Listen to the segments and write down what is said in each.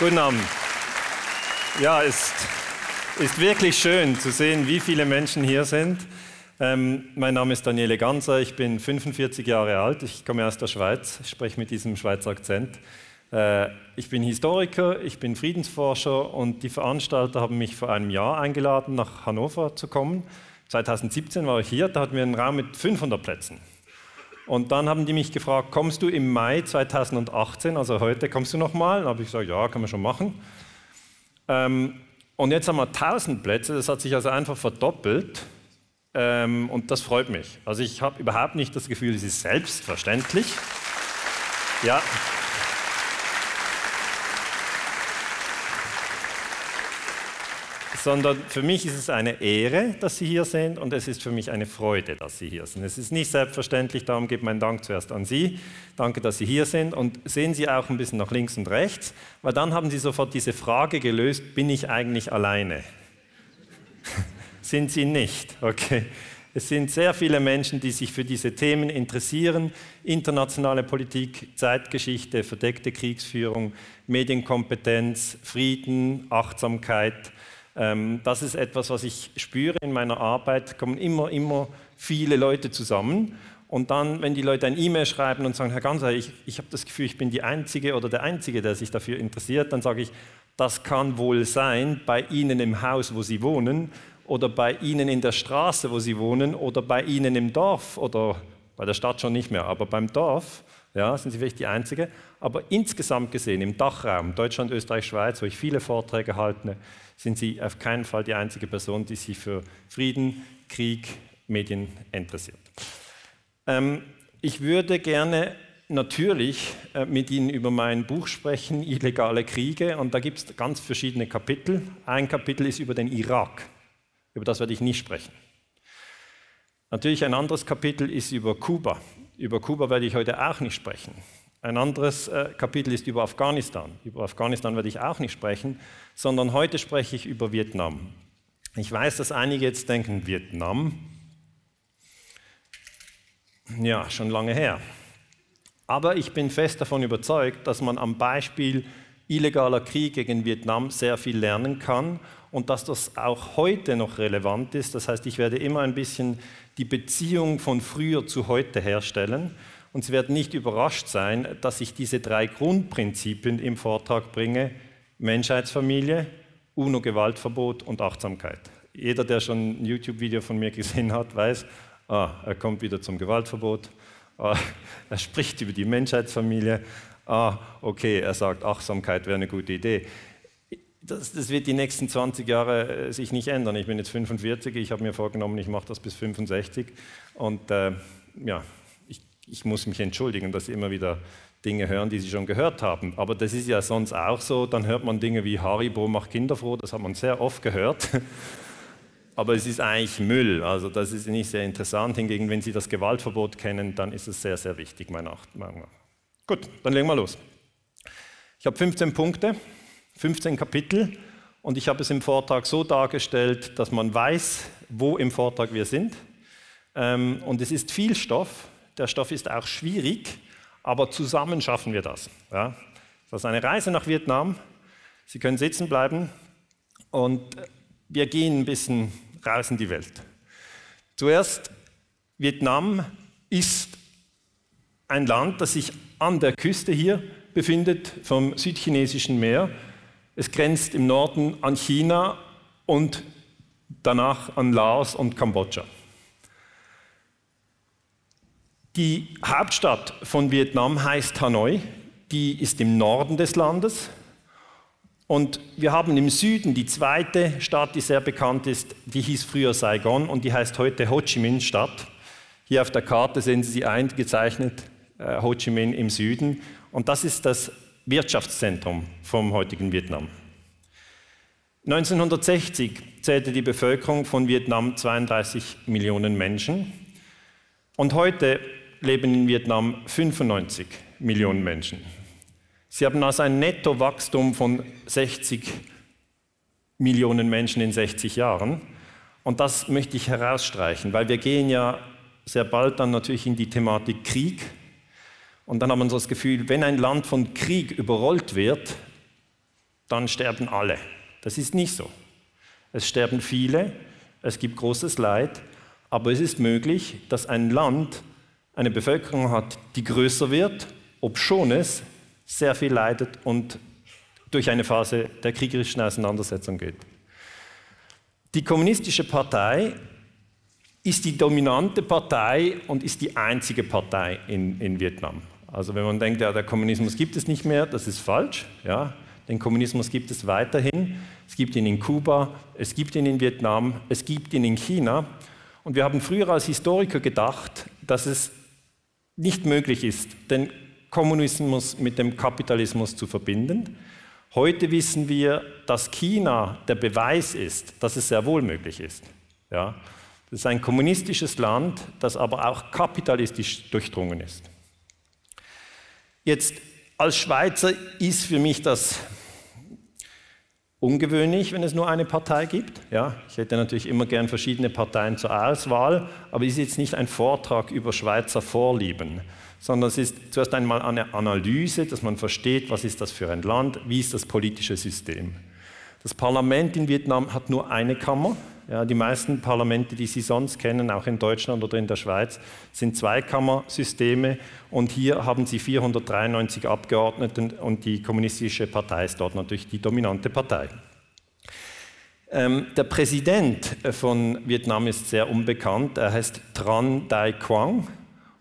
Guten Abend. Ja, es ist, ist wirklich schön zu sehen, wie viele Menschen hier sind. Ähm, mein Name ist Daniele Ganser, ich bin 45 Jahre alt, ich komme aus der Schweiz, spreche mit diesem Schweizer Akzent. Äh, ich bin Historiker, ich bin Friedensforscher und die Veranstalter haben mich vor einem Jahr eingeladen, nach Hannover zu kommen. 2017 war ich hier, da hatten wir einen Raum mit 500 Plätzen. Und dann haben die mich gefragt, kommst du im Mai 2018, also heute, kommst du nochmal? Dann habe ich gesagt, ja, kann man schon machen. Ähm, und jetzt haben wir 1000 Plätze, das hat sich also einfach verdoppelt. Ähm, und das freut mich. Also ich habe überhaupt nicht das Gefühl, es ist selbstverständlich. Ja, sondern für mich ist es eine Ehre, dass Sie hier sind und es ist für mich eine Freude, dass Sie hier sind. Es ist nicht selbstverständlich, darum geht mein Dank zuerst an Sie. Danke, dass Sie hier sind und sehen Sie auch ein bisschen nach links und rechts, weil dann haben Sie sofort diese Frage gelöst, bin ich eigentlich alleine? sind Sie nicht? Okay. Es sind sehr viele Menschen, die sich für diese Themen interessieren. Internationale Politik, Zeitgeschichte, verdeckte Kriegsführung, Medienkompetenz, Frieden, Achtsamkeit. Ähm, das ist etwas, was ich spüre in meiner Arbeit. kommen immer, immer viele Leute zusammen. Und dann, wenn die Leute ein E-Mail schreiben und sagen, Herr Ganser, ich, ich habe das Gefühl, ich bin die Einzige oder der Einzige, der sich dafür interessiert, dann sage ich, das kann wohl sein bei Ihnen im Haus, wo Sie wohnen, oder bei Ihnen in der Straße, wo Sie wohnen, oder bei Ihnen im Dorf, oder bei der Stadt schon nicht mehr, aber beim Dorf, ja, sind Sie vielleicht die Einzige. Aber insgesamt gesehen, im Dachraum, Deutschland, Österreich, Schweiz, wo ich viele Vorträge halte, sind Sie auf keinen Fall die einzige Person, die sich für Frieden, Krieg, Medien interessiert. Ähm, ich würde gerne natürlich äh, mit Ihnen über mein Buch sprechen, Illegale Kriege, und da gibt es ganz verschiedene Kapitel. Ein Kapitel ist über den Irak, über das werde ich nicht sprechen. Natürlich ein anderes Kapitel ist über Kuba. Über Kuba werde ich heute auch nicht sprechen. Ein anderes äh, Kapitel ist über Afghanistan. Über Afghanistan werde ich auch nicht sprechen, sondern heute spreche ich über Vietnam. Ich weiß, dass einige jetzt denken, Vietnam, ja, schon lange her. Aber ich bin fest davon überzeugt, dass man am Beispiel illegaler Krieg gegen Vietnam sehr viel lernen kann und dass das auch heute noch relevant ist. Das heißt, ich werde immer ein bisschen die Beziehung von früher zu heute herstellen und Sie werden nicht überrascht sein, dass ich diese drei Grundprinzipien im Vortrag bringe. Menschheitsfamilie, UNO-Gewaltverbot und Achtsamkeit. Jeder, der schon ein YouTube-Video von mir gesehen hat, weiß, ah, er kommt wieder zum Gewaltverbot, ah, er spricht über die Menschheitsfamilie, ah, okay, er sagt, Achtsamkeit wäre eine gute Idee. Das, das, wird die nächsten 20 Jahre äh, sich nicht ändern. Ich bin jetzt 45, ich habe mir vorgenommen, ich mache das bis 65 und äh, ja, ich muss mich entschuldigen, dass Sie immer wieder Dinge hören, die Sie schon gehört haben. Aber das ist ja sonst auch so. Dann hört man Dinge wie Haribo macht Kinder froh, das hat man sehr oft gehört. Aber es ist eigentlich Müll, also das ist nicht sehr interessant. Hingegen, wenn Sie das Gewaltverbot kennen, dann ist es sehr, sehr wichtig, meiner Meinung nach. Gut, dann legen wir los. Ich habe 15 Punkte, 15 Kapitel und ich habe es im Vortrag so dargestellt, dass man weiß, wo im Vortrag wir sind. Ähm, und es ist viel Stoff, der Stoff ist auch schwierig, aber zusammen schaffen wir das. Ja. Das ist eine Reise nach Vietnam. Sie können sitzen bleiben und wir gehen ein bisschen raus in die Welt. Zuerst, Vietnam ist ein Land, das sich an der Küste hier befindet vom südchinesischen Meer. Es grenzt im Norden an China und danach an Laos und Kambodscha. Die Hauptstadt von Vietnam heißt Hanoi, die ist im Norden des Landes. Und wir haben im Süden die zweite Stadt, die sehr bekannt ist, die hieß früher Saigon und die heißt heute Ho Chi Minh Stadt. Hier auf der Karte sehen Sie sie eingezeichnet, äh, Ho Chi Minh im Süden. Und das ist das Wirtschaftszentrum vom heutigen Vietnam. 1960 zählte die Bevölkerung von Vietnam 32 Millionen Menschen. Und heute leben in Vietnam 95 Millionen Menschen. Sie haben also ein Nettowachstum von 60 Millionen Menschen in 60 Jahren. Und das möchte ich herausstreichen, weil wir gehen ja sehr bald dann natürlich in die Thematik Krieg. Und dann haben wir so das Gefühl, wenn ein Land von Krieg überrollt wird, dann sterben alle. Das ist nicht so. Es sterben viele, es gibt großes Leid, aber es ist möglich, dass ein Land eine Bevölkerung hat, die größer wird, obschon es sehr viel leidet und durch eine Phase der kriegerischen Auseinandersetzung geht. Die kommunistische Partei ist die dominante Partei und ist die einzige Partei in, in Vietnam. Also wenn man denkt, ja, der Kommunismus gibt es nicht mehr, das ist falsch. Ja. Den Kommunismus gibt es weiterhin. Es gibt ihn in Kuba, es gibt ihn in Vietnam, es gibt ihn in China. Und wir haben früher als Historiker gedacht, dass es nicht möglich ist, den Kommunismus mit dem Kapitalismus zu verbinden. Heute wissen wir, dass China der Beweis ist, dass es sehr wohl möglich ist. Ja? Das ist ein kommunistisches Land, das aber auch kapitalistisch durchdrungen ist. Jetzt als Schweizer ist für mich das ungewöhnlich, wenn es nur eine Partei gibt. Ja, ich hätte natürlich immer gern verschiedene Parteien zur Auswahl, aber es ist jetzt nicht ein Vortrag über Schweizer Vorlieben, sondern es ist zuerst einmal eine Analyse, dass man versteht, was ist das für ein Land, wie ist das politische System. Das Parlament in Vietnam hat nur eine Kammer, ja, die meisten Parlamente, die Sie sonst kennen, auch in Deutschland oder in der Schweiz, sind Zweikammersysteme und hier haben Sie 493 Abgeordnete und die Kommunistische Partei ist dort natürlich die dominante Partei. Ähm, der Präsident von Vietnam ist sehr unbekannt. Er heißt Tran Dai Quang.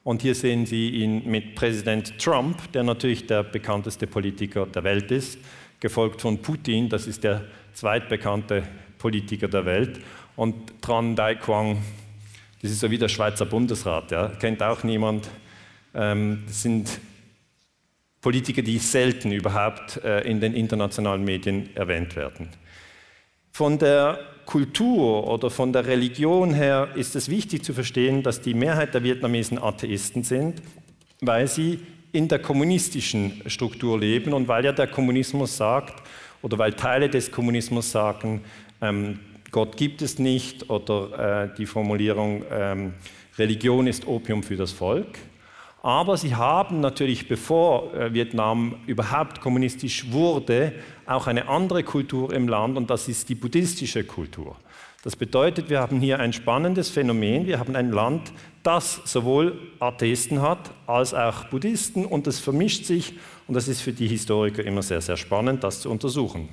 Und hier sehen Sie ihn mit Präsident Trump, der natürlich der bekannteste Politiker der Welt ist, gefolgt von Putin, das ist der zweitbekannte Politiker der Welt. Und Tran Dai Quang, das ist so wie der Schweizer Bundesrat, ja, kennt auch niemand. Ähm, das sind Politiker, die selten überhaupt äh, in den internationalen Medien erwähnt werden. Von der Kultur oder von der Religion her ist es wichtig zu verstehen, dass die Mehrheit der Vietnamesen Atheisten sind, weil sie in der kommunistischen Struktur leben und weil ja der Kommunismus sagt, oder weil Teile des Kommunismus sagen, ähm, Gott gibt es nicht oder äh, die Formulierung ähm, Religion ist Opium für das Volk. Aber sie haben natürlich, bevor äh, Vietnam überhaupt kommunistisch wurde, auch eine andere Kultur im Land und das ist die buddhistische Kultur. Das bedeutet, wir haben hier ein spannendes Phänomen. Wir haben ein Land, das sowohl Atheisten hat als auch Buddhisten und das vermischt sich und das ist für die Historiker immer sehr, sehr spannend, das zu untersuchen.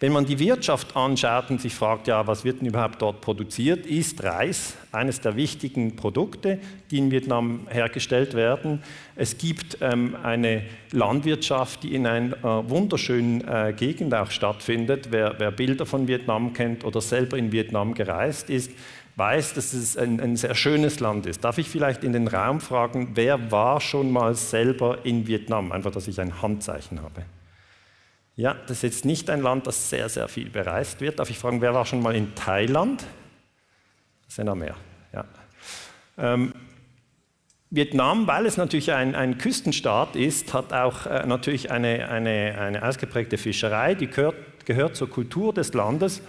Wenn man die Wirtschaft anschaut und sich fragt, ja, was wird denn überhaupt dort produziert, ist Reis eines der wichtigen Produkte, die in Vietnam hergestellt werden. Es gibt ähm, eine Landwirtschaft, die in einer äh, wunderschönen äh, Gegend auch stattfindet. Wer, wer, Bilder von Vietnam kennt oder selber in Vietnam gereist ist, weiß, dass es ein, ein sehr schönes Land ist. Darf ich vielleicht in den Raum fragen, wer war schon mal selber in Vietnam? Einfach, dass ich ein Handzeichen habe. Ja, das ist jetzt nicht ein Land, das sehr, sehr viel bereist wird. Darf ich fragen, wer war schon mal in Thailand? Das sind noch mehr. Ja. Ähm, Vietnam, weil es natürlich ein, ein Küstenstaat ist, hat auch äh, natürlich eine, eine, eine ausgeprägte Fischerei, die gehört, gehört zur Kultur des Landes.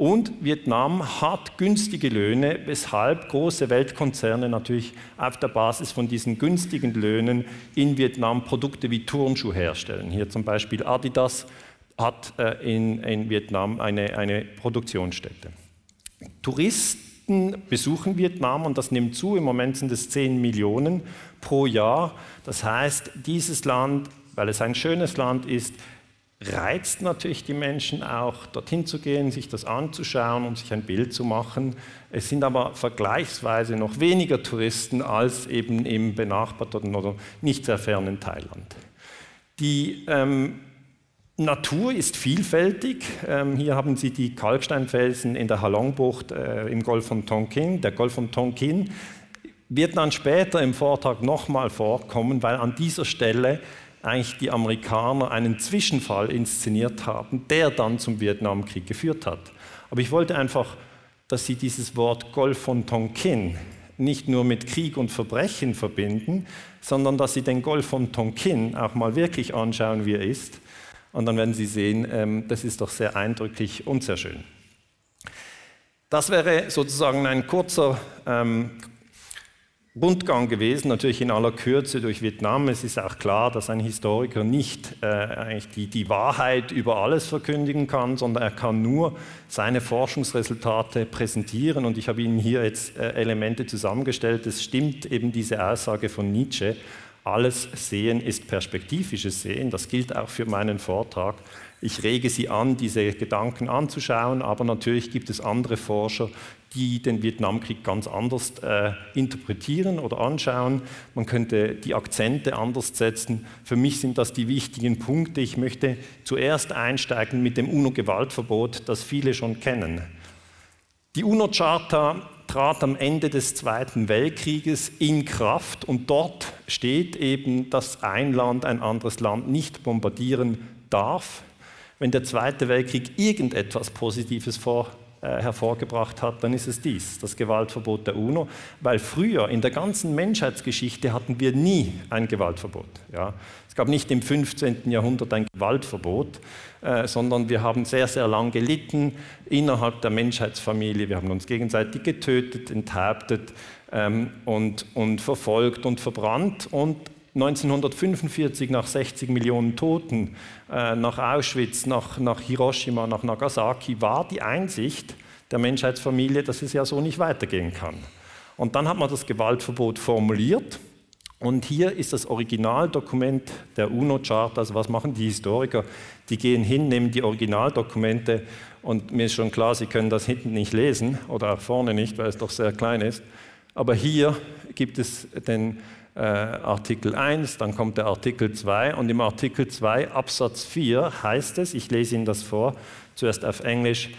Und Vietnam hat günstige Löhne, weshalb große Weltkonzerne natürlich auf der Basis von diesen günstigen Löhnen in Vietnam Produkte wie Turnschuhe herstellen. Hier zum Beispiel Adidas hat äh, in, in Vietnam eine, eine Produktionsstätte. Touristen besuchen Vietnam und das nimmt zu. Im Moment sind es 10 Millionen pro Jahr. Das heißt, dieses Land, weil es ein schönes Land ist, reizt natürlich die Menschen auch, dorthin zu gehen, sich das anzuschauen und sich ein Bild zu machen. Es sind aber vergleichsweise noch weniger Touristen als eben im benachbarten oder nicht sehr fernen Thailand. Die ähm, Natur ist vielfältig. Ähm, hier haben Sie die Kalksteinfelsen in der Halongbucht äh, im Golf von Tonkin. Der Golf von Tonkin wird dann später im Vortrag nochmal vorkommen, weil an dieser Stelle eigentlich die Amerikaner einen Zwischenfall inszeniert haben, der dann zum Vietnamkrieg geführt hat. Aber ich wollte einfach, dass Sie dieses Wort Golf von Tonkin nicht nur mit Krieg und Verbrechen verbinden, sondern dass Sie den Golf von Tonkin auch mal wirklich anschauen, wie er ist. Und dann werden Sie sehen, ähm, das ist doch sehr eindrücklich und sehr schön. Das wäre sozusagen ein kurzer ähm, Rundgang gewesen, natürlich in aller Kürze durch Vietnam. Es ist auch klar, dass ein Historiker nicht äh, eigentlich die, die Wahrheit über alles verkündigen kann, sondern er kann nur seine Forschungsresultate präsentieren. Und ich habe Ihnen hier jetzt äh, Elemente zusammengestellt. Es stimmt eben diese Aussage von Nietzsche. Alles Sehen ist perspektivisches Sehen. Das gilt auch für meinen Vortrag. Ich rege Sie an, diese Gedanken anzuschauen, aber natürlich gibt es andere Forscher, die den Vietnamkrieg ganz anders äh, interpretieren oder anschauen. Man könnte die Akzente anders setzen. Für mich sind das die wichtigen Punkte. Ich möchte zuerst einsteigen mit dem UNO-Gewaltverbot, das viele schon kennen. Die UNO-Charta trat am Ende des Zweiten Weltkrieges in Kraft und dort steht eben, dass ein Land ein anderes Land nicht bombardieren darf, wenn der Zweite Weltkrieg irgendetwas Positives vor, hervorgebracht hat, dann ist es dies, das Gewaltverbot der UNO, weil früher in der ganzen Menschheitsgeschichte hatten wir nie ein Gewaltverbot. Ja. Es gab nicht im 15. Jahrhundert ein Gewaltverbot, äh, sondern wir haben sehr, sehr lang gelitten innerhalb der Menschheitsfamilie. Wir haben uns gegenseitig getötet, enthauptet ähm, und, und verfolgt und verbrannt und 1945 nach 60 Millionen Toten, äh, nach Auschwitz, nach, nach Hiroshima, nach Nagasaki, war die Einsicht der Menschheitsfamilie, dass es ja so nicht weitergehen kann. Und dann hat man das Gewaltverbot formuliert. Und hier ist das Originaldokument der UNO-Charta. Also was machen die Historiker? Die gehen hin, nehmen die Originaldokumente und mir ist schon klar, sie können das hinten nicht lesen oder auch vorne nicht, weil es doch sehr klein ist. Aber hier gibt es den äh, Artikel 1, dann kommt der Artikel 2 und im Artikel 2 Absatz 4 heißt es, ich lese Ihnen das vor, zuerst auf Englisch,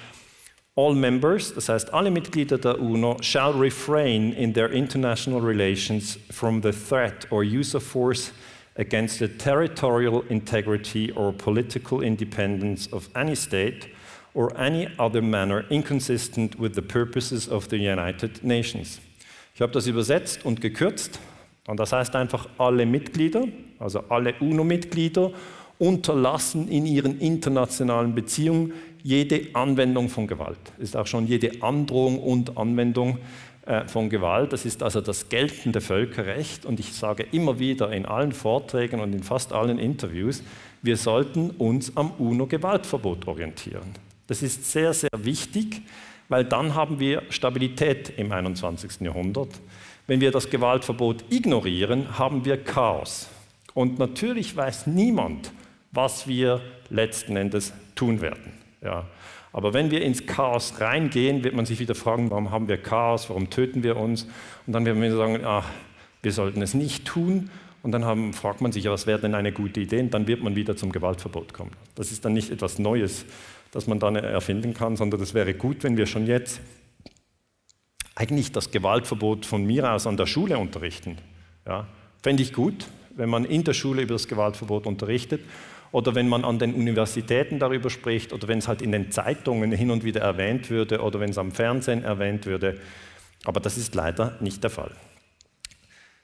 All members, das heißt alle Mitglieder der UNO, shall refrain in their international relations from the threat or use of force against the territorial integrity or political independence of any state or any other manner inconsistent with the purposes of the United Nations. Ich habe das übersetzt und gekürzt und das heißt einfach, alle Mitglieder, also alle UNO-Mitglieder, unterlassen in ihren internationalen Beziehungen jede Anwendung von Gewalt. Das ist auch schon jede Androhung und Anwendung äh, von Gewalt. Das ist also das geltende Völkerrecht. Und ich sage immer wieder in allen Vorträgen und in fast allen Interviews, wir sollten uns am UNO-Gewaltverbot orientieren. Das ist sehr, sehr wichtig, weil dann haben wir Stabilität im 21. Jahrhundert. Wenn wir das Gewaltverbot ignorieren, haben wir Chaos. Und natürlich weiß niemand, was wir letzten Endes tun werden. Ja. Aber wenn wir ins Chaos reingehen, wird man sich wieder fragen, warum haben wir Chaos, warum töten wir uns? Und dann werden wir sagen, ach, wir sollten es nicht tun. Und dann haben, fragt man sich, was wäre denn eine gute Idee? Und dann wird man wieder zum Gewaltverbot kommen. Das ist dann nicht etwas Neues, das man dann erfinden kann, sondern das wäre gut, wenn wir schon jetzt eigentlich das Gewaltverbot von mir aus an der Schule unterrichten. Ja, Fände ich gut, wenn man in der Schule über das Gewaltverbot unterrichtet oder wenn man an den Universitäten darüber spricht oder wenn es halt in den Zeitungen hin und wieder erwähnt würde oder wenn es am Fernsehen erwähnt würde. Aber das ist leider nicht der Fall.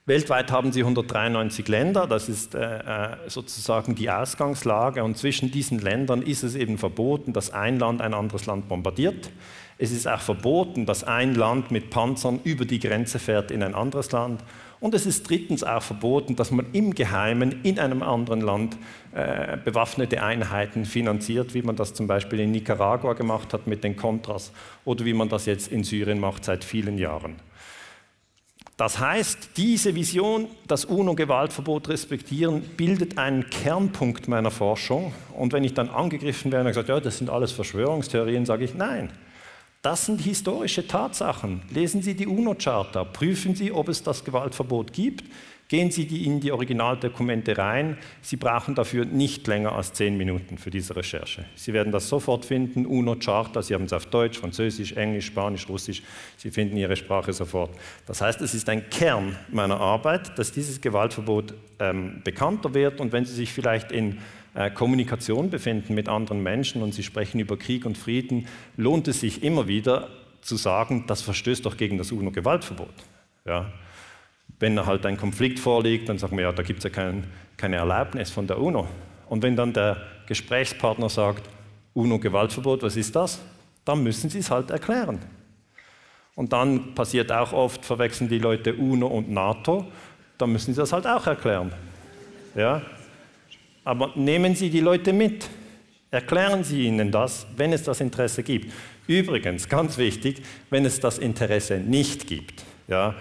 Weltweit haben sie 193 Länder, das ist äh, äh, sozusagen die Ausgangslage und zwischen diesen Ländern ist es eben verboten, dass ein Land ein anderes Land bombardiert. Es ist auch verboten, dass ein Land mit Panzern über die Grenze fährt in ein anderes Land. Und es ist drittens auch verboten, dass man im Geheimen in einem anderen Land äh, bewaffnete Einheiten finanziert, wie man das zum Beispiel in Nicaragua gemacht hat mit den Contras oder wie man das jetzt in Syrien macht seit vielen Jahren. Das heißt, diese Vision, das UNO-Gewaltverbot respektieren, bildet einen Kernpunkt meiner Forschung. Und wenn ich dann angegriffen werde und gesagt, ja, das sind alles Verschwörungstheorien, sage ich, nein, das sind historische Tatsachen. Lesen Sie die UNO-Charta, prüfen Sie, ob es das Gewaltverbot gibt, gehen Sie in die Originaldokumente rein. Sie brauchen dafür nicht länger als zehn Minuten für diese Recherche. Sie werden das sofort finden, UNO-Charta, Sie haben es auf Deutsch, Französisch, Englisch, Spanisch, Russisch, Sie finden Ihre Sprache sofort. Das heißt, es ist ein Kern meiner Arbeit, dass dieses Gewaltverbot ähm, bekannter wird und wenn Sie sich vielleicht in äh, Kommunikation befinden mit anderen Menschen und sie sprechen über Krieg und Frieden, lohnt es sich immer wieder zu sagen, das verstößt doch gegen das UNO-Gewaltverbot. Ja. Wenn halt ein Konflikt vorliegt, dann sagen wir, ja, da gibt es ja kein, keine Erlaubnis von der UNO. Und wenn dann der Gesprächspartner sagt, UNO-Gewaltverbot, was ist das? Dann müssen Sie es halt erklären. Und dann passiert auch oft, verwechseln die Leute UNO und NATO, dann müssen sie das halt auch erklären. Ja? Aber nehmen Sie die Leute mit. Erklären Sie ihnen das, wenn es das Interesse gibt. Übrigens, ganz wichtig, wenn es das Interesse nicht gibt, ja,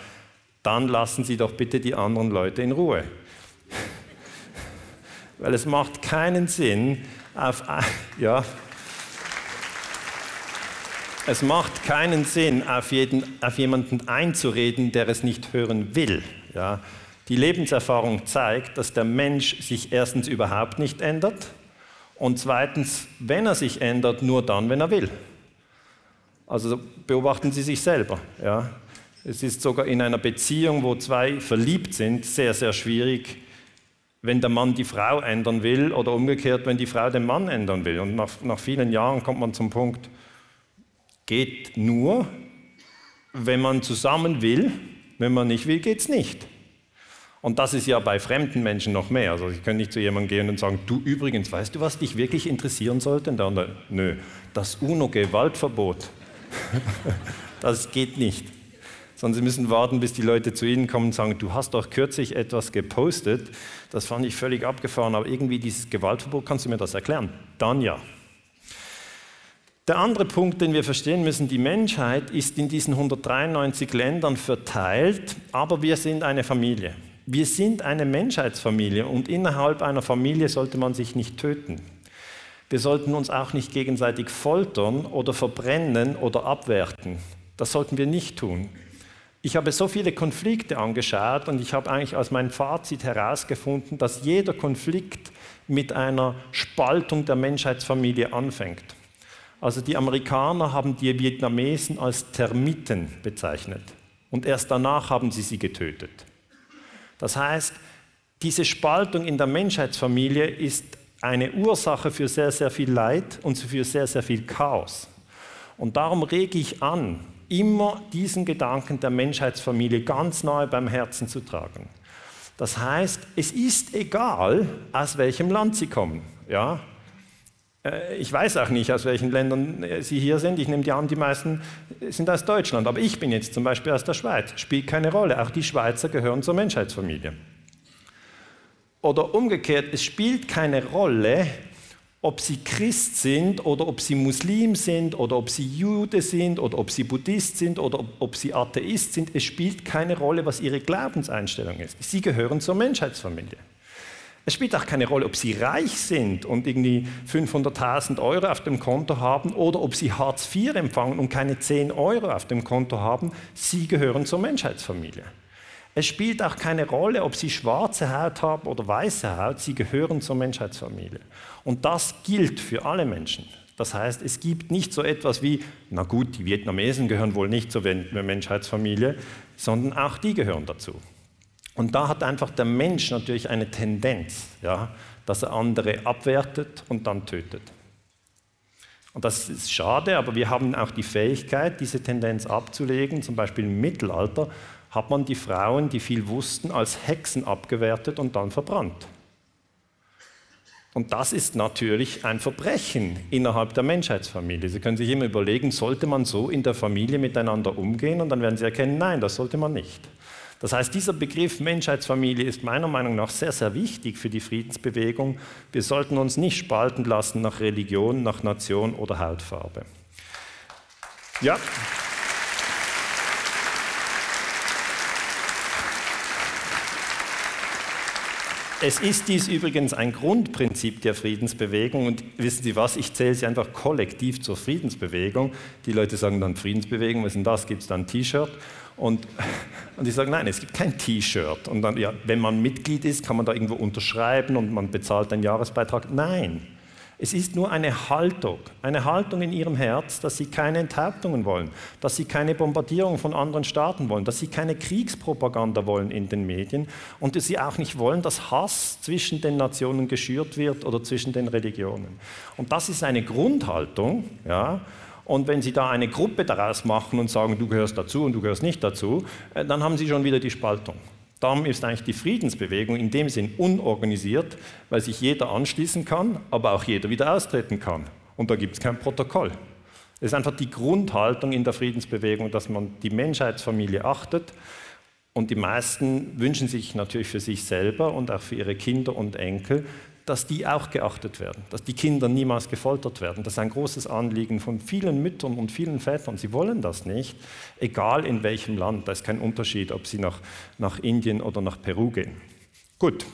dann lassen Sie doch bitte die anderen Leute in Ruhe. Weil es macht keinen Sinn, auf, ja, es macht keinen Sinn, auf, jeden, auf jemanden einzureden, der es nicht hören will. Ja. Die Lebenserfahrung zeigt, dass der Mensch sich erstens überhaupt nicht ändert und zweitens, wenn er sich ändert, nur dann, wenn er will. Also beobachten Sie sich selber. Ja. Es ist sogar in einer Beziehung, wo zwei verliebt sind, sehr, sehr schwierig, wenn der Mann die Frau ändern will oder umgekehrt, wenn die Frau den Mann ändern will. Und nach, nach vielen Jahren kommt man zum Punkt, geht nur, wenn man zusammen will, wenn man nicht will, geht es nicht. Und das ist ja bei fremden Menschen noch mehr. Also ich kann nicht zu jemandem gehen und sagen, du übrigens, weißt du, was dich wirklich interessieren sollte? Und der andere, nö, das UNO-Gewaltverbot. das geht nicht. Sondern sie müssen warten, bis die Leute zu ihnen kommen und sagen, du hast doch kürzlich etwas gepostet, das fand ich völlig abgefahren, aber irgendwie dieses Gewaltverbot, kannst du mir das erklären? Dann ja. Der andere Punkt, den wir verstehen müssen, die Menschheit ist in diesen 193 Ländern verteilt, aber wir sind eine Familie. Wir sind eine Menschheitsfamilie und innerhalb einer Familie sollte man sich nicht töten. Wir sollten uns auch nicht gegenseitig foltern oder verbrennen oder abwerten. Das sollten wir nicht tun. Ich habe so viele Konflikte angeschaut und ich habe eigentlich aus meinem Fazit herausgefunden, dass jeder Konflikt mit einer Spaltung der Menschheitsfamilie anfängt. Also die Amerikaner haben die Vietnamesen als Termiten bezeichnet und erst danach haben sie sie getötet. Das heißt, diese Spaltung in der Menschheitsfamilie ist eine Ursache für sehr, sehr viel Leid und für sehr, sehr viel Chaos. Und darum rege ich an, immer diesen Gedanken der Menschheitsfamilie ganz nahe beim Herzen zu tragen. Das heißt, es ist egal, aus welchem Land Sie kommen. Ja? Äh, ich weiß auch nicht, aus welchen Ländern äh, Sie hier sind. Ich nehme die an, die meisten sind aus Deutschland. Aber ich bin jetzt zum Beispiel aus der Schweiz. Spielt keine Rolle. Auch die Schweizer gehören zur Menschheitsfamilie. Oder umgekehrt, es spielt keine Rolle, ob sie Christ sind oder ob sie Muslim sind oder ob sie Jude sind oder ob sie Buddhist sind oder ob sie Atheist sind. Es spielt keine Rolle, was ihre Glaubenseinstellung ist. Sie gehören zur Menschheitsfamilie. Es spielt auch keine Rolle, ob Sie reich sind und irgendwie 500.000 Euro auf dem Konto haben oder ob Sie Hartz IV empfangen und keine 10 Euro auf dem Konto haben. Sie gehören zur Menschheitsfamilie. Es spielt auch keine Rolle, ob Sie schwarze Haut haben oder weiße Haut. Sie gehören zur Menschheitsfamilie. Und das gilt für alle Menschen. Das heißt, es gibt nicht so etwas wie, na gut, die Vietnamesen gehören wohl nicht zur Menschheitsfamilie, sondern auch die gehören dazu. Und da hat einfach der Mensch natürlich eine Tendenz, ja, dass er andere abwertet und dann tötet. Und das ist schade, aber wir haben auch die Fähigkeit, diese Tendenz abzulegen. Zum Beispiel im Mittelalter hat man die Frauen, die viel wussten, als Hexen abgewertet und dann verbrannt. Und das ist natürlich ein Verbrechen innerhalb der Menschheitsfamilie. Sie können sich immer überlegen, sollte man so in der Familie miteinander umgehen? Und dann werden Sie erkennen, nein, das sollte man nicht. Das heißt, dieser Begriff Menschheitsfamilie ist meiner Meinung nach sehr, sehr wichtig für die Friedensbewegung. Wir sollten uns nicht spalten lassen nach Religion, nach Nation oder Hautfarbe. Ja. Es ist dies übrigens ein Grundprinzip der Friedensbewegung und wissen Sie was, ich zähle sie einfach kollektiv zur Friedensbewegung. Die Leute sagen dann Friedensbewegung, was ist denn das? Gibt es da ein T-Shirt? Und, und ich sage, nein, es gibt kein T-Shirt. Und dann, ja, wenn man Mitglied ist, kann man da irgendwo unterschreiben und man bezahlt einen Jahresbeitrag. Nein, es ist nur eine Haltung, eine Haltung in ihrem Herz, dass sie keine Enthauptungen wollen, dass sie keine Bombardierung von anderen Staaten wollen, dass sie keine Kriegspropaganda wollen in den Medien und dass sie auch nicht wollen, dass Hass zwischen den Nationen geschürt wird oder zwischen den Religionen. Und das ist eine Grundhaltung, ja. Und wenn Sie da eine Gruppe daraus machen und sagen, du gehörst dazu und du gehörst nicht dazu, äh, dann haben Sie schon wieder die Spaltung. Darum ist eigentlich die Friedensbewegung in dem Sinn unorganisiert, weil sich jeder anschließen kann, aber auch jeder wieder austreten kann. Und da gibt es kein Protokoll. Es ist einfach die Grundhaltung in der Friedensbewegung, dass man die Menschheitsfamilie achtet. Und die meisten wünschen sich natürlich für sich selber und auch für ihre Kinder und Enkel, dass die auch geachtet werden, dass die Kinder niemals gefoltert werden. Das ist ein großes Anliegen von vielen Müttern und vielen Vätern. Sie wollen das nicht, egal in welchem Land. Da ist kein Unterschied, ob sie nach, nach Indien oder nach Peru gehen. Gut,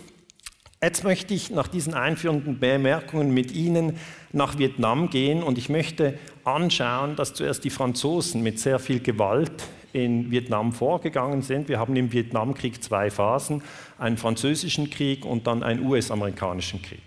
Jetzt möchte ich nach diesen einführenden Bemerkungen mit Ihnen nach Vietnam gehen und ich möchte anschauen, dass zuerst die Franzosen mit sehr viel Gewalt in Vietnam vorgegangen sind. Wir haben im Vietnamkrieg zwei Phasen, einen französischen Krieg und dann einen US-amerikanischen Krieg.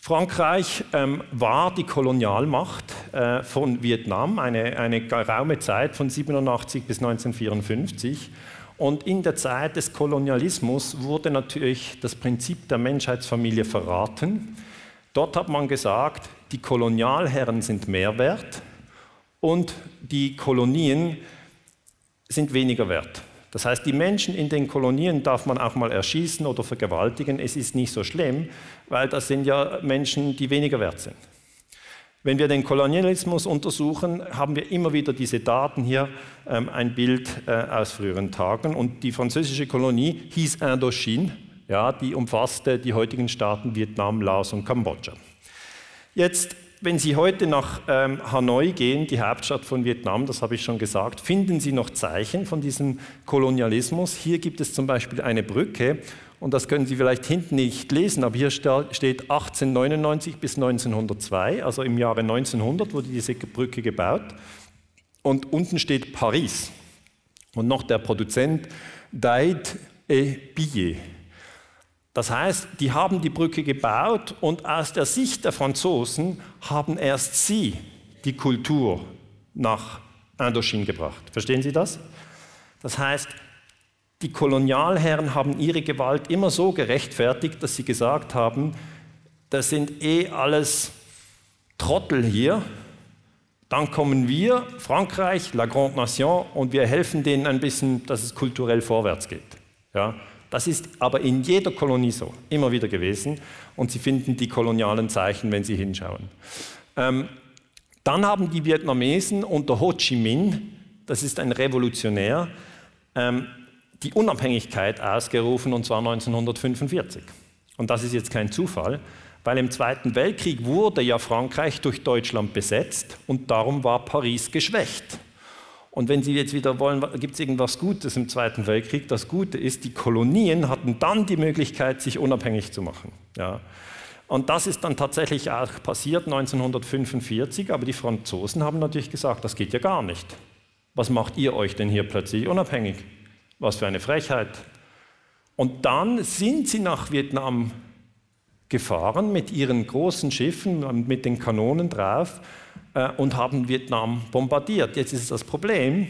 Frankreich ähm, war die Kolonialmacht äh, von Vietnam, eine, eine geraume Zeit von 87 bis 1954. Und in der Zeit des Kolonialismus wurde natürlich das Prinzip der Menschheitsfamilie verraten. Dort hat man gesagt, die Kolonialherren sind mehr wert und die Kolonien sind weniger wert. Das heißt, die Menschen in den Kolonien darf man auch mal erschießen oder vergewaltigen. Es ist nicht so schlimm, weil das sind ja Menschen, die weniger wert sind. Wenn wir den Kolonialismus untersuchen, haben wir immer wieder diese Daten hier, ähm, ein Bild äh, aus früheren Tagen. Und die französische Kolonie hieß Indochine, ja, die umfasste die heutigen Staaten Vietnam, Laos und Kambodscha. Jetzt, wenn Sie heute nach ähm, Hanoi gehen, die Hauptstadt von Vietnam, das habe ich schon gesagt, finden Sie noch Zeichen von diesem Kolonialismus. Hier gibt es zum Beispiel eine Brücke und das können Sie vielleicht hinten nicht lesen, aber hier steht 1899 bis 1902, also im Jahre 1900 wurde diese Brücke gebaut. Und unten steht Paris. Und noch der Produzent Daid et Billet. Das heißt, die haben die Brücke gebaut und aus der Sicht der Franzosen haben erst sie die Kultur nach Indochine gebracht. Verstehen Sie das? Das heißt, die Kolonialherren haben ihre Gewalt immer so gerechtfertigt, dass sie gesagt haben, das sind eh alles Trottel hier. Dann kommen wir, Frankreich, la Grande Nation, und wir helfen denen ein bisschen, dass es kulturell vorwärts geht. Ja, das ist aber in jeder Kolonie so, immer wieder gewesen. Und Sie finden die kolonialen Zeichen, wenn Sie hinschauen. Ähm, dann haben die Vietnamesen unter Ho Chi Minh, das ist ein Revolutionär, ähm, die Unabhängigkeit ausgerufen, und zwar 1945. Und das ist jetzt kein Zufall, weil im Zweiten Weltkrieg wurde ja Frankreich durch Deutschland besetzt und darum war Paris geschwächt. Und wenn Sie jetzt wieder wollen, gibt es irgendwas Gutes im Zweiten Weltkrieg? Das Gute ist, die Kolonien hatten dann die Möglichkeit, sich unabhängig zu machen. Ja. Und das ist dann tatsächlich auch passiert 1945, aber die Franzosen haben natürlich gesagt, das geht ja gar nicht. Was macht ihr euch denn hier plötzlich unabhängig? Was für eine Frechheit. Und dann sind sie nach Vietnam gefahren mit ihren großen Schiffen und mit den Kanonen drauf äh, und haben Vietnam bombardiert. Jetzt ist das Problem,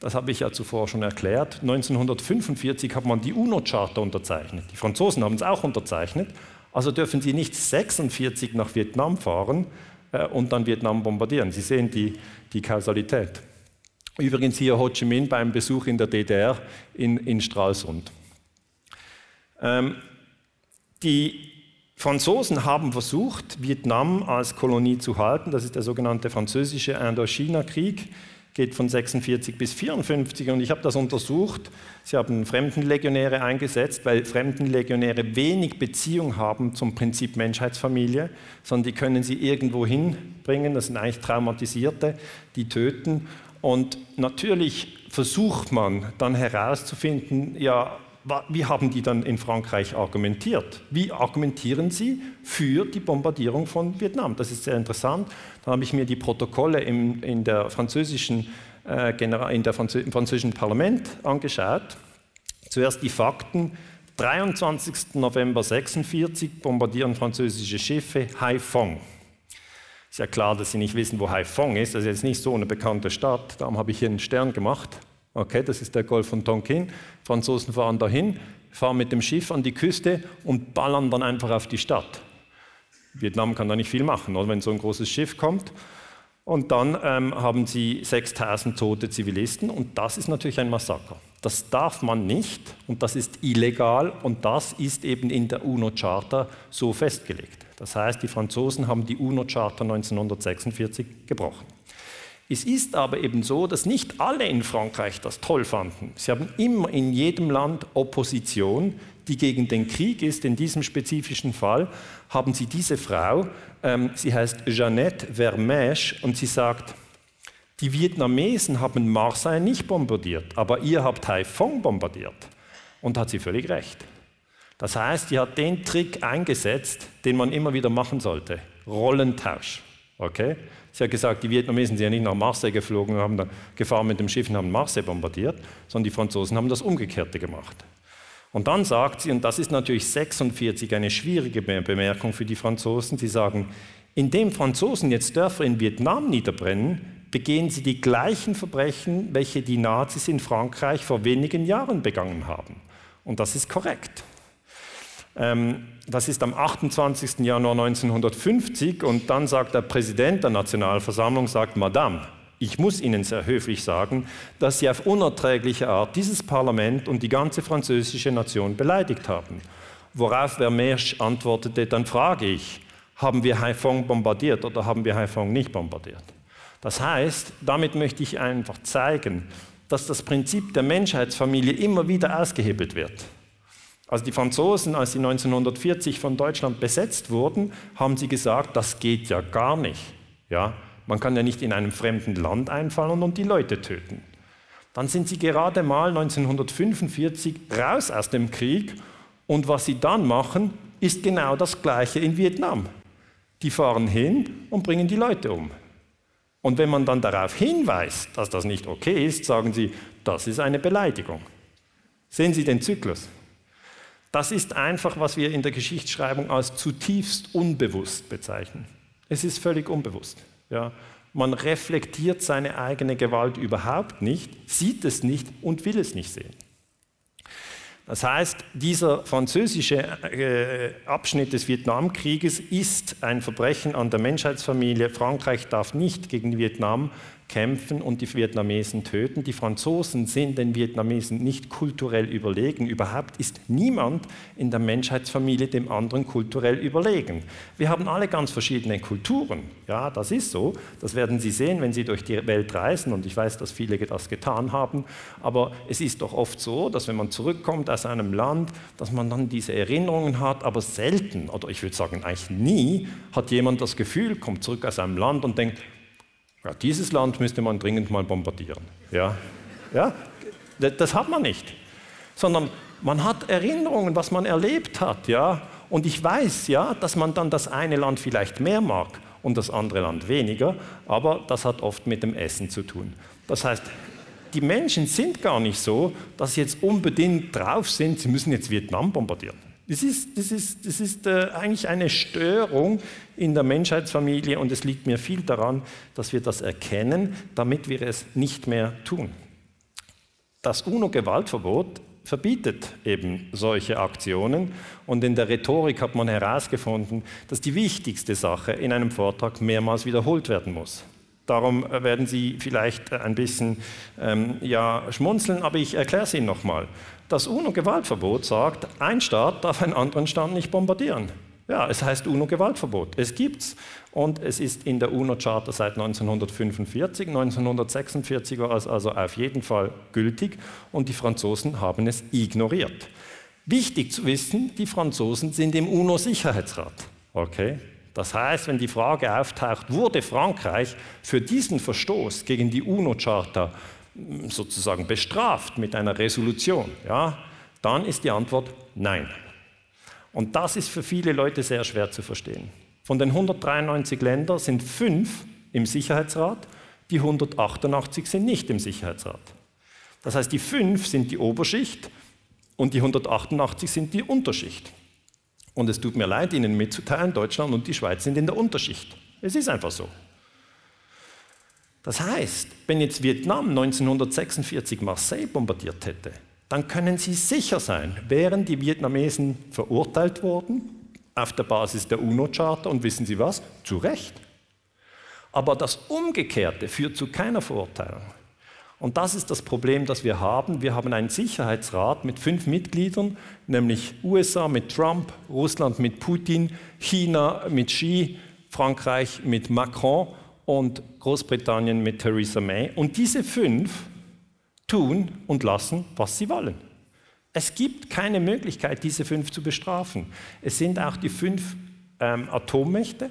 das habe ich ja zuvor schon erklärt, 1945 hat man die UNO-Charta unterzeichnet. Die Franzosen haben es auch unterzeichnet. Also dürfen sie nicht 1946 nach Vietnam fahren äh, und dann Vietnam bombardieren. Sie sehen die, die Kausalität. Übrigens hier Ho Chi Minh beim Besuch in der DDR in, in Stralsund. Ähm, die Franzosen haben versucht, Vietnam als Kolonie zu halten. Das ist der sogenannte französische Indochina-Krieg, geht von 46 bis 54 und ich habe das untersucht. Sie haben Fremdenlegionäre eingesetzt, weil Fremdenlegionäre wenig Beziehung haben zum Prinzip Menschheitsfamilie, sondern die können sie irgendwo hinbringen. Das sind eigentlich Traumatisierte, die töten und natürlich versucht man dann herauszufinden, ja, wie haben die dann in Frankreich argumentiert? Wie argumentieren sie für die Bombardierung von Vietnam? Das ist sehr interessant. Da habe ich mir die Protokolle im, in der französischen, äh, in der Franzö im französischen Parlament angeschaut. Zuerst die Fakten. 23. November 1946 bombardieren französische Schiffe Haiphong. Ist ja klar, dass Sie nicht wissen, wo Haiphong ist. Das ist jetzt nicht so eine bekannte Stadt. Darum habe ich hier einen Stern gemacht. Okay, das ist der Golf von Tonkin. Franzosen fahren dahin, fahren mit dem Schiff an die Küste und ballern dann einfach auf die Stadt. Vietnam kann da nicht viel machen, oder? wenn so ein großes Schiff kommt. Und dann ähm, haben sie 6000 tote Zivilisten und das ist natürlich ein Massaker. Das darf man nicht und das ist illegal und das ist eben in der UNO-Charta so festgelegt. Das heißt, die Franzosen haben die UNO-Charta 1946 gebrochen. Es ist aber eben so, dass nicht alle in Frankreich das toll fanden. Sie haben immer in jedem Land Opposition, die gegen den Krieg ist. In diesem spezifischen Fall haben sie diese Frau, ähm, sie heißt Jeannette Vermèche und sie sagt, die Vietnamesen haben Marseille nicht bombardiert, aber ihr habt Haiphong bombardiert. Und hat sie völlig recht. Das heißt, sie hat den Trick eingesetzt, den man immer wieder machen sollte. Rollentausch. Okay? Sie hat gesagt, die Vietnamesen sind ja nicht nach Marseille geflogen und haben dann gefahren mit dem Schiff und haben Marseille bombardiert, sondern die Franzosen haben das Umgekehrte gemacht. Und dann sagt sie, und das ist natürlich 46 eine schwierige Bemerkung für die Franzosen, sie sagen, indem Franzosen jetzt Dörfer in Vietnam niederbrennen, begehen sie die gleichen Verbrechen, welche die Nazis in Frankreich vor wenigen Jahren begangen haben. Und das ist korrekt. Ähm, das ist am 28. Januar 1950 und dann sagt der Präsident der Nationalversammlung, sagt, Madame, ich muss Ihnen sehr höflich sagen, dass Sie auf unerträgliche Art dieses Parlament und die ganze französische Nation beleidigt haben. Worauf Vermeersch antwortete, dann frage ich, haben wir Haiphong bombardiert oder haben wir Haiphong nicht bombardiert? Das heißt, damit möchte ich einfach zeigen, dass das Prinzip der Menschheitsfamilie immer wieder ausgehebelt wird. Also die Franzosen, als sie 1940 von Deutschland besetzt wurden, haben sie gesagt, das geht ja gar nicht. Ja, man kann ja nicht in einem fremden Land einfallen und die Leute töten. Dann sind sie gerade mal 1945 raus aus dem Krieg und was sie dann machen, ist genau das gleiche in Vietnam. Die fahren hin und bringen die Leute um. Und wenn man dann darauf hinweist, dass das nicht okay ist, sagen sie, das ist eine Beleidigung. Sehen Sie den Zyklus? Das ist einfach, was wir in der Geschichtsschreibung als zutiefst unbewusst bezeichnen. Es ist völlig unbewusst. Ja. Man reflektiert seine eigene Gewalt überhaupt nicht, sieht es nicht und will es nicht sehen. Das heißt, dieser französische äh, Abschnitt des Vietnamkrieges ist ein Verbrechen an der Menschheitsfamilie. Frankreich darf nicht gegen Vietnam kämpfen und die Vietnamesen töten. Die Franzosen sind den Vietnamesen nicht kulturell überlegen. Überhaupt ist niemand in der Menschheitsfamilie dem anderen kulturell überlegen. Wir haben alle ganz verschiedene Kulturen. Ja, das ist so. Das werden Sie sehen, wenn Sie durch die Welt reisen. Und ich weiß, dass viele das getan haben. Aber es ist doch oft so, dass wenn man zurückkommt aus einem Land, dass man dann diese Erinnerungen hat. Aber selten, oder ich würde sagen eigentlich nie, hat jemand das Gefühl, kommt zurück aus einem Land und denkt, ja, dieses Land müsste man dringend mal bombardieren. Ja? Ja? Das hat man nicht. Sondern man hat Erinnerungen, was man erlebt hat. Ja? Und ich weiß ja, dass man dann das eine Land vielleicht mehr mag und das andere Land weniger, aber das hat oft mit dem Essen zu tun. Das heißt, die Menschen sind gar nicht so, dass sie jetzt unbedingt drauf sind, sie müssen jetzt Vietnam bombardieren. Das ist, das ist, das ist äh, eigentlich eine Störung in der Menschheitsfamilie und es liegt mir viel daran, dass wir das erkennen, damit wir es nicht mehr tun. Das UNO-Gewaltverbot verbietet eben solche Aktionen und in der Rhetorik hat man herausgefunden, dass die wichtigste Sache in einem Vortrag mehrmals wiederholt werden muss. Darum äh, werden Sie vielleicht äh, ein bisschen ähm, ja, schmunzeln, aber ich erkläre es Ihnen nochmal. Das UNO-Gewaltverbot sagt, ein Staat darf einen anderen Staat nicht bombardieren. Ja, es heißt UNO-Gewaltverbot. Es gibt's und es ist in der UNO-Charta seit 1945. 1946 war es also auf jeden Fall gültig und die Franzosen haben es ignoriert. Wichtig zu wissen, die Franzosen sind im UNO-Sicherheitsrat. Okay? Das heißt, wenn die Frage auftaucht, wurde Frankreich für diesen Verstoß gegen die UNO-Charta sozusagen bestraft mit einer Resolution, ja, dann ist die Antwort nein. Und das ist für viele Leute sehr schwer zu verstehen. Von den 193 Ländern sind fünf im Sicherheitsrat, die 188 sind nicht im Sicherheitsrat. Das heißt, die fünf sind die Oberschicht und die 188 sind die Unterschicht. Und es tut mir leid, Ihnen mitzuteilen, Deutschland und die Schweiz sind in der Unterschicht. Es ist einfach so. Das heißt, wenn jetzt Vietnam 1946 Marseille bombardiert hätte, dann können Sie sicher sein, wären die Vietnamesen verurteilt worden auf der Basis der UNO-Charta und wissen Sie was? Zu Recht. Aber das Umgekehrte führt zu keiner Verurteilung. Und das ist das Problem, das wir haben. Wir haben einen Sicherheitsrat mit fünf Mitgliedern, nämlich USA mit Trump, Russland mit Putin, China mit Xi, Frankreich mit Macron und Großbritannien mit Theresa May. Und diese fünf tun und lassen, was sie wollen. Es gibt keine Möglichkeit, diese fünf zu bestrafen. Es sind auch die fünf ähm, Atommächte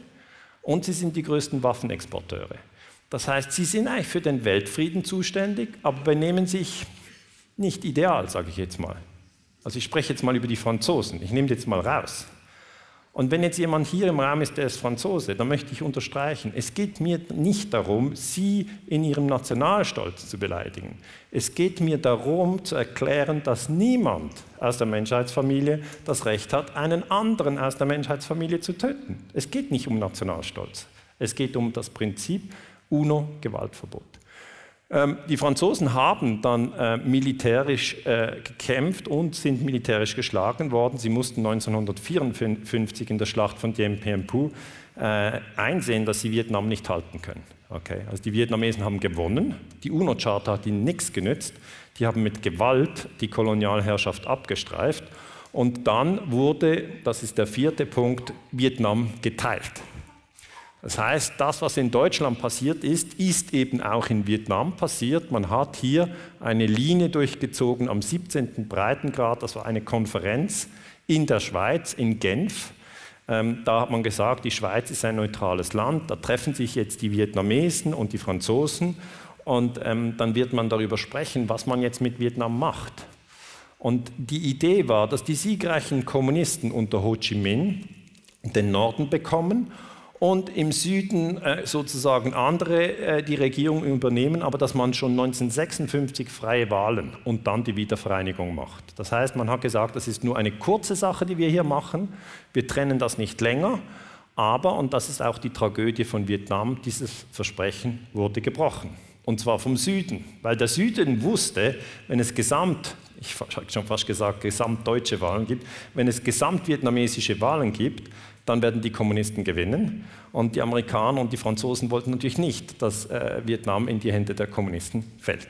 und sie sind die größten Waffenexporteure. Das heißt, sie sind eigentlich für den Weltfrieden zuständig, aber benehmen sich nicht ideal, sage ich jetzt mal. Also ich spreche jetzt mal über die Franzosen. Ich nehme jetzt mal raus. Und wenn jetzt jemand hier im Raum ist, der ist Franzose, dann möchte ich unterstreichen, es geht mir nicht darum, Sie in Ihrem Nationalstolz zu beleidigen. Es geht mir darum zu erklären, dass niemand aus der Menschheitsfamilie das Recht hat, einen anderen aus der Menschheitsfamilie zu töten. Es geht nicht um Nationalstolz. Es geht um das Prinzip UNO-Gewaltverbot. Ähm, die Franzosen haben dann äh, militärisch äh, gekämpft und sind militärisch geschlagen worden. Sie mussten 1954 in der Schlacht von Dien Bien Phu äh, einsehen, dass sie Vietnam nicht halten können. Okay? Also die Vietnamesen haben gewonnen. Die UNO-Charta hat ihnen nichts genützt. Die haben mit Gewalt die Kolonialherrschaft abgestreift. Und dann wurde, das ist der vierte Punkt, Vietnam geteilt. Das heißt, das, was in Deutschland passiert ist, ist eben auch in Vietnam passiert. Man hat hier eine Linie durchgezogen am 17. Breitengrad, das war eine Konferenz in der Schweiz, in Genf. Ähm, da hat man gesagt, die Schweiz ist ein neutrales Land, da treffen sich jetzt die Vietnamesen und die Franzosen und ähm, dann wird man darüber sprechen, was man jetzt mit Vietnam macht. Und die Idee war, dass die siegreichen Kommunisten unter Ho Chi Minh den Norden bekommen und im Süden äh, sozusagen andere äh, die Regierung übernehmen, aber dass man schon 1956 freie Wahlen und dann die Wiedervereinigung macht. Das heißt, man hat gesagt, das ist nur eine kurze Sache, die wir hier machen, wir trennen das nicht länger, aber, und das ist auch die Tragödie von Vietnam, dieses Versprechen wurde gebrochen. Und zwar vom Süden, weil der Süden wusste, wenn es gesamt, ich habe schon fast gesagt, gesamtdeutsche Wahlen gibt, wenn es gesamtvietnamesische Wahlen gibt, dann werden die Kommunisten gewinnen. Und die Amerikaner und die Franzosen wollten natürlich nicht, dass äh, Vietnam in die Hände der Kommunisten fällt.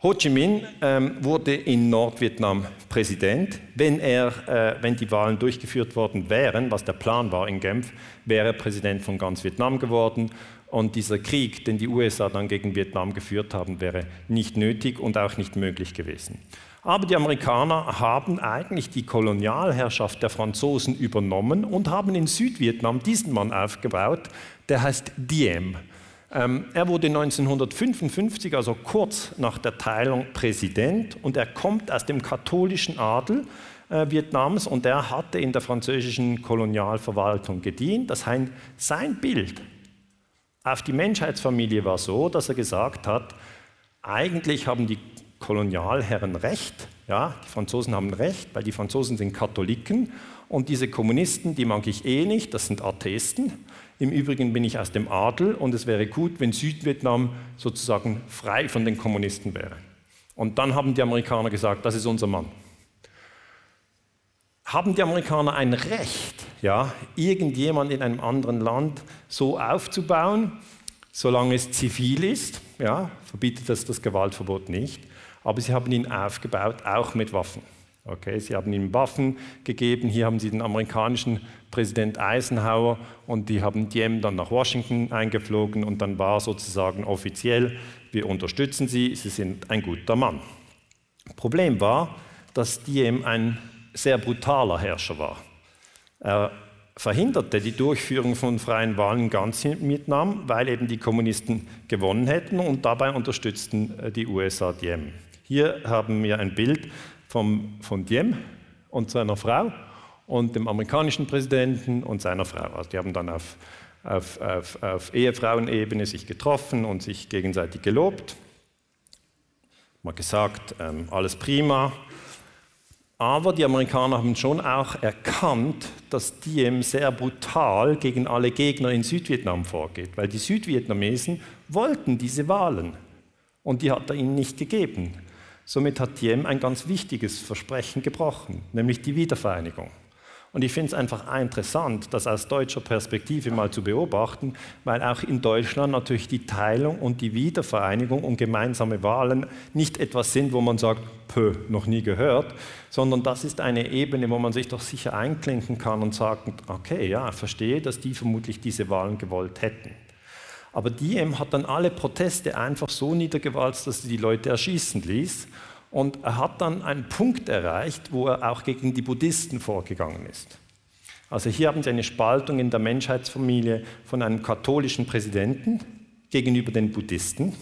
Ho Chi Minh ähm, wurde in Nordvietnam Präsident. Wenn, er, äh, wenn die Wahlen durchgeführt worden wären, was der Plan war in Genf, wäre er Präsident von ganz Vietnam geworden. Und dieser Krieg, den die USA dann gegen Vietnam geführt haben, wäre nicht nötig und auch nicht möglich gewesen. Aber die Amerikaner haben eigentlich die Kolonialherrschaft der Franzosen übernommen und haben in Südvietnam diesen Mann aufgebaut, der heißt Diem. Ähm, er wurde 1955, also kurz nach der Teilung, Präsident und er kommt aus dem katholischen Adel äh, Vietnams und er hatte in der französischen Kolonialverwaltung gedient. Das heißt, sein Bild auf die Menschheitsfamilie war so, dass er gesagt hat, eigentlich haben die Kolonialherren recht. Ja, die Franzosen haben recht, weil die Franzosen sind Katholiken und diese Kommunisten, die mag ich eh nicht, das sind Atheisten. Im Übrigen bin ich aus dem Adel und es wäre gut, wenn Südvietnam sozusagen frei von den Kommunisten wäre. Und dann haben die Amerikaner gesagt, das ist unser Mann. Haben die Amerikaner ein Recht, ja, irgendjemand in einem anderen Land so aufzubauen, solange es zivil ist? Ja, verbietet das das Gewaltverbot nicht aber sie haben ihn aufgebaut, auch mit Waffen. Okay, sie haben ihm Waffen gegeben. Hier haben sie den amerikanischen Präsident Eisenhower und die haben Diem dann nach Washington eingeflogen und dann war sozusagen offiziell, wir unterstützen sie, sie sind ein guter Mann. Problem war, dass Diem ein sehr brutaler Herrscher war. Er verhinderte die Durchführung von freien Wahlen ganz in Vietnam, weil eben die Kommunisten gewonnen hätten und dabei unterstützten äh, die USA Diem. Hier haben wir ein Bild vom, von Diem und seiner Frau und dem amerikanischen Präsidenten und seiner Frau. Also die haben dann auf, auf, auf, auf Ehefrauenebene sich getroffen und sich gegenseitig gelobt. Mal gesagt, ähm, alles prima. Aber die Amerikaner haben schon auch erkannt, dass Diem sehr brutal gegen alle Gegner in Südvietnam vorgeht, weil die Südvietnamesen wollten diese Wahlen und die hat er ihnen nicht gegeben. Somit hat Diem ein ganz wichtiges Versprechen gebrochen, nämlich die Wiedervereinigung. Und ich finde es einfach interessant, das aus deutscher Perspektive mal zu beobachten, weil auch in Deutschland natürlich die Teilung und die Wiedervereinigung und gemeinsame Wahlen nicht etwas sind, wo man sagt, pö, noch nie gehört, sondern das ist eine Ebene, wo man sich doch sicher einklinken kann und sagt, okay, ja, verstehe, dass die vermutlich diese Wahlen gewollt hätten. Aber Diem hat dann alle Proteste einfach so niedergewalzt, dass sie die Leute erschießen ließ. Und er hat dann einen Punkt erreicht, wo er auch gegen die Buddhisten vorgegangen ist. Also hier haben Sie eine Spaltung in der Menschheitsfamilie von einem katholischen Präsidenten gegenüber den Buddhisten,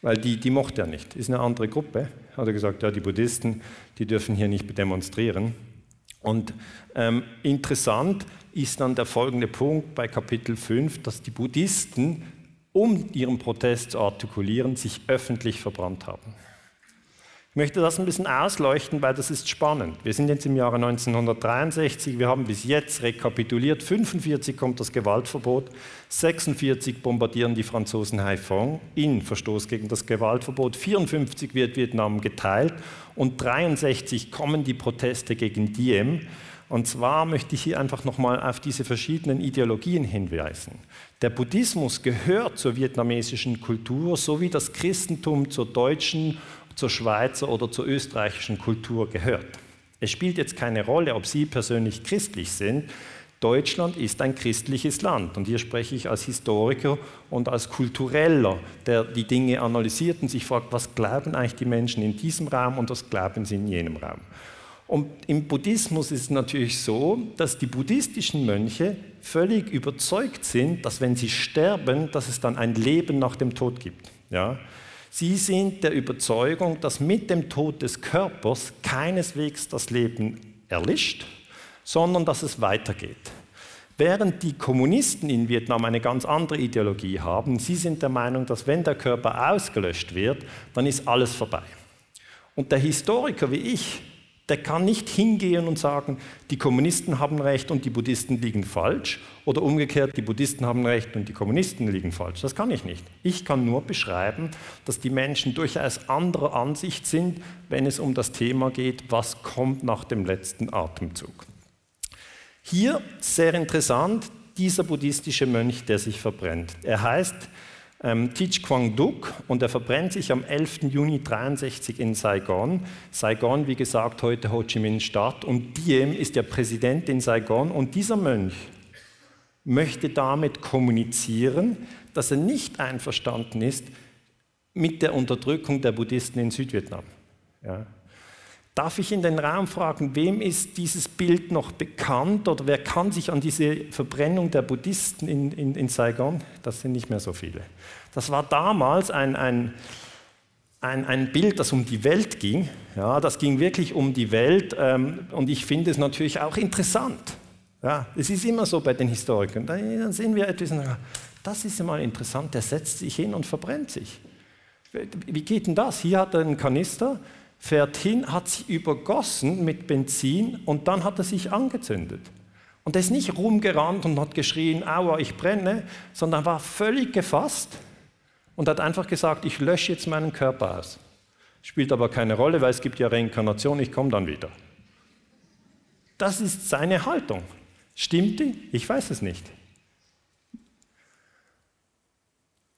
weil die, die mochte er nicht. Ist eine andere Gruppe. Hat er gesagt, ja, die Buddhisten, die dürfen hier nicht demonstrieren. Und ähm, interessant ist dann der folgende Punkt bei Kapitel 5, dass die Buddhisten, um ihren Protest zu artikulieren, sich öffentlich verbrannt haben. Ich möchte das ein bisschen ausleuchten, weil das ist spannend. Wir sind jetzt im Jahre 1963, wir haben bis jetzt rekapituliert, 45 kommt das Gewaltverbot, 46 bombardieren die Franzosen Haiphong in Verstoß gegen das Gewaltverbot, 54 wird Vietnam geteilt und 63 kommen die Proteste gegen Diem. Und zwar möchte ich hier einfach nochmal auf diese verschiedenen Ideologien hinweisen. Der Buddhismus gehört zur vietnamesischen Kultur, so wie das Christentum zur deutschen zur Schweizer oder zur österreichischen Kultur gehört. Es spielt jetzt keine Rolle, ob Sie persönlich christlich sind. Deutschland ist ein christliches Land und hier spreche ich als Historiker und als Kultureller, der die Dinge analysiert und sich fragt, was glauben eigentlich die Menschen in diesem Raum und was glauben sie in jenem Raum. Und im Buddhismus ist es natürlich so, dass die buddhistischen Mönche völlig überzeugt sind, dass wenn sie sterben, dass es dann ein Leben nach dem Tod gibt. Ja? Sie sind der Überzeugung, dass mit dem Tod des Körpers keineswegs das Leben erlischt, sondern dass es weitergeht. Während die Kommunisten in Vietnam eine ganz andere Ideologie haben, sie sind der Meinung, dass wenn der Körper ausgelöscht wird, dann ist alles vorbei. Und der Historiker wie ich der kann nicht hingehen und sagen, die Kommunisten haben recht und die Buddhisten liegen falsch oder umgekehrt, die Buddhisten haben recht und die Kommunisten liegen falsch. Das kann ich nicht. Ich kann nur beschreiben, dass die Menschen durchaus anderer Ansicht sind, wenn es um das Thema geht, was kommt nach dem letzten Atemzug. Hier sehr interessant, dieser buddhistische Mönch, der sich verbrennt. Er heißt ähm, Thich Quang Duc und er verbrennt sich am 11. Juni 1963 in Saigon. Saigon, wie gesagt, heute Ho Chi Minh Stadt und Diem ist der Präsident in Saigon und dieser Mönch möchte damit kommunizieren, dass er nicht einverstanden ist mit der Unterdrückung der Buddhisten in Südvietnam. Ja. Darf ich in den Raum fragen, wem ist dieses Bild noch bekannt oder wer kann sich an diese Verbrennung der Buddhisten in, in, in Saigon? Das sind nicht mehr so viele. Das war damals ein, ein, ein, ein Bild, das um die Welt ging. Ja, das ging wirklich um die Welt ähm, und ich finde es natürlich auch interessant. Ja, es ist immer so bei den Historikern. Dann sehen wir etwas das ist mal interessant, der setzt sich hin und verbrennt sich. Wie geht denn das? Hier hat er einen Kanister, fährt hin, hat sie übergossen mit Benzin und dann hat er sich angezündet. Und er ist nicht rumgerannt und hat geschrien, aua, ich brenne, sondern war völlig gefasst und hat einfach gesagt, ich lösche jetzt meinen Körper aus. Spielt aber keine Rolle, weil es gibt ja Reinkarnation, ich komme dann wieder. Das ist seine Haltung. Stimmt die? Ich weiß es nicht.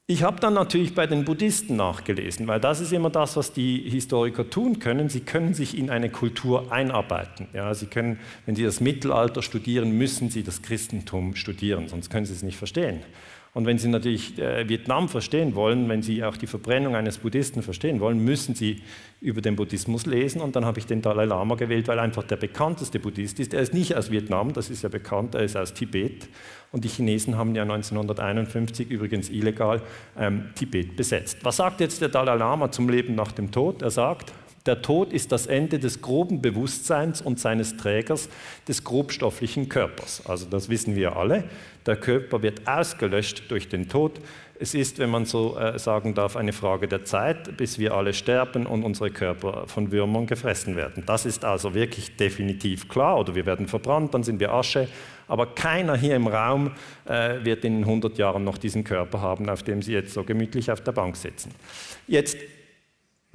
Ich habe dann natürlich bei den Buddhisten nachgelesen, weil das ist immer das, was die Historiker tun können. Sie können sich in eine Kultur einarbeiten. Ja, sie können, wenn sie das Mittelalter studieren, müssen sie das Christentum studieren, sonst können sie es nicht verstehen. Und wenn Sie natürlich äh, Vietnam verstehen wollen, wenn Sie auch die Verbrennung eines Buddhisten verstehen wollen, müssen Sie über den Buddhismus lesen. Und dann habe ich den Dalai Lama gewählt, weil einfach der bekannteste Buddhist ist. Er ist nicht aus Vietnam, das ist ja bekannt, er ist aus Tibet. Und die Chinesen haben ja 1951 übrigens illegal ähm, Tibet besetzt. Was sagt jetzt der Dalai Lama zum Leben nach dem Tod? Er sagt, der Tod ist das Ende des groben Bewusstseins und seines Trägers, des grobstofflichen Körpers. Also das wissen wir alle. Der Körper wird ausgelöscht durch den Tod. Es ist, wenn man so äh, sagen darf, eine Frage der Zeit, bis wir alle sterben und unsere Körper von Würmern gefressen werden. Das ist also wirklich definitiv klar. Oder wir werden verbrannt, dann sind wir Asche. Aber keiner hier im Raum äh, wird in 100 Jahren noch diesen Körper haben, auf dem Sie jetzt so gemütlich auf der Bank sitzen. Jetzt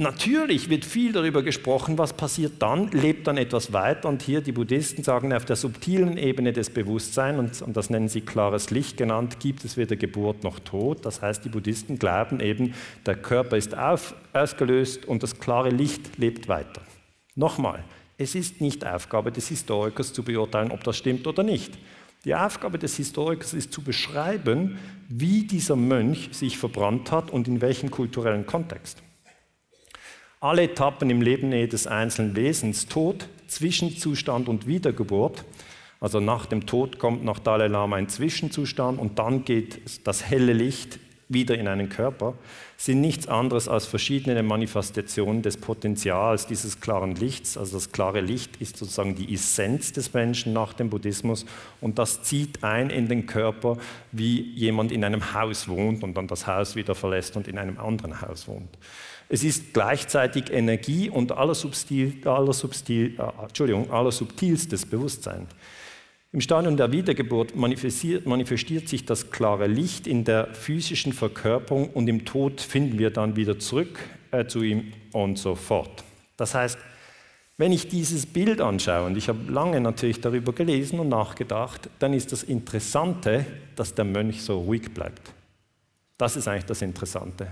Natürlich wird viel darüber gesprochen, was passiert dann, lebt dann etwas weiter. Und hier die Buddhisten sagen, auf der subtilen Ebene des Bewusstseins, und, und, das nennen sie klares Licht genannt, gibt es weder Geburt noch Tod. Das heißt, die Buddhisten glauben eben, der Körper ist auf, ausgelöst und das klare Licht lebt weiter. Nochmal, es ist nicht Aufgabe des Historikers zu beurteilen, ob das stimmt oder nicht. Die Aufgabe des Historikers ist zu beschreiben, wie dieser Mönch sich verbrannt hat und in welchem kulturellen Kontext. Alle Etappen im Leben des einzelnen Wesens, Tod, Zwischenzustand und Wiedergeburt, also nach dem Tod kommt nach Dalai Lama ein Zwischenzustand und dann geht das helle Licht wieder in einen Körper, sind nichts anderes als verschiedene Manifestationen des Potenzials dieses klaren Lichts. Also das klare Licht ist sozusagen die Essenz des Menschen nach dem Buddhismus und das zieht ein in den Körper, wie jemand in einem Haus wohnt und dann das Haus wieder verlässt und in einem anderen Haus wohnt. Es ist gleichzeitig Energie und allersubtil, allersubtil, äh, Entschuldigung, allersubtilstes Bewusstsein. Im Stadium der Wiedergeburt manifestiert, sich das klare Licht in der physischen Verkörperung und im Tod finden wir dann wieder zurück äh, zu ihm und so fort. Das heißt, wenn ich dieses Bild anschaue, und ich habe lange natürlich darüber gelesen und nachgedacht, dann ist das Interessante, dass der Mönch so ruhig bleibt. Das ist eigentlich das Interessante.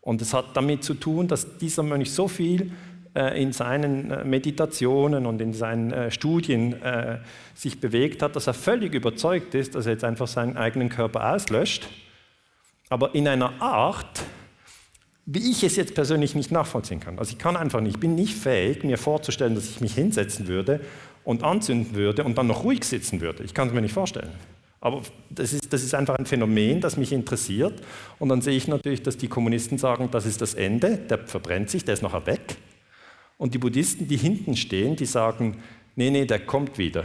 Und es hat damit zu tun, dass dieser Mönch so viel in seinen äh, Meditationen und in seinen äh, Studien sich bewegt hat, dass er völlig überzeugt ist, dass er jetzt einfach seinen eigenen Körper auslöscht, aber in einer Art, wie ich es jetzt persönlich nicht nachvollziehen kann. Also ich kann einfach nicht, ich bin nicht fähig, mir vorzustellen, dass ich mich hinsetzen würde und anzünden würde und dann noch ruhig sitzen würde. Ich kann es mir nicht vorstellen. Aber das ist, das ist einfach ein Phänomen, das mich interessiert. Und dann sehe ich natürlich, dass die Kommunisten sagen, das ist das Ende, der verbrennt sich, der ist nachher weg. Und die Buddhisten, die hinten stehen, die sagen, nee, nee, der kommt wieder.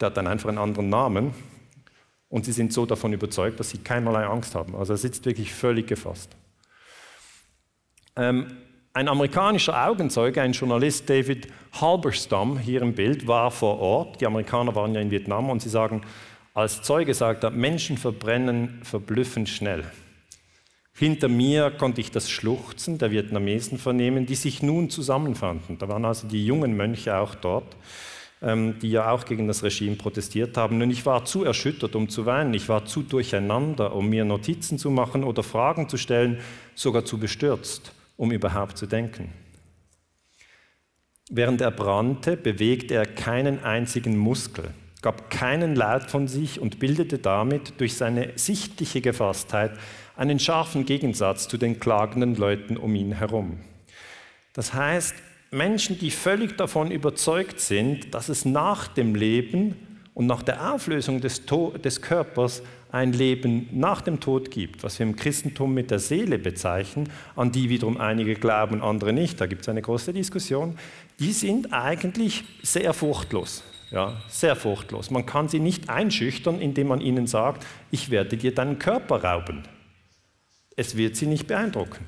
Der hat dann einfach einen anderen Namen. Und sie sind so davon überzeugt, dass sie keinerlei Angst haben. Also er sitzt wirklich völlig gefasst. Ähm, ein amerikanischer Augenzeuge, ein Journalist, David Halberstam, hier im Bild, war vor Ort. Die Amerikaner waren ja in Vietnam und sie sagen, als Zeuge sagt er, Menschen verbrennen verblüffend schnell. Hinter mir konnte ich das Schluchzen der Vietnamesen vernehmen, die sich nun zusammenfanden. Da waren also die jungen Mönche auch dort, ähm, die ja auch gegen das Regime protestiert haben. Und ich war zu erschüttert, um zu weinen. Ich war zu durcheinander, um mir Notizen zu machen oder Fragen zu stellen, sogar zu bestürzt, um überhaupt zu denken. Während er brannte, bewegte er keinen einzigen Muskel, gab keinen Laut von sich und bildete damit durch seine sichtliche Gefasstheit einen scharfen Gegensatz zu den klagenden Leuten um ihn herum. Das heißt, Menschen, die völlig davon überzeugt sind, dass es nach dem Leben und nach der Auflösung des, des, Körpers ein Leben nach dem Tod gibt, was wir im Christentum mit der Seele bezeichnen, an die wiederum einige glauben, andere nicht, da gibt es eine große Diskussion, die sind eigentlich sehr furchtlos. Ja, sehr furchtlos. Man kann sie nicht einschüchtern, indem man ihnen sagt, ich werde dir deinen Körper rauben. Es wird sie nicht beeindrucken.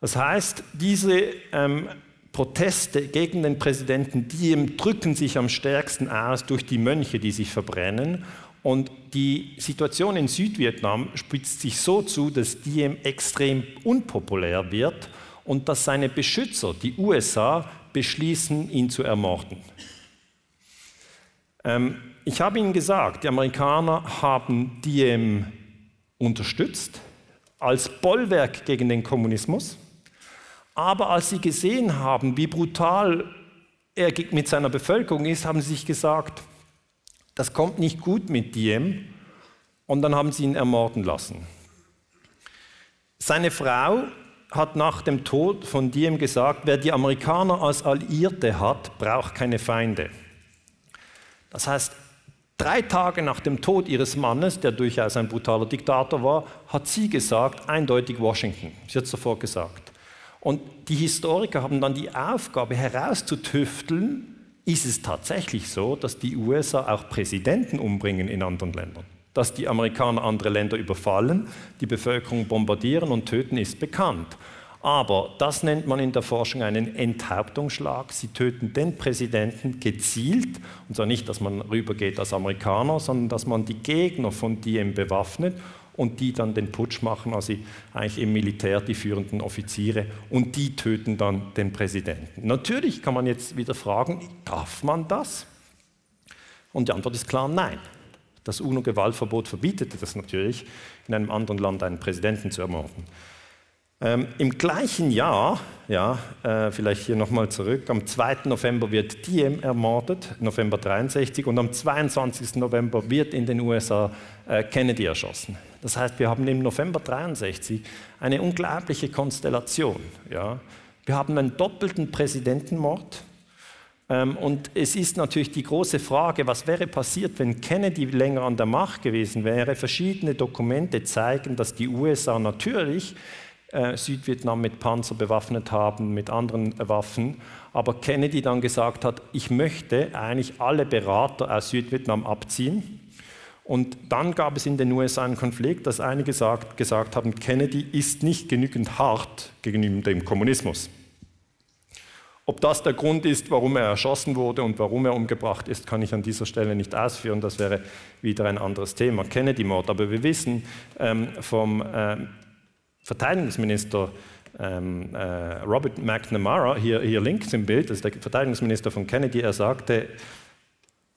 Das heißt, diese ähm, Proteste gegen den Präsidenten Diem drücken sich am stärksten aus durch die Mönche, die sich verbrennen. Und die Situation in Südvietnam spitzt sich so zu, dass Diem extrem unpopulär wird und dass seine Beschützer, die USA, beschließen, ihn zu ermorden. Ähm, ich habe Ihnen gesagt, die Amerikaner haben Diem unterstützt als Bollwerk gegen den Kommunismus. Aber als sie gesehen haben, wie brutal er mit seiner Bevölkerung ist, haben sie sich gesagt, das kommt nicht gut mit Diem. Und dann haben sie ihn ermorden lassen. Seine Frau hat nach dem Tod von Diem gesagt, wer die Amerikaner als Alliierte hat, braucht keine Feinde. Das heißt, Drei Tage nach dem Tod ihres Mannes, der durchaus ein brutaler Diktator war, hat sie gesagt, eindeutig Washington. Sie hat es sofort gesagt. Und die Historiker haben dann die Aufgabe herauszutüfteln, ist es tatsächlich so, dass die USA auch Präsidenten umbringen in anderen Ländern? Dass die Amerikaner andere Länder überfallen, die Bevölkerung bombardieren und töten, ist bekannt. Aber das nennt man in der Forschung einen Enthauptungsschlag. Sie töten den Präsidenten gezielt, und zwar nicht, dass man rübergeht als Amerikaner, sondern dass man die Gegner von Diem bewaffnet und die dann den Putsch machen, also eigentlich im Militär die führenden Offiziere, und die töten dann den Präsidenten. Natürlich kann man jetzt wieder fragen, darf man das? Und die Antwort ist klar, nein. Das UNO-Gewaltverbot verbietet das natürlich, in einem anderen Land einen Präsidenten zu ermorden. Ähm, Im gleichen Jahr, ja, äh, vielleicht hier nochmal zurück, am 2. November wird Diem ermordet, November 63, und am 22. November wird in den USA äh, Kennedy erschossen. Das heißt, wir haben im November 63 eine unglaubliche Konstellation. Ja. Wir haben einen doppelten Präsidentenmord, ähm, und es ist natürlich die große Frage, was wäre passiert, wenn Kennedy länger an der Macht gewesen wäre. Verschiedene Dokumente zeigen, dass die USA natürlich äh, Südvietnam mit Panzer bewaffnet haben, mit anderen Waffen, aber Kennedy dann gesagt hat, ich möchte eigentlich alle Berater aus Südvietnam abziehen. Und dann gab es in den USA einen Konflikt, dass einige gesagt, gesagt haben, Kennedy ist nicht genügend hart gegenüber dem Kommunismus. Ob das der Grund ist, warum er erschossen wurde und warum er umgebracht ist, kann ich an dieser Stelle nicht ausführen. Das wäre wieder ein anderes Thema, Kennedy-Mord. Aber wir wissen ähm, vom ähm, Verteidigungsminister ähm, äh, Robert McNamara, hier, hier links im Bild, das ist der Verteidigungsminister von Kennedy, er sagte,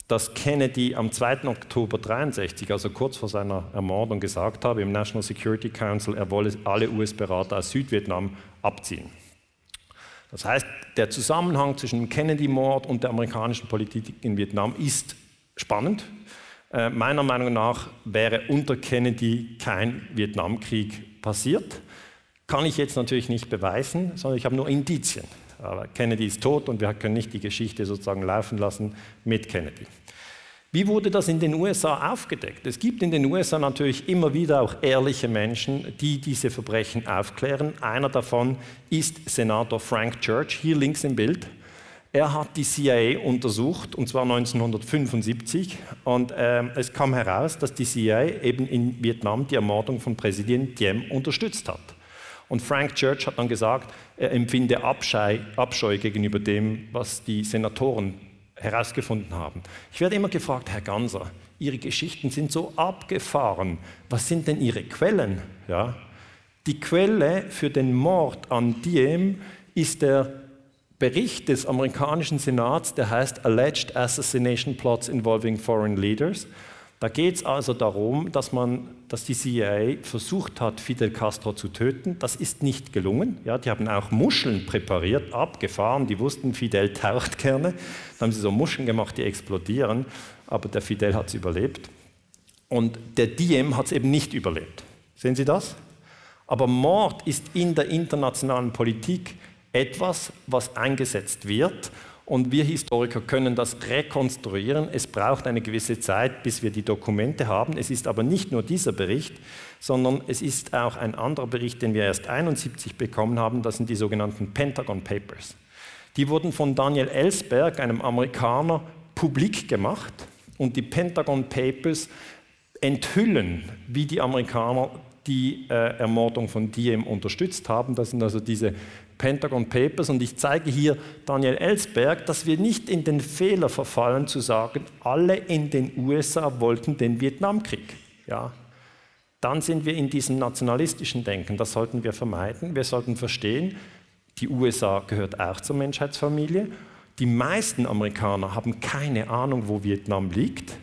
dass Kennedy am 2. Oktober 63, also kurz vor seiner Ermordung, gesagt habe im National Security Council, er wolle alle US-Berater aus Südvietnam abziehen. Das heißt, der Zusammenhang zwischen dem Kennedy-Mord und der amerikanischen Politik in Vietnam ist spannend. Äh, meiner Meinung nach wäre unter Kennedy kein Vietnamkrieg passiert. Kann ich jetzt natürlich nicht beweisen, sondern ich habe nur Indizien. Aber Kennedy ist tot und wir können nicht die Geschichte sozusagen laufen lassen mit Kennedy. Wie wurde das in den USA aufgedeckt? Es gibt in den USA natürlich immer wieder auch ehrliche Menschen, die diese Verbrechen aufklären. Einer davon ist Senator Frank Church, hier links im Bild. Er hat die CIA untersucht, und zwar 1975, und äh, es kam heraus, dass die CIA eben in Vietnam die Ermordung von Präsident Diem unterstützt hat. Und Frank Church hat dann gesagt, er empfinde Abscheu, Abscheu gegenüber dem, was die Senatoren herausgefunden haben. Ich werde immer gefragt, Herr Ganser, Ihre Geschichten sind so abgefahren. Was sind denn Ihre Quellen? Ja? Die Quelle für den Mord an Diem ist der Bericht des amerikanischen Senats, der heißt Alleged Assassination Plots Involving Foreign Leaders. Da geht es also darum, dass, man, dass die CIA versucht hat, Fidel Castro zu töten. Das ist nicht gelungen. Ja, die haben auch Muscheln präpariert, abgefahren. Die wussten, Fidel taucht gerne. Dann haben sie so Muscheln gemacht, die explodieren. Aber der Fidel hat es überlebt. Und der Diem hat es eben nicht überlebt. Sehen Sie das? Aber Mord ist in der internationalen Politik etwas, was eingesetzt wird und wir Historiker können das rekonstruieren. Es braucht eine gewisse Zeit, bis wir die Dokumente haben. Es ist aber nicht nur dieser Bericht, sondern es ist auch ein anderer Bericht, den wir erst 1971 bekommen haben. Das sind die sogenannten Pentagon Papers. Die wurden von Daniel Ellsberg, einem Amerikaner, publik gemacht. Und die Pentagon Papers enthüllen, wie die Amerikaner die äh, Ermordung von Diem unterstützt haben. Das sind also diese Pentagon Papers und ich zeige hier Daniel Ellsberg, dass wir nicht in den Fehler verfallen zu sagen, alle in den USA wollten den Vietnamkrieg. Ja, dann sind wir in diesem nationalistischen Denken. Das sollten wir vermeiden. Wir sollten verstehen, die USA gehört auch zur Menschheitsfamilie. Die meisten Amerikaner haben keine Ahnung, wo Vietnam liegt.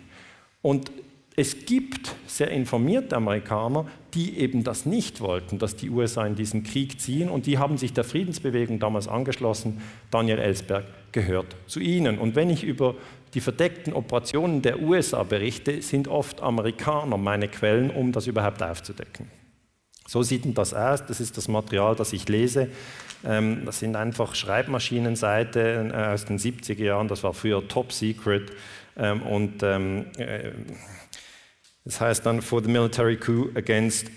Und es gibt sehr informierte Amerikaner, die eben das nicht wollten, dass die USA in diesen Krieg ziehen und die haben sich der Friedensbewegung damals angeschlossen. Daniel Ellsberg gehört zu ihnen. Und wenn ich über die verdeckten Operationen der USA berichte, sind oft Amerikaner meine Quellen, um das überhaupt aufzudecken. So sieht das aus, das ist das Material, das ich lese. Ähm, das sind einfach Schreibmaschinenseiten äh, aus den 70er Jahren, das war früher Top Secret. Ähm, und ähm, äh, das heißt dann, for the military coup against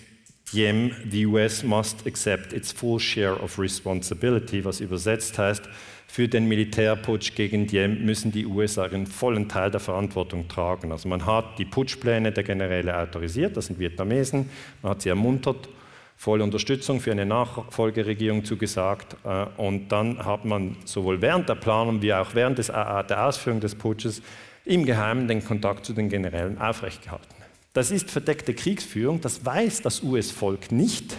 Diem, the US must accept its full share of responsibility, was übersetzt heißt, für den Militärputsch gegen Diem müssen die USA einen vollen Teil der Verantwortung tragen. Also man hat die Putschpläne der Generäle autorisiert, das sind Vietnamesen, man hat sie ermuntert, volle Unterstützung für eine Nachfolgeregierung zugesagt äh, und dann hat man sowohl während der Planung wie auch während des, der Ausführung des Putsches im Geheimen den Kontakt zu den Generälen aufrechtgehalten. Das ist verdeckte Kriegsführung, das weiß das US-Volk nicht.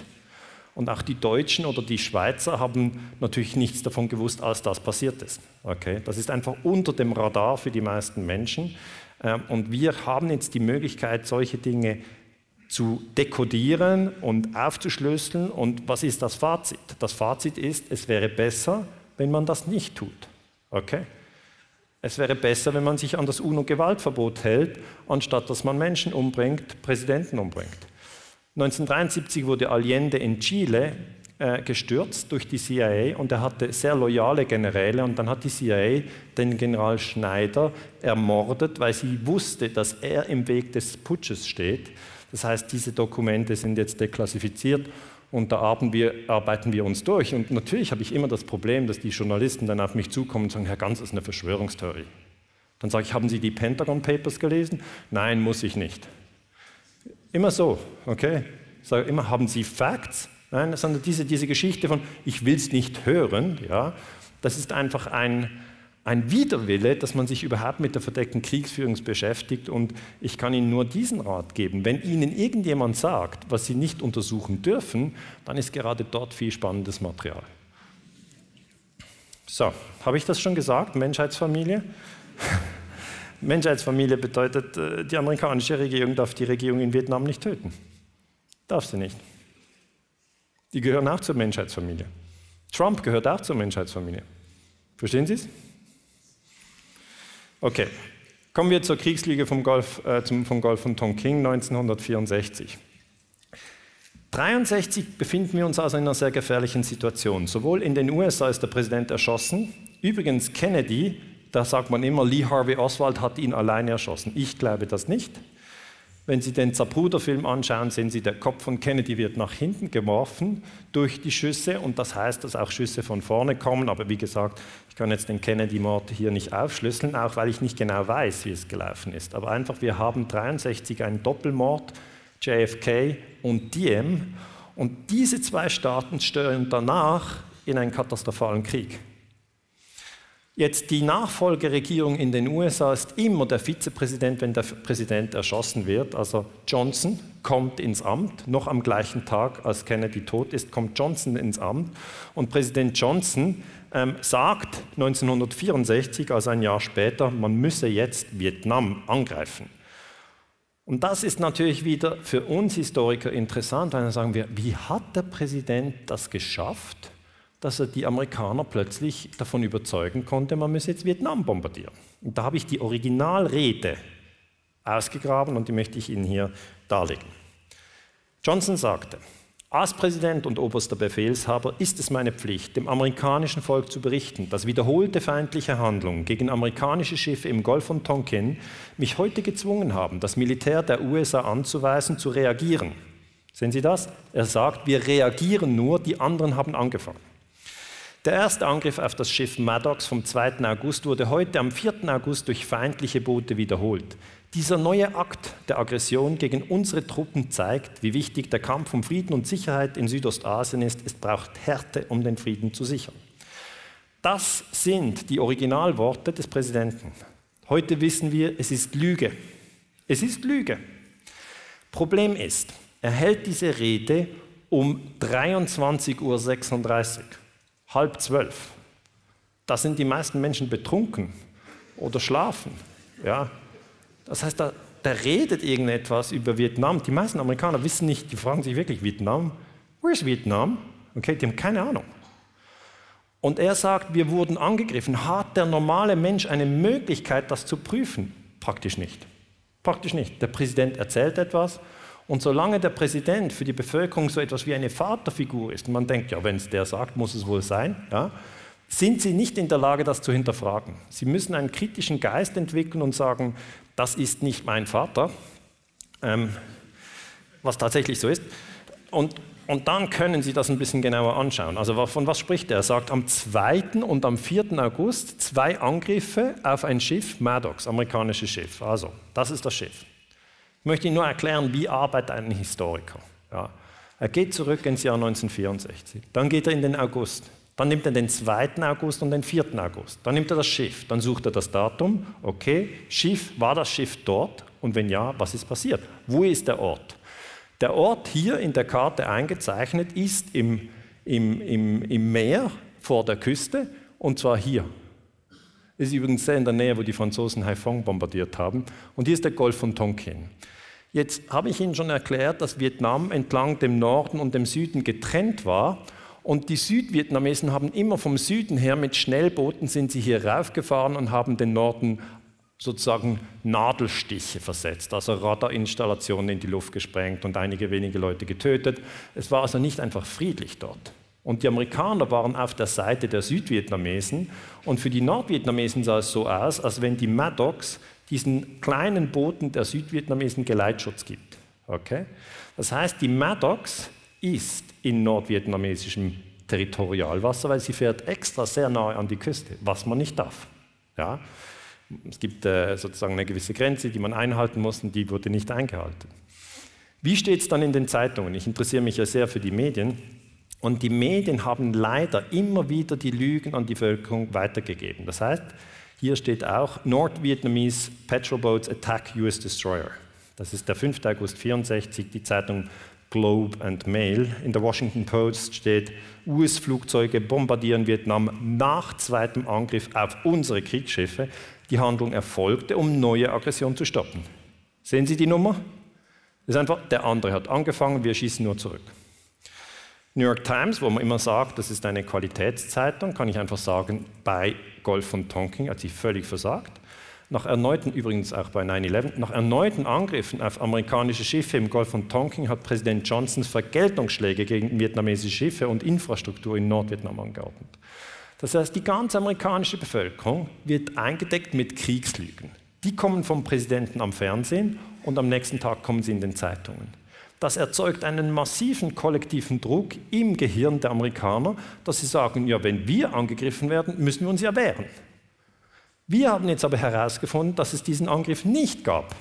Und auch die Deutschen oder die Schweizer haben natürlich nichts davon gewusst, als das passiert ist. Okay? Das ist einfach unter dem Radar für die meisten Menschen. Ähm, und wir haben jetzt die Möglichkeit, solche Dinge zu dekodieren und aufzuschlüsseln. Und was ist das Fazit? Das Fazit ist, es wäre besser, wenn man das nicht tut. Okay? Es wäre besser, wenn man sich an das UNO-Gewaltverbot hält, anstatt dass man Menschen umbringt, Präsidenten umbringt. 1973 wurde Allende in Chile äh, gestürzt durch die CIA und er hatte sehr loyale Generäle und dann hat die CIA den General Schneider ermordet, weil sie wusste, dass er im Weg des Putsches steht. Das heißt, diese Dokumente sind jetzt deklassifiziert und da arbeiten wir, uns durch. Und natürlich habe ich immer das Problem, dass die Journalisten dann auf mich zukommen und sagen, Herr Ganz, das ist eine Verschwörungstheorie. Dann sage ich, haben Sie die Pentagon Papers gelesen? Nein, muss ich nicht. Immer so, okay? Ich sage immer, haben Sie Facts? Nein, sondern diese, diese Geschichte von, ich will es nicht hören, ja, das ist einfach ein, ein Widerwille, dass man sich überhaupt mit der verdeckten Kriegsführung beschäftigt. Und ich kann Ihnen nur diesen Rat geben. Wenn Ihnen irgendjemand sagt, was Sie nicht untersuchen dürfen, dann ist gerade dort viel spannendes Material. So, habe ich das schon gesagt? Menschheitsfamilie? Menschheitsfamilie bedeutet, äh, die amerikanische Regierung darf die Regierung in Vietnam nicht töten. Darf sie nicht. Die gehören auch zur Menschheitsfamilie. Trump gehört auch zur Menschheitsfamilie. Verstehen Sie es? Okay, kommen wir zur Kriegslüge vom Golf, äh, zum, vom Golf von Tonking 1964. 1963 befinden wir uns also in einer sehr gefährlichen Situation. Sowohl in den USA ist der Präsident erschossen, übrigens Kennedy, da sagt man immer, Lee Harvey Oswald hat ihn alleine erschossen. Ich glaube das nicht. Wenn Sie den Zapruder-Film anschauen, sehen Sie, der Kopf von Kennedy wird nach hinten geworfen durch die Schüsse und das heißt, dass auch Schüsse von vorne kommen. Aber wie gesagt, ich kann jetzt den Kennedy-Mord hier nicht aufschlüsseln, auch weil ich nicht genau weiß, wie es gelaufen ist. Aber einfach, wir haben 63 einen Doppelmord, JFK und Diem und diese zwei Staaten steuern danach in einen katastrophalen Krieg. Jetzt die Nachfolgeregierung in den USA ist immer der Vizepräsident, wenn der Präsident erschossen wird. Also Johnson kommt ins Amt, noch am gleichen Tag, als Kennedy tot ist, kommt Johnson ins Amt. Und Präsident Johnson ähm, sagt 1964, also ein Jahr später, man müsse jetzt Vietnam angreifen. Und das ist natürlich wieder für uns Historiker interessant, weil dann sagen wir, wie hat der Präsident das geschafft? Dass er die Amerikaner plötzlich davon überzeugen konnte, man müsse jetzt Vietnam bombardieren. Und da habe ich die Originalrede ausgegraben und die möchte ich Ihnen hier darlegen. Johnson sagte, als Präsident und oberster Befehlshaber ist es meine Pflicht, dem amerikanischen Volk zu berichten, dass wiederholte feindliche Handlungen gegen amerikanische Schiffe im Golf von Tonkin mich heute gezwungen haben, das Militär der USA anzuweisen, zu reagieren. Sehen Sie das? Er sagt, wir reagieren nur, die anderen haben angefangen. Der erste Angriff auf das Schiff Maddox vom 2. August wurde heute am 4. August durch feindliche Boote wiederholt. Dieser neue Akt der Aggression gegen unsere Truppen zeigt, wie wichtig der Kampf um Frieden und Sicherheit in Südostasien ist. Es braucht Härte, um den Frieden zu sichern. Das sind die Originalworte des Präsidenten. Heute wissen wir, es ist Lüge. Es ist Lüge. Problem ist, er hält diese Rede um 23.36 Uhr halb zwölf. Da sind die meisten Menschen betrunken oder schlafen. Ja. Das heißt, da, der redet irgendetwas über Vietnam. Die meisten Amerikaner wissen nicht, die fragen sich wirklich, Vietnam? Wo ist Vietnam? Okay, die haben keine Ahnung. Und er sagt, wir wurden angegriffen. Hat der normale Mensch eine Möglichkeit, das zu prüfen? Praktisch nicht. Praktisch nicht. Der Präsident erzählt etwas und solange der Präsident für die Bevölkerung so etwas wie eine Vaterfigur ist, und man denkt, ja, wenn es der sagt, muss es wohl sein, ja, sind sie nicht in der Lage, das zu hinterfragen. Sie müssen einen kritischen Geist entwickeln und sagen, das ist nicht mein Vater, ähm, was tatsächlich so ist. Und, und dann können Sie das ein bisschen genauer anschauen. Also von was spricht er? Er sagt, am 2. und am 4. August zwei Angriffe auf ein Schiff, Maddox, amerikanisches Schiff. Also, das ist das Schiff. Ich möchte Ihnen nur erklären, wie arbeitet ein Historiker. Ja. Er geht zurück ins Jahr 1964. Dann geht er in den August. Dann nimmt er den 2. August und den 4. August. Dann nimmt er das Schiff. Dann sucht er das Datum. Okay, Schiff, war das Schiff dort? Und wenn ja, was ist passiert? Wo ist der Ort? Der Ort hier in der Karte eingezeichnet ist im, im, im, im Meer vor der Küste und zwar hier. Ist übrigens sehr in der Nähe, wo die Franzosen Haiphong bombardiert haben. Und hier ist der Golf von Tonkin. Jetzt habe ich Ihnen schon erklärt, dass Vietnam entlang dem Norden und dem Süden getrennt war. Und die Südvietnamesen haben immer vom Süden her mit Schnellbooten sind sie hier raufgefahren und haben den Norden sozusagen Nadelstiche versetzt, also Radarinstallationen in die Luft gesprengt und einige wenige Leute getötet. Es war also nicht einfach friedlich dort. Und die Amerikaner waren auf der Seite der Südvietnamesen und für die Nordvietnamesen sah es so aus, als wenn die Maddox diesen kleinen Booten der Südvietnamesen Geleitschutz gibt. Okay? Das heißt, die Maddox ist in nordvietnamesischem Territorialwasser, weil sie fährt extra sehr nahe an die Küste, was man nicht darf. Ja? Es gibt äh, sozusagen eine gewisse Grenze, die man einhalten muss und die wurde nicht eingehalten. Wie steht es dann in den Zeitungen? Ich interessiere mich ja sehr für die Medien. Und die Medien haben leider immer wieder die Lügen an die Bevölkerung weitergegeben. Das heißt, hier steht auch, North Vietnamese Petrol Boats attack US Destroyer. Das ist der 5. August 64, die Zeitung Globe and Mail. In der Washington Post steht, US-Flugzeuge bombardieren Vietnam nach zweitem Angriff auf unsere Kriegsschiffe. Die Handlung erfolgte, um neue Aggression zu stoppen. Sehen Sie die Nummer? Das ist einfach, der andere hat angefangen, wir schießen nur zurück. New York Times, wo man immer sagt, das ist eine Qualitätszeitung, kann ich einfach sagen, bei Golf von Tonking hat sie völlig versagt. Nach erneuten, übrigens auch bei 9-11, nach erneuten Angriffen auf amerikanische Schiffe im Golf von Tonking hat Präsident Johnson Vergeltungsschläge gegen vietnamesische Schiffe und Infrastruktur in Nordvietnam angeordnet. Das heißt, die ganze amerikanische Bevölkerung wird eingedeckt mit Kriegslügen. Die kommen vom Präsidenten am Fernsehen und am nächsten Tag kommen sie in den Zeitungen. Das erzeugt einen massiven kollektiven Druck im Gehirn der Amerikaner, dass sie sagen, ja, wenn wir angegriffen werden, müssen wir uns ja wehren. Wir haben jetzt aber herausgefunden, dass es diesen Angriff nicht gab.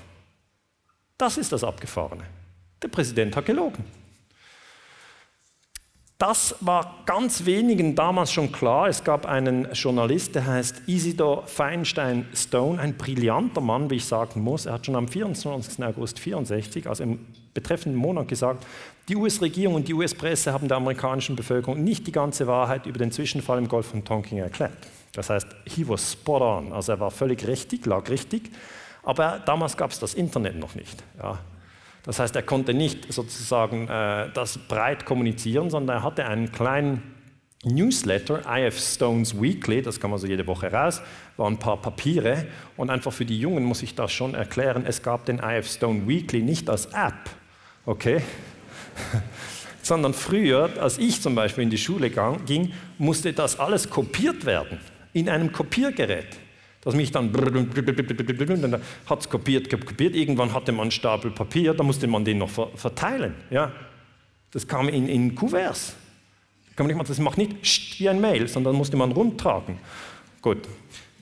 Das ist das Abgefahrene. Der Präsident hat gelogen. Das war ganz wenigen damals schon klar. Es gab einen Journalist, der heißt Isidor Feinstein Stone, ein brillanter Mann, wie ich sagen muss. Er hat schon am 24. August 64, also im betreffenden Monat gesagt, die US-Regierung und die US-Presse haben der amerikanischen Bevölkerung nicht die ganze Wahrheit über den Zwischenfall im Golf von Tonkin erklärt. Das heißt, he was spot on, also er war völlig richtig, lag richtig, aber damals gab es das Internet noch nicht. Ja. Das heißt, er konnte nicht sozusagen äh, das breit kommunizieren, sondern er hatte einen kleinen Newsletter, IF Stones Weekly, das kann man so jede Woche raus, waren ein paar Papiere und einfach für die Jungen muss ich das schon erklären, es gab den IF Stone Weekly nicht als App, okay? Sondern früher, als ich zum Beispiel in die Schule ging, musste das alles kopiert werden in einem Kopiergerät. Das mich dann, dann hat es kopiert, kopiert. Irgendwann hatte man einen Stapel Papier, da musste man den noch verteilen. Ja? Das kam in, in Kuverts. Das macht nicht wie ein Mail, sondern musste man rumtragen. Gut,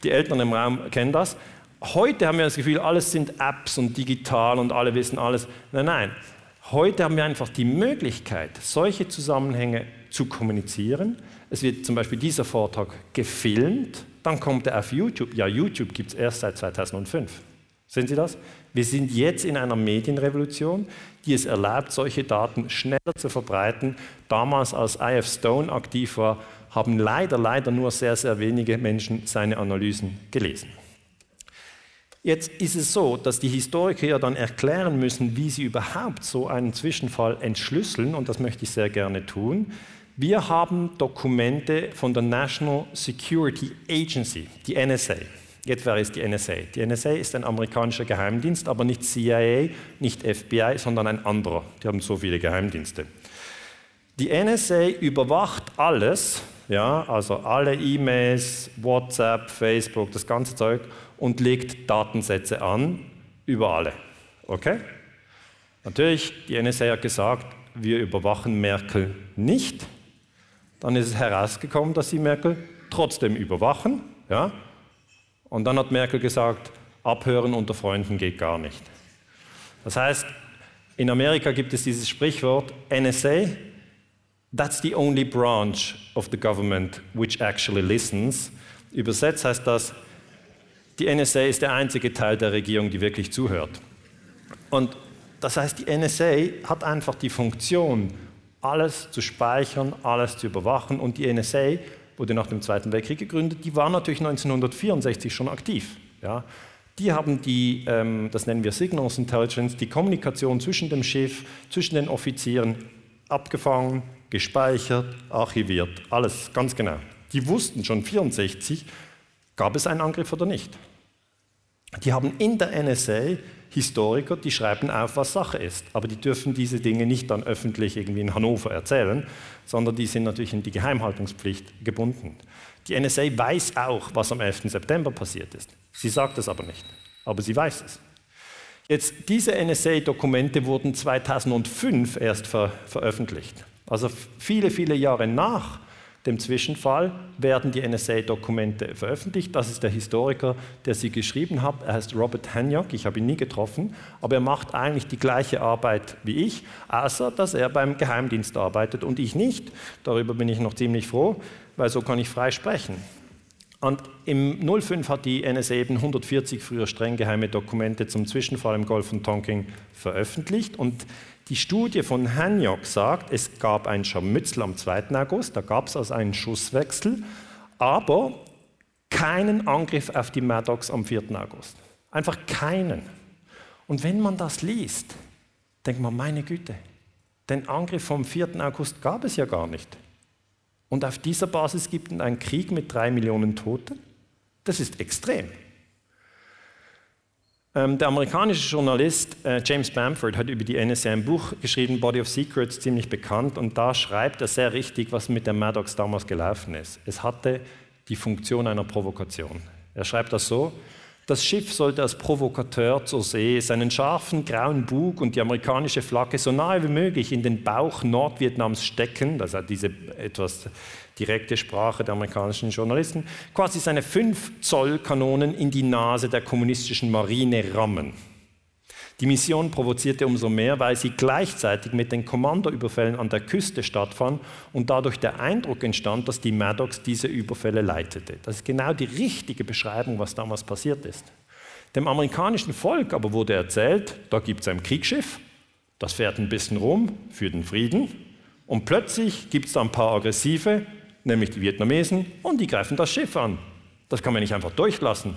die Eltern im Raum kennen das. Heute haben wir das Gefühl, alles sind Apps und digital und alle wissen alles. Nein, nein. Heute haben wir einfach die Möglichkeit, solche Zusammenhänge zu kommunizieren. Es wird zum Beispiel dieser Vortrag gefilmt, dann kommt er auf YouTube. Ja, YouTube gibt es erst seit 2005. Sehen Sie das? Wir sind jetzt in einer Medienrevolution, die es erlaubt, solche Daten schneller zu verbreiten. Damals, als IF Stone aktiv war, haben leider, leider nur sehr, sehr wenige Menschen seine Analysen gelesen. Jetzt ist es so, dass die Historiker ja dann erklären müssen, wie sie überhaupt so einen Zwischenfall entschlüsseln, und das möchte ich sehr gerne tun. Wir haben Dokumente von der National Security Agency, die NSA. Jetzt wer ist die NSA? Die NSA ist ein amerikanischer Geheimdienst, aber nicht CIA, nicht FBI, sondern ein anderer. Die haben so viele Geheimdienste. Die NSA überwacht alles, ja, also alle E-Mails, WhatsApp, Facebook, das ganze Zeug und legt Datensätze an über alle. Okay? Natürlich, die NSA hat gesagt, wir überwachen Merkel nicht. Dann ist es herausgekommen, dass sie Merkel trotzdem überwachen. Ja? Und dann hat Merkel gesagt, abhören unter Freunden geht gar nicht. Das heißt, in Amerika gibt es dieses Sprichwort NSA, that's the only branch of the government which actually listens. Übersetzt heißt das, die NSA ist der einzige Teil der Regierung, die wirklich zuhört. Und das heißt, die NSA hat einfach die Funktion, alles zu speichern, alles zu überwachen. Und die NSA wurde nach dem Zweiten Weltkrieg gegründet, die war natürlich 1964 schon aktiv. Ja. die haben die, ähm, das nennen wir Signals Intelligence, die Kommunikation zwischen dem Schiff, zwischen den Offizieren abgefangen, gespeichert, archiviert, alles ganz genau. Die wussten schon 64, gab es einen Angriff oder nicht. Die haben in der NSA Historiker, die schreiben auf, was Sache ist. Aber die dürfen diese Dinge nicht dann öffentlich irgendwie in Hannover erzählen, sondern die sind natürlich in die Geheimhaltungspflicht gebunden. Die NSA weiß auch, was am 11. September passiert ist. Sie sagt es aber nicht, aber sie weiß es. Jetzt, diese NSA-Dokumente wurden 2005 erst ver veröffentlicht. Also viele, viele Jahre nach dem Zwischenfall werden die NSA-Dokumente veröffentlicht. Das ist der Historiker, der sie geschrieben hat. Er heißt Robert Hanyok. Ich habe ihn nie getroffen, aber er macht eigentlich die gleiche Arbeit wie ich, außer dass er beim Geheimdienst arbeitet und ich nicht. Darüber bin ich noch ziemlich froh, weil so kann ich frei sprechen. Und im 05 hat die NSA eben 140 früher streng geheime Dokumente zum Zwischenfall im Golf von Tonkin veröffentlicht und die Studie von Hanyok sagt, es gab ein Scharmützel am 2. August, da gab es also einen Schusswechsel, aber keinen Angriff auf die Maddox am 4. August. Einfach keinen. Und wenn man das liest, denkt man, meine Güte, den Angriff vom 4. August gab es ja gar nicht. Und auf dieser Basis gibt es einen Krieg mit drei Millionen Toten? Das ist extrem. Ähm, der amerikanische Journalist äh, James Bamford hat über die NSA ein Buch geschrieben, Body of Secrets, ziemlich bekannt, und da schreibt er sehr richtig, was mit der Maddox damals gelaufen ist. Es hatte die Funktion einer Provokation. Er schreibt das so, das Schiff sollte als Provokateur zur See seinen scharfen grauen Bug und die amerikanische Flagge so nahe wie möglich in den Bauch Nordvietnams stecken, das hat diese etwas direkte Sprache der amerikanischen Journalisten, quasi seine 5 Zoll Kanonen in die Nase der kommunistischen Marine rammen. Die Mission provozierte umso mehr, weil sie gleichzeitig mit den Kommandoüberfällen an der Küste stattfand und dadurch der Eindruck entstand, dass die Maddox diese Überfälle leitete. Das ist genau die richtige Beschreibung, was damals passiert ist. Dem amerikanischen Volk aber wurde erzählt, da gibt es ein Kriegsschiff, das fährt ein bisschen rum für den Frieden und plötzlich gibt es da ein paar Aggressive, nämlich die Vietnamesen, und die greifen das Schiff an. Das kann man nicht einfach durchlassen.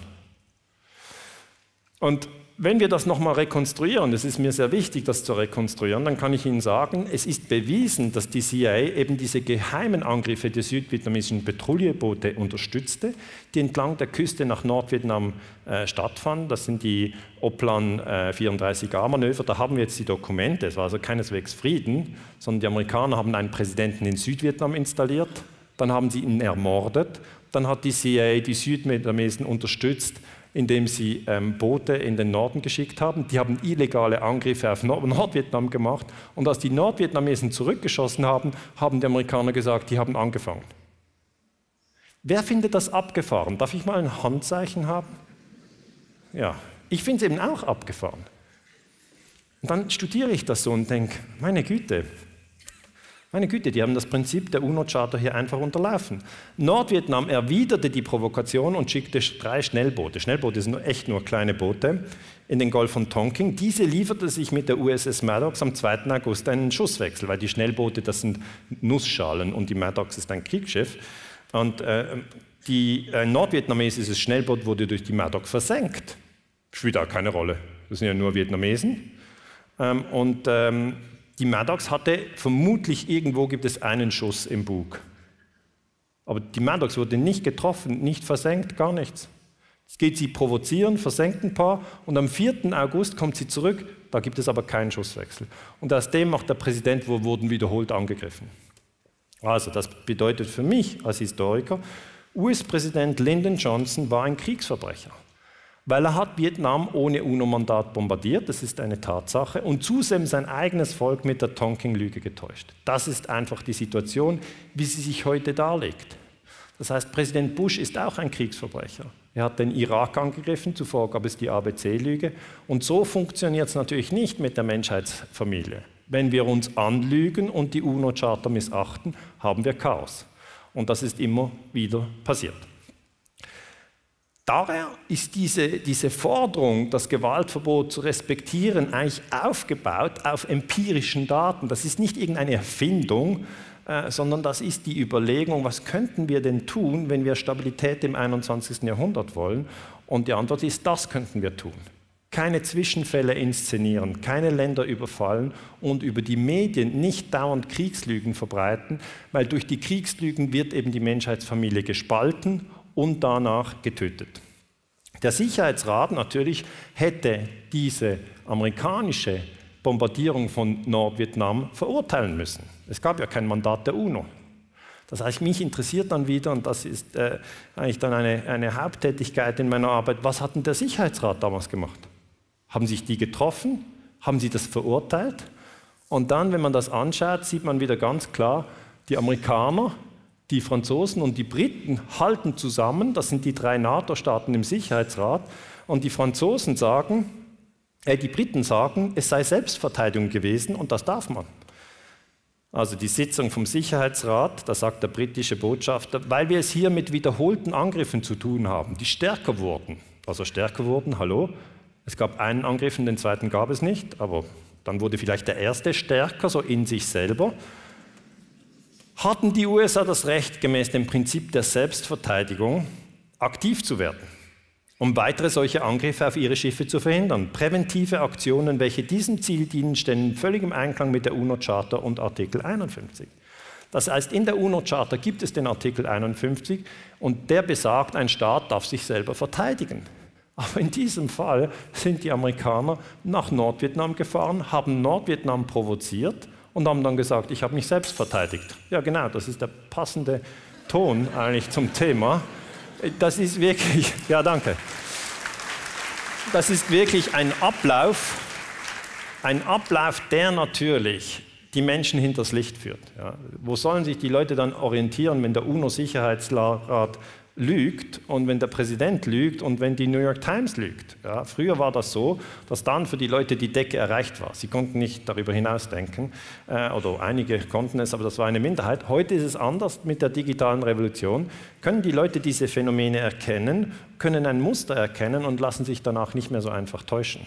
Und wenn wir das nochmal rekonstruieren, es ist mir sehr wichtig, das zu rekonstruieren, dann kann ich Ihnen sagen, es ist bewiesen, dass die CIA eben diese geheimen Angriffe der südvietnamesischen Patrouilleboote unterstützte, die entlang der Küste nach Nordvietnam äh, stattfanden. Das sind die Oplan äh, 34a-Manöver. Da haben wir jetzt die Dokumente. Es war also keineswegs Frieden, sondern die Amerikaner haben einen Präsidenten in Südvietnam installiert, dann haben sie ihn ermordet, dann hat die CIA die Südvietnamesen unterstützt, indem sie ähm, Boote in den Norden geschickt haben. Die haben illegale Angriffe auf Nord Nordvietnam gemacht. Und als die Nordvietnamesen zurückgeschossen haben, haben die Amerikaner gesagt, die haben angefangen. Wer findet das abgefahren? Darf ich mal ein Handzeichen haben? Ja, ich finde es eben auch abgefahren. Und dann studiere ich das so und denke, meine Güte, meine Güte, die haben das Prinzip der UNO-Charta hier einfach unterlaufen. Nordvietnam erwiderte die Provokation und schickte drei Schnellboote. Schnellboote sind echt nur kleine Boote in den Golf von Tonkin. Diese lieferte sich mit der USS Maddox am 2. August einen Schusswechsel, weil die Schnellboote, das sind Nussschalen und die Maddox ist ein Kriegsschiff. Und äh, die äh, nordvietnamesische Schnellboot wurde durch die Maddox versenkt. Spielt auch keine Rolle. Das sind ja nur Vietnamesen. Ähm, und ähm, die Maddox hatte vermutlich irgendwo gibt es einen Schuss im Bug. Aber die Maddox wurde nicht getroffen, nicht versenkt, gar nichts. Jetzt geht sie provozieren, versenkt ein paar und am 4. August kommt sie zurück, da gibt es aber keinen Schusswechsel. Und aus dem macht der Präsident, wo wurden wiederholt angegriffen. Also das bedeutet für mich als Historiker, US-Präsident Lyndon Johnson war ein Kriegsverbrecher weil er hat Vietnam ohne UNO-Mandat bombardiert, das ist eine Tatsache, und zudem sein eigenes Volk mit der Tonking-Lüge getäuscht. Das ist einfach die Situation, wie sie sich heute darlegt. Das heißt, Präsident Bush ist auch ein Kriegsverbrecher. Er hat den Irak angegriffen, zuvor gab es die ABC-Lüge. Und so funktioniert es natürlich nicht mit der Menschheitsfamilie. Wenn wir uns anlügen und die UNO-Charta missachten, haben wir Chaos. Und das ist immer wieder passiert. Daher ist diese, diese Forderung, das Gewaltverbot zu respektieren, eigentlich aufgebaut auf empirischen Daten. Das ist nicht irgendeine Erfindung, äh, sondern das ist die Überlegung, was könnten wir denn tun, wenn wir Stabilität im 21. Jahrhundert wollen? Und die Antwort ist, das könnten wir tun. Keine Zwischenfälle inszenieren, keine Länder überfallen und über die Medien nicht dauernd Kriegslügen verbreiten, weil durch die Kriegslügen wird eben die Menschheitsfamilie gespalten und danach getötet. Der Sicherheitsrat natürlich hätte diese amerikanische Bombardierung von Nordvietnam verurteilen müssen. Es gab ja kein Mandat der UNO. Das heißt, mich interessiert dann wieder, und das ist äh, eigentlich dann eine, eine Haupttätigkeit in meiner Arbeit, was hat denn der Sicherheitsrat damals gemacht? Haben sich die getroffen? Haben sie das verurteilt? Und dann, wenn man das anschaut, sieht man wieder ganz klar, die Amerikaner, die Franzosen und die Briten halten zusammen, das sind die drei NATO-Staaten im Sicherheitsrat, und die Franzosen sagen, äh, die Briten sagen, es sei Selbstverteidigung gewesen und das darf man. Also die Sitzung vom Sicherheitsrat, da sagt der britische Botschafter, weil wir es hier mit wiederholten Angriffen zu tun haben, die stärker wurden. Also stärker wurden, hallo, es gab einen Angriff und den zweiten gab es nicht, aber dann wurde vielleicht der erste stärker, so in sich selber. Hatten die USA das Recht, gemäß dem Prinzip der Selbstverteidigung aktiv zu werden? um weitere solche Angriffe auf ihre Schiffe zu verhindern. Präventive Aktionen, welche diesem Ziel dienen, stehen in völligem Einklang mit der UNO-Charta und Artikel 51. Das heißt, in der UNO-Charta gibt es den Artikel 51 und der besagt, ein Staat darf sich selber verteidigen. Aber in diesem Fall sind die Amerikaner nach Nordvietnam gefahren, haben Nordvietnam provoziert und haben dann gesagt, ich habe mich selbst verteidigt. Ja genau, das ist der passende Ton eigentlich zum Thema. Das ist wirklich, ja danke. Das ist wirklich ein Ablauf, ein Ablauf, der natürlich die Menschen hinters Licht führt. Ja. Wo sollen sich die Leute dann orientieren, wenn der UNO-Sicherheitsrat lügt und wenn der Präsident lügt und wenn die New York Times lügt. Ja, früher war das so, dass dann für die Leute die Decke erreicht war. Sie konnten nicht darüber hinausdenken äh, oder einige konnten es, aber das war eine Minderheit. Heute ist es anders mit der digitalen Revolution. Können die Leute diese Phänomene erkennen, können ein Muster erkennen und lassen sich danach nicht mehr so einfach täuschen.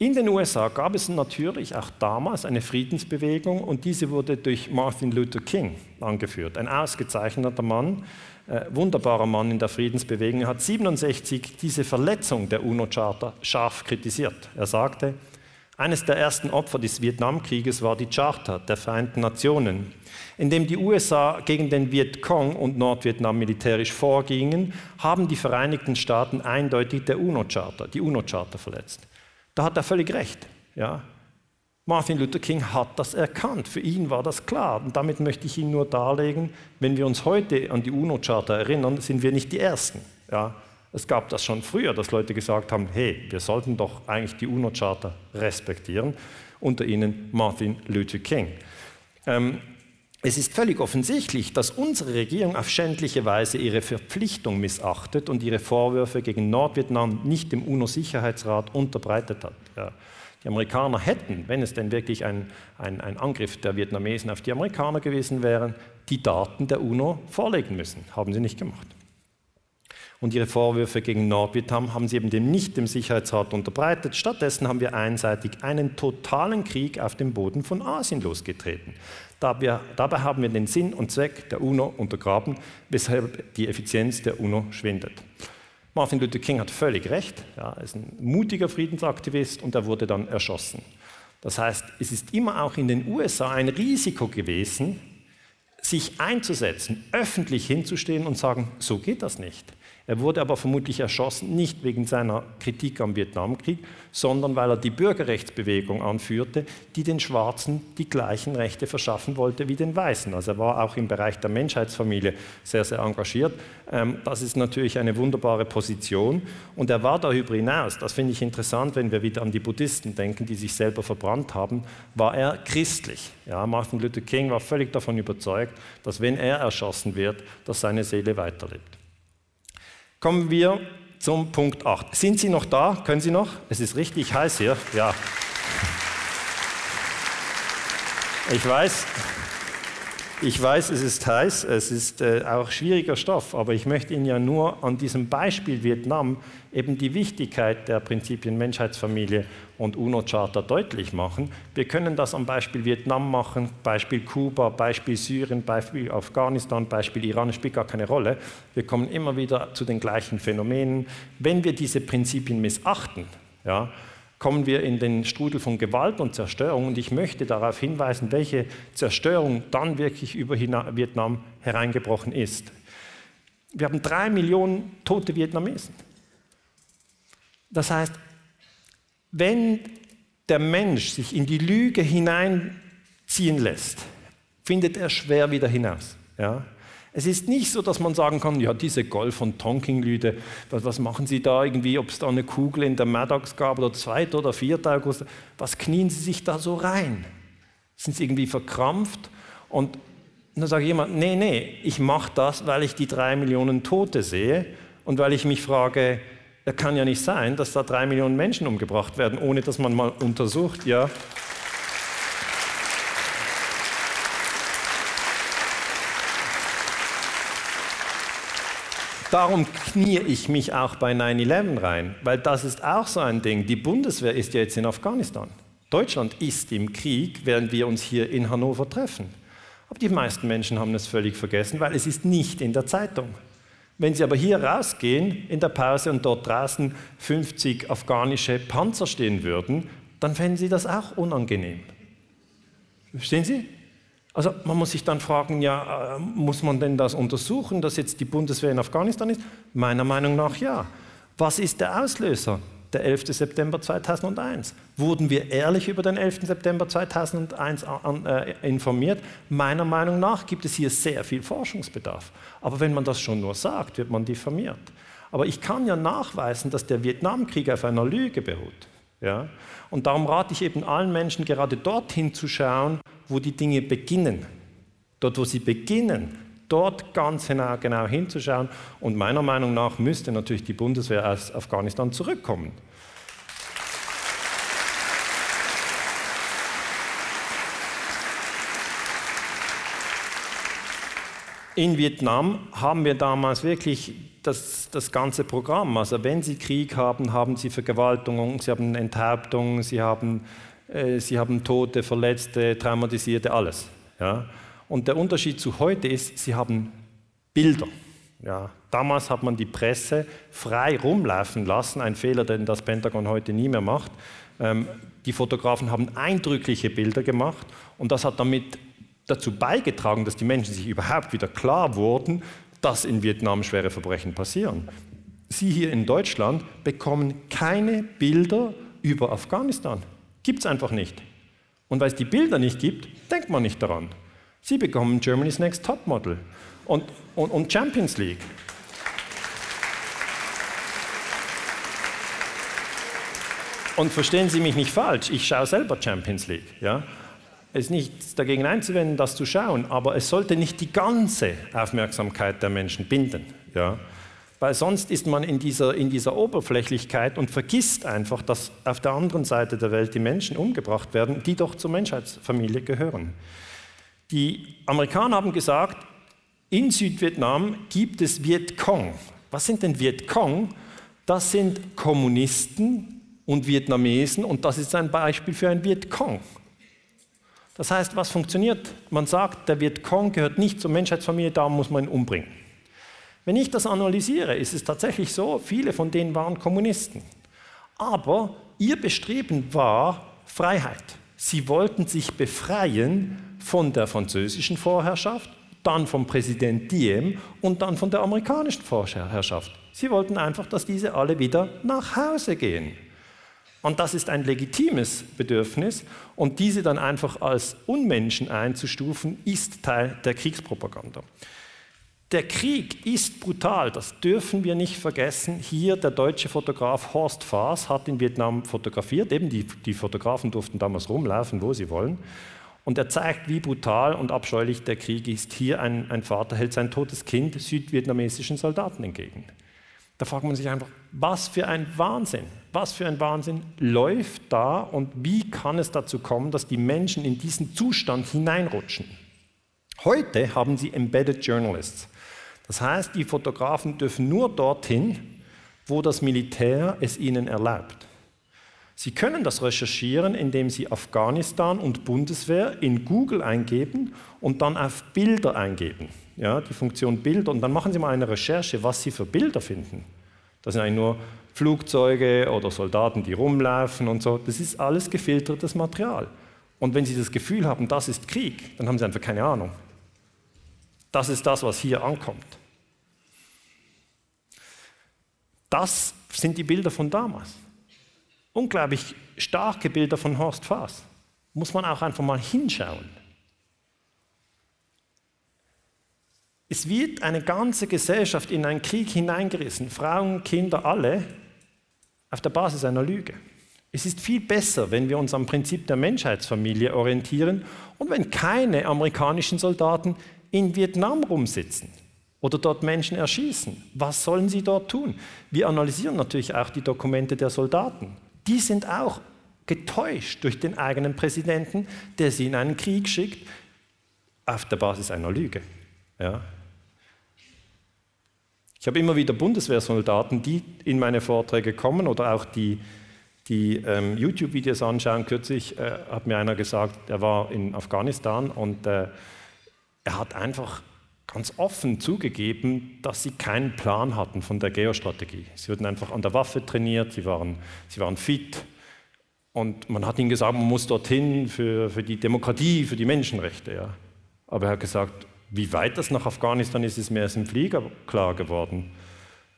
In den USA gab es natürlich auch damals eine Friedensbewegung und diese wurde durch Martin Luther King angeführt, ein ausgezeichneter Mann, äh, wunderbarer Mann in der Friedensbewegung, hat 67 diese Verletzung der UNO-Charta scharf kritisiert. Er sagte, eines der ersten Opfer des Vietnamkrieges war die Charta der Vereinten Nationen, in dem die USA gegen den Vietcong und Nordvietnam militärisch vorgingen, haben die Vereinigten Staaten eindeutig der UNO-Charta, die UNO-Charta verletzt. Da hat er völlig recht. Ja? Martin Luther King hat das erkannt. Für ihn war das klar. Und damit möchte ich Ihnen nur darlegen, wenn wir uns heute an die UNO-Charta erinnern, sind wir nicht die Ersten. Ja, es gab das schon früher, dass Leute gesagt haben, hey, wir sollten doch eigentlich die UNO-Charta respektieren. Unter ihnen Martin Luther King. Ähm, es ist völlig offensichtlich, dass unsere Regierung auf schändliche Weise ihre Verpflichtung missachtet und ihre Vorwürfe gegen Nordvietnam nicht dem UNO-Sicherheitsrat unterbreitet hat. Ja. Die Amerikaner hätten, wenn es denn wirklich ein, ein, ein, Angriff der Vietnamesen auf die Amerikaner gewesen wäre, die Daten der UNO vorlegen müssen. Haben sie nicht gemacht. Und ihre Vorwürfe gegen Nordvietnam haben sie eben dem nicht dem Sicherheitsrat unterbreitet. Stattdessen haben wir einseitig einen totalen Krieg auf dem Boden von Asien losgetreten. Dabei, dabei haben wir den Sinn und Zweck der UNO untergraben, weshalb die Effizienz der UNO schwindet. Martin Luther King hat völlig recht. Ja, er ist ein mutiger Friedensaktivist und er wurde dann erschossen. Das heißt, es ist immer auch in den USA ein Risiko gewesen, sich einzusetzen, öffentlich hinzustehen und sagen, so geht das nicht. Er wurde aber vermutlich erschossen, nicht wegen seiner Kritik am Vietnamkrieg, sondern weil er die Bürgerrechtsbewegung anführte, die den Schwarzen die gleichen Rechte verschaffen wollte wie den Weißen. Also er war auch im Bereich der Menschheitsfamilie sehr, sehr engagiert. Ähm, das ist natürlich eine wunderbare Position. Und er war darüber hinaus, das finde ich interessant, wenn wir wieder an die Buddhisten denken, die sich selber verbrannt haben, war er christlich. Ja, Martin Luther King war völlig davon überzeugt, dass wenn er erschossen wird, dass seine Seele weiterlebt. Kommen wir zum Punkt 8. Sind Sie noch da? Können Sie noch? Es ist richtig heiß hier. Ja. Ich weiß, Ich weiß, es ist heiß, es ist äh, auch schwieriger Stoff, aber ich möchte Ihnen ja nur an diesem Beispiel Vietnam eben die Wichtigkeit der Prinzipien Menschheitsfamilie und UNO-Charta deutlich machen. Wir können das am Beispiel Vietnam machen, Beispiel Kuba, Beispiel Syrien, Beispiel Afghanistan, Beispiel Iran, spielt gar keine Rolle. Wir kommen immer wieder zu den gleichen Phänomenen. Wenn wir diese Prinzipien missachten, ja, kommen wir in den Strudel von Gewalt und Zerstörung. Und ich möchte darauf hinweisen, welche Zerstörung dann wirklich über Vietnam hereingebrochen ist. Wir haben drei Millionen tote Vietnamesen. Das heißt, wenn der Mensch sich in die Lüge hineinziehen lässt, findet er schwer wieder hinaus. Ja? Es ist nicht so, dass man sagen kann, ja, diese Golf- und Tonking-Lüde, was, was, machen Sie da irgendwie, ob es da eine Kugel in der Maddox gab oder 2. oder 4. August, was knien Sie sich da so rein? Sind Sie irgendwie verkrampft? Und dann sagt jemand, nee, nee, ich mache das, weil ich die drei Millionen Tote sehe und weil ich mich frage, da kann ja nicht sein, dass da drei Millionen Menschen umgebracht werden, ohne dass man mal untersucht, ja, Darum knie ich mich auch bei 9-11 rein, weil das ist auch so ein Ding. Die Bundeswehr ist ja jetzt in Afghanistan. Deutschland ist im Krieg, während wir uns hier in Hannover treffen. Aber die meisten Menschen haben es völlig vergessen, weil es ist nicht in der Zeitung. Wenn Sie aber hier rausgehen in der Pause und dort draußen 50 afghanische Panzer stehen würden, dann fänden Sie das auch unangenehm. Verstehen Sie? Also man muss sich dann fragen, ja, äh, muss man denn das untersuchen, dass jetzt die Bundeswehr in Afghanistan ist? Meiner Meinung nach ja. Was ist der Auslöser? Der 11. September 2001. Wurden wir ehrlich über den 11. September 2001 äh, informiert? Meiner Meinung nach gibt es hier sehr viel Forschungsbedarf. Aber wenn man das schon nur sagt, wird man diffamiert. Aber ich kann ja nachweisen, dass der Vietnamkrieg auf einer Lüge beruht. Ja? Und darum rate ich eben allen Menschen, gerade dorthin zu schauen, wo die Dinge beginnen. Dort, wo sie beginnen, dort ganz genau, genau hinzuschauen. Und meiner Meinung nach müsste natürlich die Bundeswehr aus Afghanistan zurückkommen. In Vietnam haben wir damals wirklich das, das ganze Programm. Also wenn Sie Krieg haben, haben Sie Vergewaltigung, Sie haben Enthauptung, Sie haben, äh, Sie haben Tote, Verletzte, Traumatisierte, alles. Ja? Und der Unterschied zu heute ist, Sie haben Bilder. Ja, damals hat man die Presse frei rumlaufen lassen, ein Fehler, den das Pentagon heute nie mehr macht. Ähm, die Fotografen haben eindrückliche Bilder gemacht und das hat damit dazu beigetragen, dass die Menschen sich überhaupt wieder klar wurden, dass in Vietnam schwere Verbrechen passieren. Sie hier in Deutschland bekommen keine Bilder über Afghanistan. Gibt es einfach nicht. Und weil es die Bilder nicht gibt, denkt man nicht daran. Sie bekommen Germany's Next Topmodel und, und, und Champions League. Und verstehen Sie mich nicht falsch, ich schaue selber Champions League. Ja? Es ist nichts dagegen einzuwenden, das zu schauen, aber es sollte nicht die ganze Aufmerksamkeit der Menschen binden. Ja? Weil sonst ist man in dieser, in dieser Oberflächlichkeit und vergisst einfach, dass auf der anderen Seite der Welt die Menschen umgebracht werden, die doch zur Menschheitsfamilie gehören. Die Amerikaner haben gesagt, in Südvietnam gibt es Vietcong. Was sind denn Vietcong? Das sind Kommunisten und Vietnamesen und das ist ein Beispiel für ein Vietcong. Das heißt, was funktioniert? Man sagt, der Vietcong gehört nicht zur Menschheitsfamilie, darum muss man ihn umbringen. Wenn ich das analysiere, ist es tatsächlich so, viele von denen waren Kommunisten. Aber ihr Bestreben war Freiheit. Sie wollten sich befreien von der französischen Vorherrschaft, dann vom Präsident Diem und dann von der amerikanischen Vorherrschaft. Sie wollten einfach, dass diese alle wieder nach Hause gehen. Und das ist ein legitimes Bedürfnis und diese dann einfach als Unmenschen einzustufen, ist Teil der Kriegspropaganda. Der Krieg ist brutal, das dürfen wir nicht vergessen. Hier der deutsche Fotograf Horst Faas hat in Vietnam fotografiert, eben die, die Fotografen durften damals rumlaufen, wo sie wollen. Und er zeigt, wie brutal und abscheulich der Krieg ist. Hier ein, ein Vater hält sein totes Kind südvietnamesischen Soldaten entgegen. Da fragt man sich einfach, was für ein Wahnsinn, was für ein Wahnsinn läuft da und wie kann es dazu kommen, dass die Menschen in diesen Zustand hineinrutschen? Heute haben sie Embedded Journalists. Das heißt, die Fotografen dürfen nur dorthin, wo das Militär es ihnen erlaubt. Sie können das recherchieren, indem Sie Afghanistan und Bundeswehr in Google eingeben und dann auf Bilder eingeben. Ja, die Funktion Bilder. Und dann machen Sie mal eine Recherche, was Sie für Bilder finden. Das sind eigentlich nur Flugzeuge oder Soldaten, die rumlaufen und so. Das ist alles gefiltertes Material. Und wenn Sie das Gefühl haben, das ist Krieg, dann haben Sie einfach keine Ahnung. Das ist das, was hier ankommt. Das sind die Bilder von damals unglaublich starke Bilder von Horst Faas. Muss man auch einfach mal hinschauen. Es wird eine ganze Gesellschaft in einen Krieg hineingerissen, Frauen, Kinder, alle, auf der Basis einer Lüge. Es ist viel besser, wenn wir uns am Prinzip der Menschheitsfamilie orientieren und wenn keine amerikanischen Soldaten in Vietnam rumsitzen oder dort Menschen erschießen. Was sollen sie dort tun? Wir analysieren natürlich auch die Dokumente der Soldaten die sind auch getäuscht durch den eigenen Präsidenten, der sie in einen Krieg schickt, auf der Basis einer Lüge. Ja. Ich habe immer wieder Bundeswehrsoldaten, die in meine Vorträge kommen oder auch die, die ähm, YouTube-Videos anschauen. Kürzlich äh, hat mir einer gesagt, er war in Afghanistan und äh, er hat einfach ganz offen zugegeben, dass sie keinen Plan hatten von der Geostrategie. Sie wurden einfach an der Waffe trainiert, sie waren, sie waren fit. Und man hat ihnen gesagt, man muss dorthin für, für die Demokratie, für die Menschenrechte. Ja. Aber er hat gesagt, wie weit das nach Afghanistan ist, ist mir erst im Flieger klar geworden.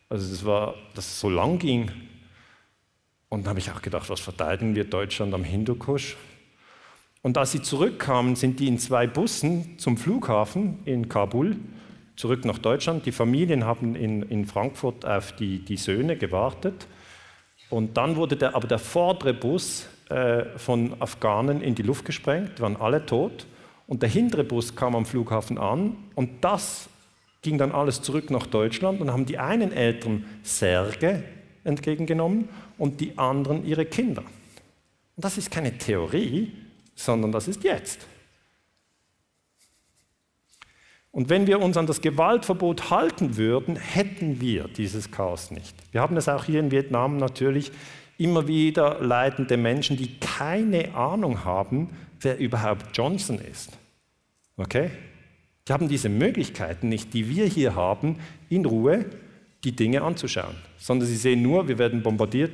Also das war, dass es so lang ging. Und da habe ich auch gedacht, was verteidigen wir Deutschland am Hindukusch? Und als sie zurückkamen, sind die in zwei Bussen zum Flughafen in Kabul zurück nach Deutschland. Die Familien haben in, in Frankfurt auf die, die Söhne gewartet. Und dann wurde der, aber der vordere Bus äh, von Afghanen in die Luft gesprengt, waren alle tot. Und der hintere Bus kam am Flughafen an und das ging dann alles zurück nach Deutschland und haben die einen Eltern Särge entgegengenommen und die anderen ihre Kinder. Und das ist keine Theorie, sondern das ist jetzt. Und wenn wir uns an das Gewaltverbot halten würden, hätten wir dieses Chaos nicht. Wir haben es auch hier in Vietnam natürlich immer wieder leidende Menschen, die keine Ahnung haben, wer überhaupt Johnson ist. Okay? Die haben diese Möglichkeiten nicht, die wir hier haben, in Ruhe die Dinge anzuschauen, sondern sie sehen nur, wir werden bombardiert,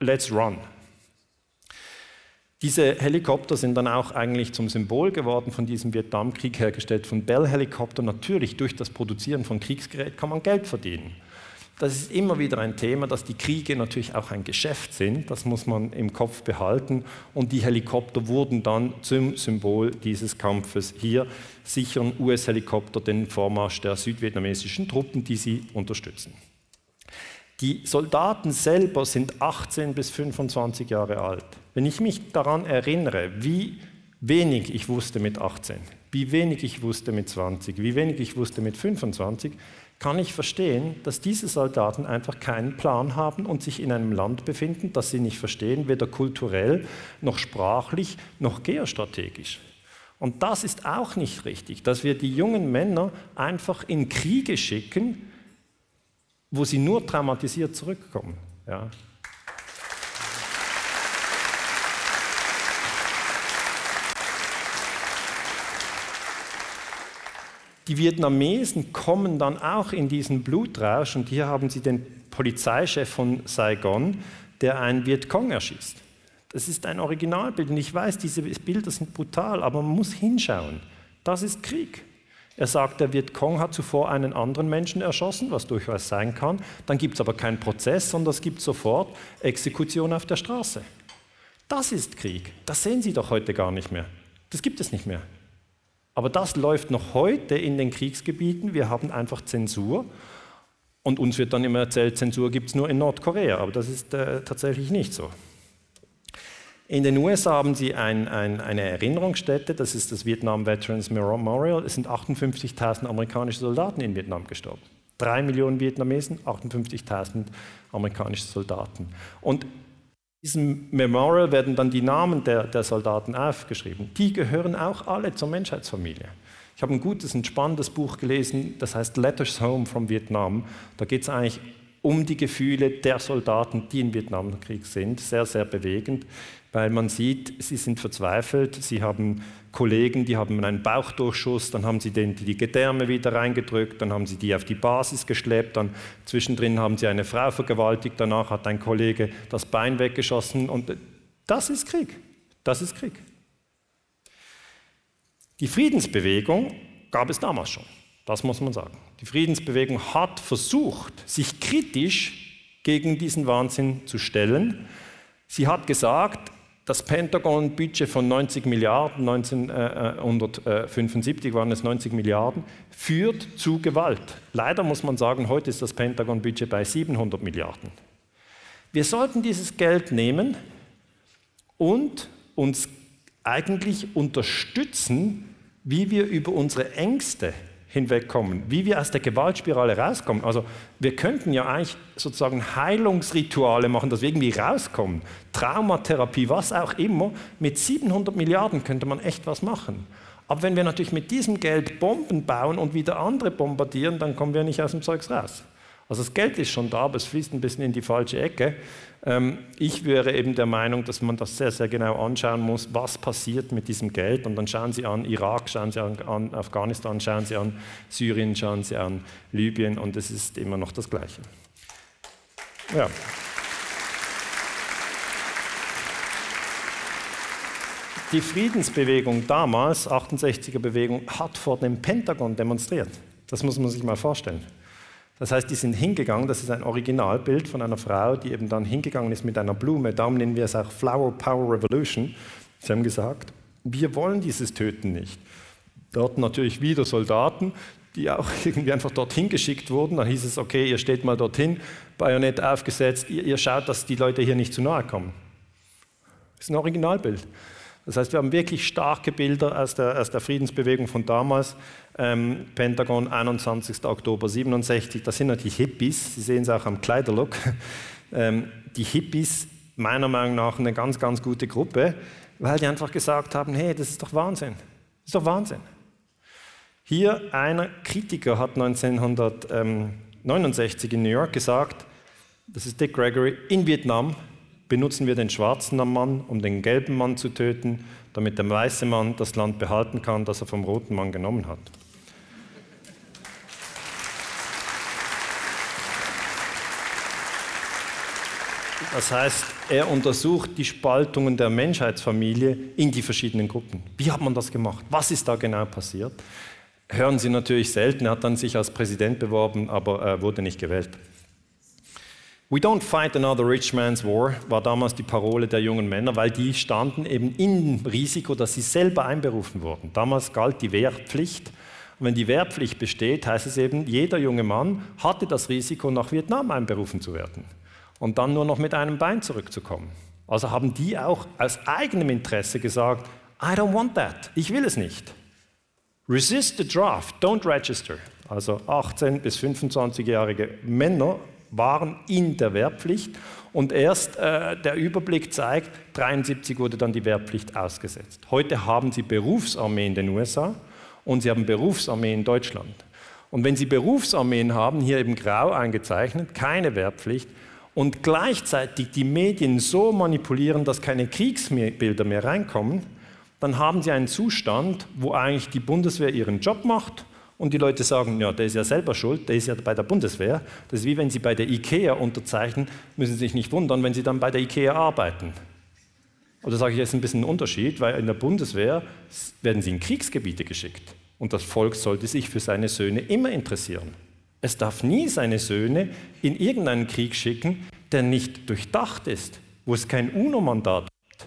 let's run. Diese Helikopter sind dann auch eigentlich zum Symbol geworden von diesem Vietnamkrieg hergestellt von Bell Helikopter. Natürlich durch das Produzieren von Kriegsgerät kann man Geld verdienen. Das ist immer wieder ein Thema, dass die Kriege natürlich auch ein Geschäft sind. Das muss man im Kopf behalten. Und die Helikopter wurden dann zum Symbol dieses Kampfes. Hier sichern US-Helikopter den Vormarsch der südvietnamesischen Truppen, die sie unterstützen. Die Soldaten selber sind 18 bis 25 Jahre alt. Wenn ich mich daran erinnere, wie wenig ich wusste mit 18, wie wenig ich wusste mit 20, wie wenig ich wusste mit 25, kann ich verstehen, dass diese Soldaten einfach keinen Plan haben und sich in einem Land befinden, das sie nicht verstehen, weder kulturell noch sprachlich noch geostrategisch. Und das ist auch nicht richtig, dass wir die jungen Männer einfach in Kriege schicken, wo sie nur traumatisiert zurückkommen. Ja. Die Vietnamesen kommen dann auch in diesen Blutrausch und hier haben sie den Polizeichef von Saigon, der einen Vietcong erschießt. Das ist ein Originalbild und ich weiß, diese Bilder sind brutal, aber man muss hinschauen. Das ist Krieg. Er sagt, der Vietcong hat zuvor einen anderen Menschen erschossen, was durchaus sein kann. Dann gibt es aber keinen Prozess, sondern es gibt sofort Exekution auf der Straße. Das ist Krieg. Das sehen Sie doch heute gar nicht mehr. Das gibt es nicht mehr. Aber das läuft noch heute in den Kriegsgebieten. Wir haben einfach Zensur. Und uns wird dann immer erzählt, Zensur gibt es nur in Nordkorea. Aber das ist äh, tatsächlich nicht so. In den USA haben sie ein, ein, eine Erinnerungsstätte, das ist das Vietnam Veterans Memorial. Es sind 58.000 amerikanische Soldaten in Vietnam gestorben. Drei Millionen Vietnamesen, 58.000 amerikanische Soldaten. Und diesem Memorial werden dann die Namen der, der Soldaten aufgeschrieben. Die gehören auch alle zur Menschheitsfamilie. Ich habe ein gutes, ein Buch gelesen, das heißt Letters Home from Vietnam. Da geht es eigentlich um die Gefühle der Soldaten, die im Vietnamkrieg sind. Sehr, sehr bewegend, weil man sieht, sie sind verzweifelt, sie haben Kollegen, die haben einen Bauchdurchschuss, dann haben sie den, die Gedärme wieder reingedrückt, dann haben sie die auf die Basis geschleppt, dann zwischendrin haben sie eine Frau vergewaltigt, danach hat ein Kollege das Bein weggeschossen und das ist Krieg. Das ist Krieg. Die Friedensbewegung gab es damals schon, das muss man sagen. Die Friedensbewegung hat versucht, sich kritisch gegen diesen Wahnsinn zu stellen. Sie hat gesagt, das Pentagon-Budget von 90 Milliarden, 1975 waren es 90 Milliarden, führt zu Gewalt. Leider muss man sagen, heute ist das Pentagon-Budget bei 700 Milliarden. Wir sollten dieses Geld nehmen und uns eigentlich unterstützen, wie wir über unsere Ängste hinwegkommen, wie wir aus der Gewaltspirale rauskommen. Also wir könnten ja eigentlich sozusagen Heilungsrituale machen, dass wir irgendwie rauskommen. Traumatherapie, was auch immer. Mit 700 Milliarden könnte man echt was machen. Aber wenn wir natürlich mit diesem Geld Bomben bauen und wieder andere bombardieren, dann kommen wir nicht aus dem Zeugs raus. Also das Geld ist schon da, aber es fließt ein bisschen in die falsche Ecke. Ähm, ich wäre eben der Meinung, dass man das sehr, sehr genau anschauen muss, was passiert mit diesem Geld. Und dann schauen Sie an Irak, schauen Sie an Afghanistan, schauen Sie an Syrien, schauen Sie an Libyen und es ist immer noch das Gleiche. Ja. Die Friedensbewegung damals, 68er Bewegung, hat vor dem Pentagon demonstriert. Das muss man sich mal vorstellen. Das heißt, die sind hingegangen, das ist ein Originalbild von einer Frau, die eben dann hingegangen ist mit einer Blume, darum nennen wir es auch Flower Power Revolution. Sie haben gesagt, wir wollen dieses Töten nicht. Dort natürlich wieder Soldaten, die auch irgendwie einfach dorthin geschickt wurden. Dann hieß es, okay, ihr steht mal dorthin, Bajonett aufgesetzt, ihr, ihr schaut, dass die Leute hier nicht zu nahe kommen. Das ist ein Originalbild. Das heißt, wir haben wirklich starke Bilder aus der, aus der Friedensbewegung von damals. Ähm, Pentagon, 21. Oktober 67, das sind ja die Hippies, Sie sehen es auch am Kleiderlook. Ähm, die Hippies, meiner Meinung nach, eine ganz, ganz gute Gruppe, weil die einfach gesagt haben, hey, das ist doch Wahnsinn. Das ist doch Wahnsinn. Hier einer Kritiker hat 1969 in New York gesagt, das ist Dick Gregory, in Vietnam benutzen wir den schwarzen Mann, um den gelben Mann zu töten, damit der weiße Mann das Land behalten kann, das er vom roten Mann genommen hat. Das heißt, er untersucht die Spaltungen der Menschheitsfamilie in die verschiedenen Gruppen. Wie hat man das gemacht? Was ist da genau passiert? Hören Sie natürlich selten. Er hat dann sich als Präsident beworben, aber er wurde nicht gewählt. We don't fight another rich man's war war damals die Parole der jungen Männer, weil die standen eben im Risiko, dass sie selber einberufen wurden. Damals galt die Wehrpflicht. Und wenn die Wehrpflicht besteht, heißt es eben, jeder junge Mann hatte das Risiko, nach Vietnam einberufen zu werden und dann nur noch mit einem Bein zurückzukommen. Also haben die auch aus eigenem Interesse gesagt, I don't want that, ich will es nicht. Resist the draft, don't register. Also 18 bis 25-jährige Männer waren in der Wehrpflicht und erst äh, der Überblick zeigt, 1973 wurde dann die Wehrpflicht ausgesetzt. Heute haben sie Berufsarmee in den USA und sie haben Berufsarmee in Deutschland. Und wenn sie Berufsarmeen haben, hier eben grau eingezeichnet, keine Wehrpflicht, und gleichzeitig die Medien so manipulieren, dass keine Kriegsbilder mehr reinkommen, dann haben sie einen Zustand, wo eigentlich die Bundeswehr ihren Job macht und die Leute sagen, ja, der ist ja selber schuld, der ist ja bei der Bundeswehr. Das ist wie wenn Sie bei der IKEA unterzeichnen, müssen Sie sich nicht wundern, wenn Sie dann bei der IKEA arbeiten. Oder sage ich jetzt ein bisschen einen Unterschied, weil in der Bundeswehr werden Sie in Kriegsgebiete geschickt. Und das Volk sollte sich für seine Söhne immer interessieren. Es darf nie seine Söhne in irgendeinen Krieg schicken, der nicht durchdacht ist, wo es kein UNO-Mandat gibt.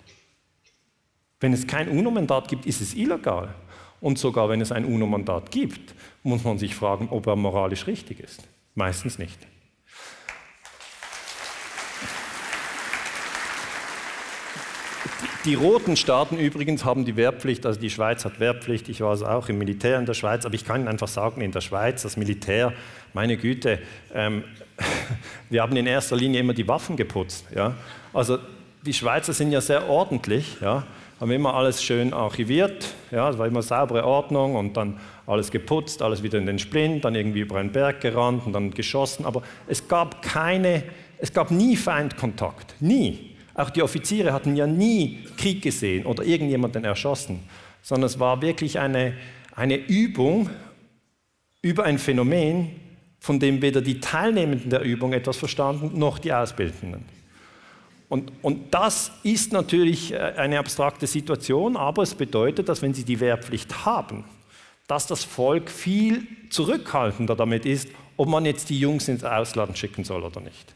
Wenn es kein UNO-Mandat gibt, ist es illegal. Und sogar wenn es ein UNO-Mandat gibt, muss man sich fragen, ob er moralisch richtig ist. Meistens nicht. Die roten Staaten übrigens haben die Wehrpflicht, also die Schweiz hat Wehrpflicht, ich war also auch im Militär in der Schweiz, aber ich kann Ihnen einfach sagen, in der Schweiz, das Militär, meine Güte, ähm, wir haben in erster Linie immer die Waffen geputzt. Ja? Also die Schweizer sind ja sehr ordentlich, ja? Haben immer alles schön archiviert. Ja, es war immer saubere Ordnung und dann alles geputzt, alles wieder in den Splint, dann irgendwie über einen Berg gerannt und dann geschossen. Aber es gab keine, es gab nie Feindkontakt, nie. Auch die Offiziere hatten ja nie Krieg gesehen oder irgendjemanden erschossen, sondern es war wirklich eine, eine Übung über ein Phänomen, von dem weder die Teilnehmenden der Übung etwas verstanden, noch die Ausbildenden. Und, und, das ist natürlich äh, eine abstrakte Situation, aber es bedeutet, dass wenn Sie die Wehrpflicht haben, dass das Volk viel zurückhaltender damit ist, ob man jetzt die Jungs ins Ausland schicken soll oder nicht.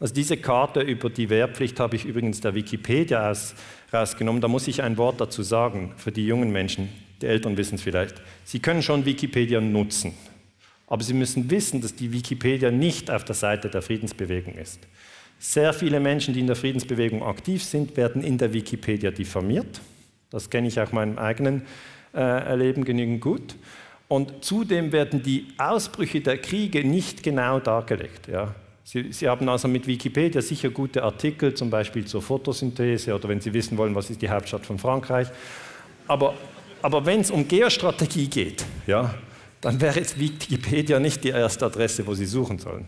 Also diese Karte über die Wehrpflicht habe ich übrigens der Wikipedia aus, rausgenommen. Da muss ich ein Wort dazu sagen für die jungen Menschen. Die Eltern wissen es vielleicht. Sie können schon Wikipedia nutzen, aber Sie müssen wissen, dass die Wikipedia nicht auf der Seite der Friedensbewegung ist. Sehr viele Menschen, die in der Friedensbewegung aktiv sind, werden in der Wikipedia diffamiert. Das kenne ich auch meinem eigenen äh, Erleben genügend gut. Und zudem werden die Ausbrüche der Kriege nicht genau dargelegt. Ja. Sie, Sie, haben also mit Wikipedia sicher gute Artikel, zum Beispiel zur Photosynthese oder wenn Sie wissen wollen, was ist die Hauptstadt von Frankreich. Aber, aber wenn es um Geostrategie geht, ja, dann wäre jetzt Wikipedia nicht die erste Adresse, wo Sie suchen sollen.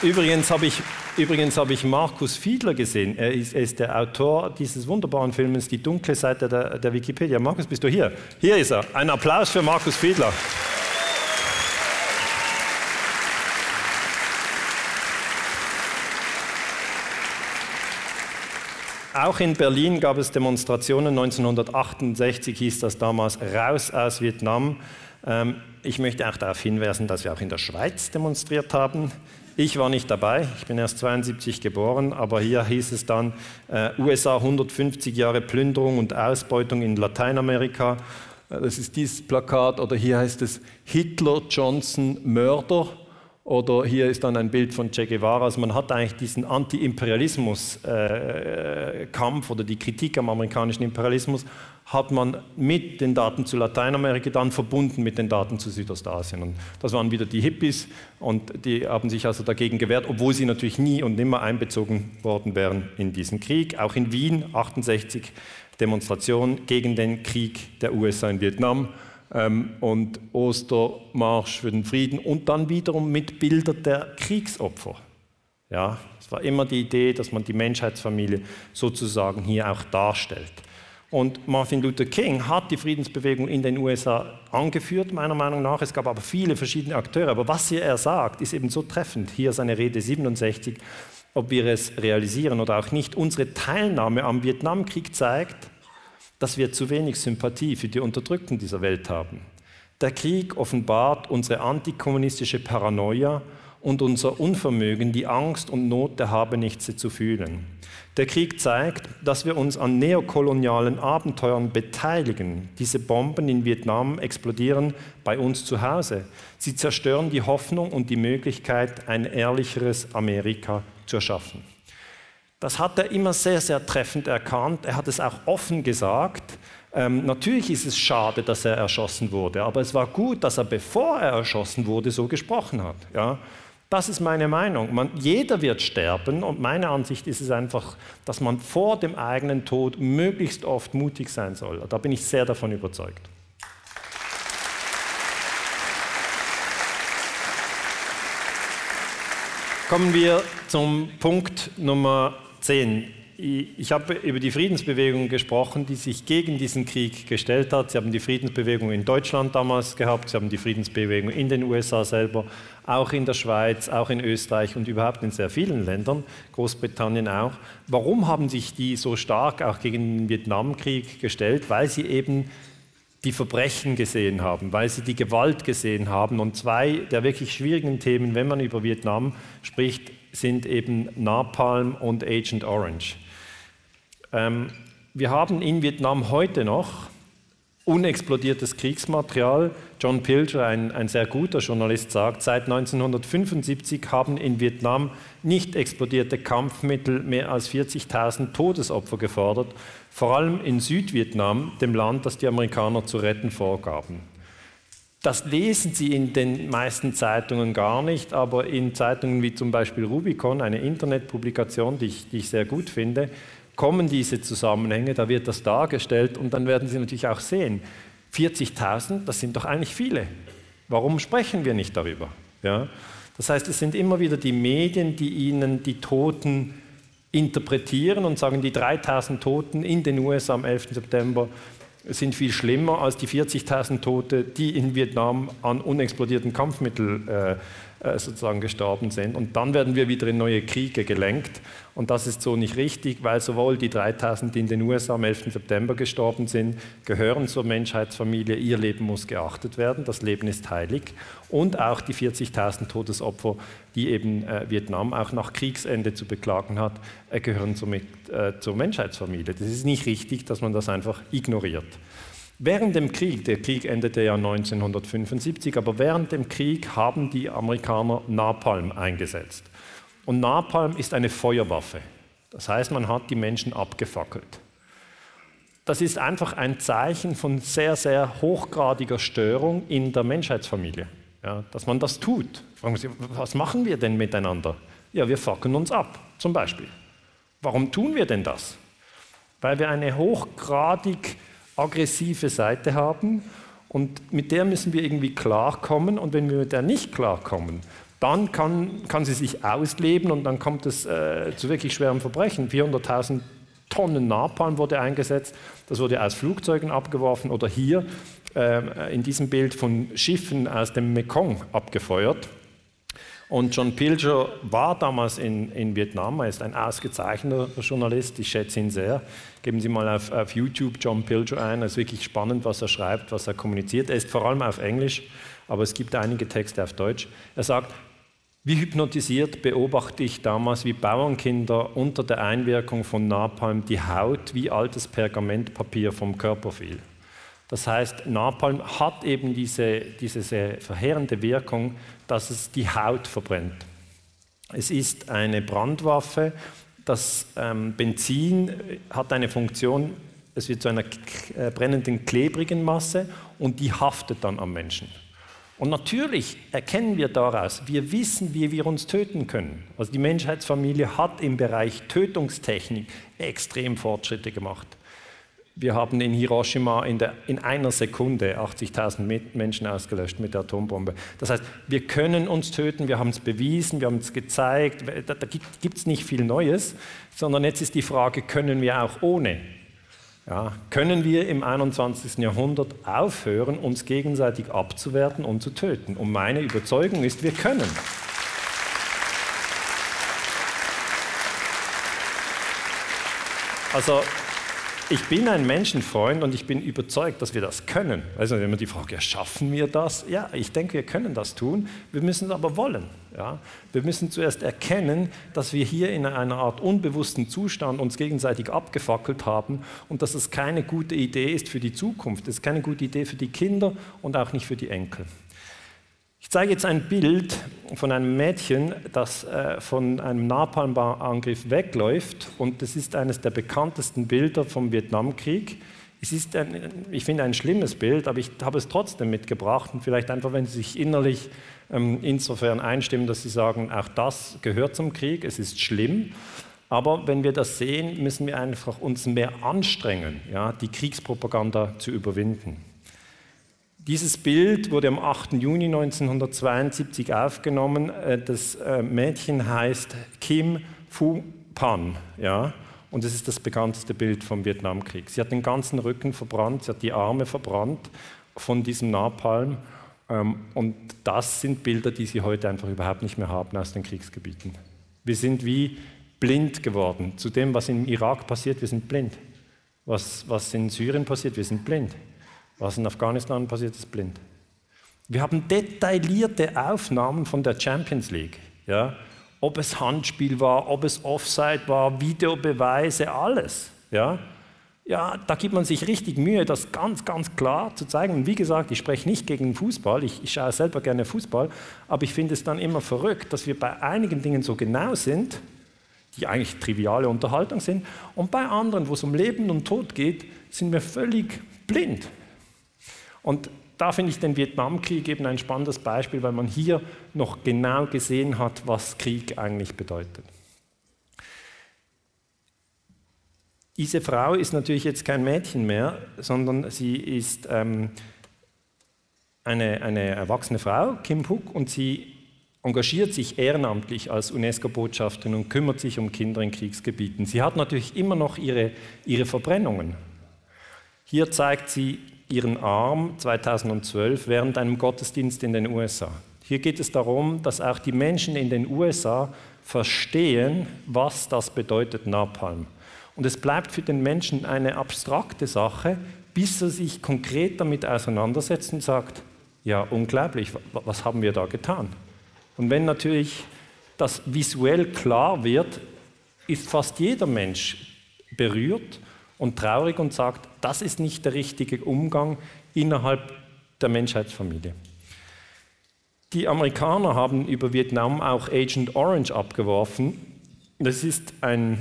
Übrigens habe ich, übrigens ich Markus Fiedler gesehen. Er ist, er ist, der Autor dieses wunderbaren Films Die dunkle Seite der, der Wikipedia. Markus, bist du hier? Hier ist er. Ein Applaus für Markus Fiedler. Auch in Berlin gab es Demonstrationen. 1968 hieß das damals Raus aus Vietnam. Ähm, ich möchte auch darauf hinweisen, dass wir auch in der Schweiz demonstriert haben. Ich war nicht dabei, ich bin erst 72 geboren, aber hier hieß es dann äh, USA 150 Jahre Plünderung und Ausbeutung in Lateinamerika. Äh, das ist dieses Plakat oder hier heißt es Hitler, Johnson, Mörder. Oder hier ist dann ein Bild von Che Guevara. Also man hat eigentlich diesen Anti-Imperialismus-Kampf äh, oder die Kritik am amerikanischen Imperialismus hat man mit den Daten zu Lateinamerika dann verbunden mit den Daten zu Südostasien. Und das waren wieder die Hippies und die haben sich also dagegen gewehrt, obwohl sie natürlich nie und nimmer einbezogen worden wären in diesen Krieg. Auch in Wien 68 Demonstration gegen den Krieg der USA in Vietnam ähm, und Ostermarsch für den Frieden und dann wiederum mit Bildern der Kriegsopfer. Ja, es war immer die Idee, dass man die Menschheitsfamilie sozusagen hier auch darstellt. Und Martin Luther King hat die Friedensbewegung in den USA angeführt, meiner Meinung nach. Es gab aber viele verschiedene Akteure. Aber was hier er sagt, ist eben so treffend. Hier seine Rede 67, ob wir es realisieren oder auch nicht. Unsere Teilnahme am Vietnamkrieg zeigt, dass wir zu wenig Sympathie für die Unterdrückten dieser Welt haben. Der Krieg offenbart unsere antikommunistische Paranoia und unser Unvermögen, die Angst und Not der Habenichtse zu fühlen. Der Krieg zeigt, dass wir uns an neokolonialen Abenteuern beteiligen. Diese Bomben in Vietnam explodieren bei uns zu Hause. Sie zerstören die Hoffnung und die Möglichkeit, ein ehrlicheres Amerika zu erschaffen. Das hat er immer sehr, sehr treffend erkannt. Er hat es auch offen gesagt. Ähm, natürlich ist es schade, dass er erschossen wurde, aber es war gut, dass er, bevor er erschossen wurde, so gesprochen hat. Ja? Das ist meine Meinung. Man, jeder wird sterben und meine Ansicht ist es einfach, dass man vor dem eigenen Tod möglichst oft mutig sein soll. Da bin ich sehr davon überzeugt. Kommen wir zum Punkt Nummer 10. Ich habe über die Friedensbewegung gesprochen, die sich gegen diesen Krieg gestellt hat. Sie haben die Friedensbewegung in Deutschland damals gehabt, Sie haben die Friedensbewegung in den USA selber, auch in der Schweiz, auch in Österreich und überhaupt in sehr vielen Ländern, Großbritannien auch. Warum haben sich die so stark auch gegen den Vietnamkrieg gestellt? Weil sie eben die Verbrechen gesehen haben, weil sie die Gewalt gesehen haben. Und zwei der wirklich schwierigen Themen, wenn man über Vietnam spricht, sind eben Napalm und Agent Orange. Ähm, wir haben in Vietnam heute noch unexplodiertes Kriegsmaterial. John Pilger, ein, ein, sehr guter Journalist, sagt, seit 1975 haben in Vietnam nicht explodierte Kampfmittel mehr als 40.000 Todesopfer gefordert, vor allem in Südvietnam, dem Land, das die Amerikaner zu retten vorgaben. Das lesen Sie in den meisten Zeitungen gar nicht, aber in Zeitungen wie zum Beispiel Rubicon, eine Internetpublikation, die ich, die ich sehr gut finde, kommen diese Zusammenhänge, da wird das dargestellt und dann werden Sie natürlich auch sehen, 40.000, das sind doch eigentlich viele. Warum sprechen wir nicht darüber? Ja? Das heißt, es sind immer wieder die Medien, die Ihnen die Toten interpretieren und sagen, die 3000 Toten in den USA am 11. September sind viel schlimmer als die 40.000 Tote, die in Vietnam an unexplodierten Kampfmitteln äh, sozusagen gestorben sind. Und dann werden wir wieder in neue Kriege gelenkt. Und das ist so nicht richtig, weil sowohl die 3000, die in den USA am 11. September gestorben sind, gehören zur Menschheitsfamilie. Ihr Leben muss geachtet werden. Das Leben ist heilig. Und auch die 40.000 Todesopfer, die eben äh, Vietnam auch nach Kriegsende zu beklagen hat, äh, gehören somit äh, zur Menschheitsfamilie. Das ist nicht richtig, dass man das einfach ignoriert. Während dem Krieg, der Krieg endete ja 1975, aber während dem Krieg haben die Amerikaner Napalm eingesetzt. Und Napalm ist eine Feuerwaffe. Das heißt, man hat die Menschen abgefackelt. Das ist einfach ein Zeichen von sehr, sehr hochgradiger Störung in der Menschheitsfamilie. Ja, dass man das tut. Fragen Sie, was machen wir denn miteinander? Ja, wir fackeln uns ab, zum Beispiel. Warum tun wir denn das? Weil wir eine hochgradig aggressive Seite haben und mit der müssen wir irgendwie klarkommen und wenn wir mit der nicht klarkommen, dann kann, kann sie sich ausleben und dann kommt es äh, zu wirklich schweren Verbrechen. 400.000 Tonnen Napalm wurde eingesetzt, das wurde aus Flugzeugen abgeworfen oder hier äh, in diesem Bild von Schiffen aus dem Mekong abgefeuert. Und John Pilger war damals in, in Vietnam, er ist ein ausgezeichneter Journalist, ich schätze ihn sehr. Geben Sie mal auf, auf YouTube John Pilger ein, es ist wirklich spannend, was er schreibt, was er kommuniziert. Er ist vor allem auf Englisch, aber es gibt einige Texte auf Deutsch. Er sagt, wie hypnotisiert beobachte ich damals, wie Bauernkinder unter der Einwirkung von Napalm die Haut wie altes Pergamentpapier vom Körper fiel. Das heißt, Napalm hat eben diese, diese sehr verheerende Wirkung, dass es die Haut verbrennt. Es ist eine Brandwaffe. Das ähm, Benzin hat eine Funktion, es wird zu einer äh, brennenden, klebrigen Masse und die haftet dann am Menschen. Und natürlich erkennen wir daraus, wir wissen, wie wir uns töten können. Also die Menschheitsfamilie hat im Bereich Tötungstechnik extrem Fortschritte gemacht. Wir haben in Hiroshima in, der, in einer Sekunde 80.000 Menschen ausgelöscht mit der Atombombe. Das heißt, wir können uns töten, wir haben es bewiesen, wir haben es gezeigt, da, da gibt es nicht viel Neues, sondern jetzt ist die Frage, können wir auch ohne? Ja, können wir im 21. Jahrhundert aufhören, uns gegenseitig abzuwerten und zu töten? Und meine Überzeugung ist, wir können. Also ich bin ein Menschenfreund und ich bin überzeugt, dass wir das können. Also immer die Frage, schaffen wir das? Ja, ich denke, wir können das tun. Wir müssen es aber wollen. Ja? Wir müssen zuerst erkennen, dass wir hier in einer Art unbewussten Zustand uns gegenseitig abgefackelt haben und dass es keine gute Idee ist für die Zukunft. Es ist keine gute Idee für die Kinder und auch nicht für die Enkel. Ich zeige jetzt ein Bild von einem Mädchen, das äh, von einem Napalmangriff wegläuft. Und das ist eines der bekanntesten Bilder vom Vietnamkrieg. Es ist ein, ich finde ein schlimmes Bild, aber ich habe es trotzdem mitgebracht. Und vielleicht einfach, wenn Sie sich innerlich ähm, insofern einstimmen, dass Sie sagen, auch das gehört zum Krieg, es ist schlimm. Aber wenn wir das sehen, müssen wir einfach uns mehr anstrengen, ja, die Kriegspropaganda zu überwinden. Dieses Bild wurde am 8. Juni 1972 aufgenommen. Äh, das äh, Mädchen heißt Kim Fu Pan. Ja? Und es ist das bekannteste Bild vom Vietnamkrieg. Sie hat den ganzen Rücken verbrannt, sie hat die Arme verbrannt von diesem Napalm. Ähm, und das sind Bilder, die Sie heute einfach überhaupt nicht mehr haben aus den Kriegsgebieten. Wir sind wie blind geworden zu dem, was im Irak passiert. Wir sind blind. Was, was in Syrien passiert, wir sind blind. Was in Afghanistan passiert, ist blind. Wir haben detaillierte Aufnahmen von der Champions League. Ja? Ob es Handspiel war, ob es Offside war, Videobeweise, alles. Ja? ja, da gibt man sich richtig Mühe, das ganz, ganz klar zu zeigen. Und wie gesagt, ich spreche nicht gegen Fußball, ich, ich schaue selber gerne Fußball, aber ich finde es dann immer verrückt, dass wir bei einigen Dingen so genau sind, die eigentlich triviale Unterhaltung sind, und bei anderen, wo es um Leben und Tod geht, sind wir völlig blind. Und da finde ich den Vietnamkrieg eben ein spannendes Beispiel, weil man hier noch genau gesehen hat, was Krieg eigentlich bedeutet. Diese Frau ist natürlich jetzt kein Mädchen mehr, sondern sie ist ähm, eine, eine erwachsene Frau, Kim Puk, und sie engagiert sich ehrenamtlich als UNESCO-Botschafterin und kümmert sich um Kinder in Kriegsgebieten. Sie hat natürlich immer noch ihre, ihre Verbrennungen. Hier zeigt sie ihren Arm 2012 während einem Gottesdienst in den USA. Hier geht es darum, dass auch die Menschen in den USA verstehen, was das bedeutet Napalm. Und es bleibt für den Menschen eine abstrakte Sache, bis er sich konkret damit auseinandersetzt und sagt, ja, unglaublich, was haben wir da getan? Und wenn natürlich das visuell klar wird, ist fast jeder Mensch berührt und traurig und sagt, das ist nicht der richtige Umgang innerhalb der Menschheitsfamilie. Die Amerikaner haben über Vietnam auch Agent Orange abgeworfen. Das ist ein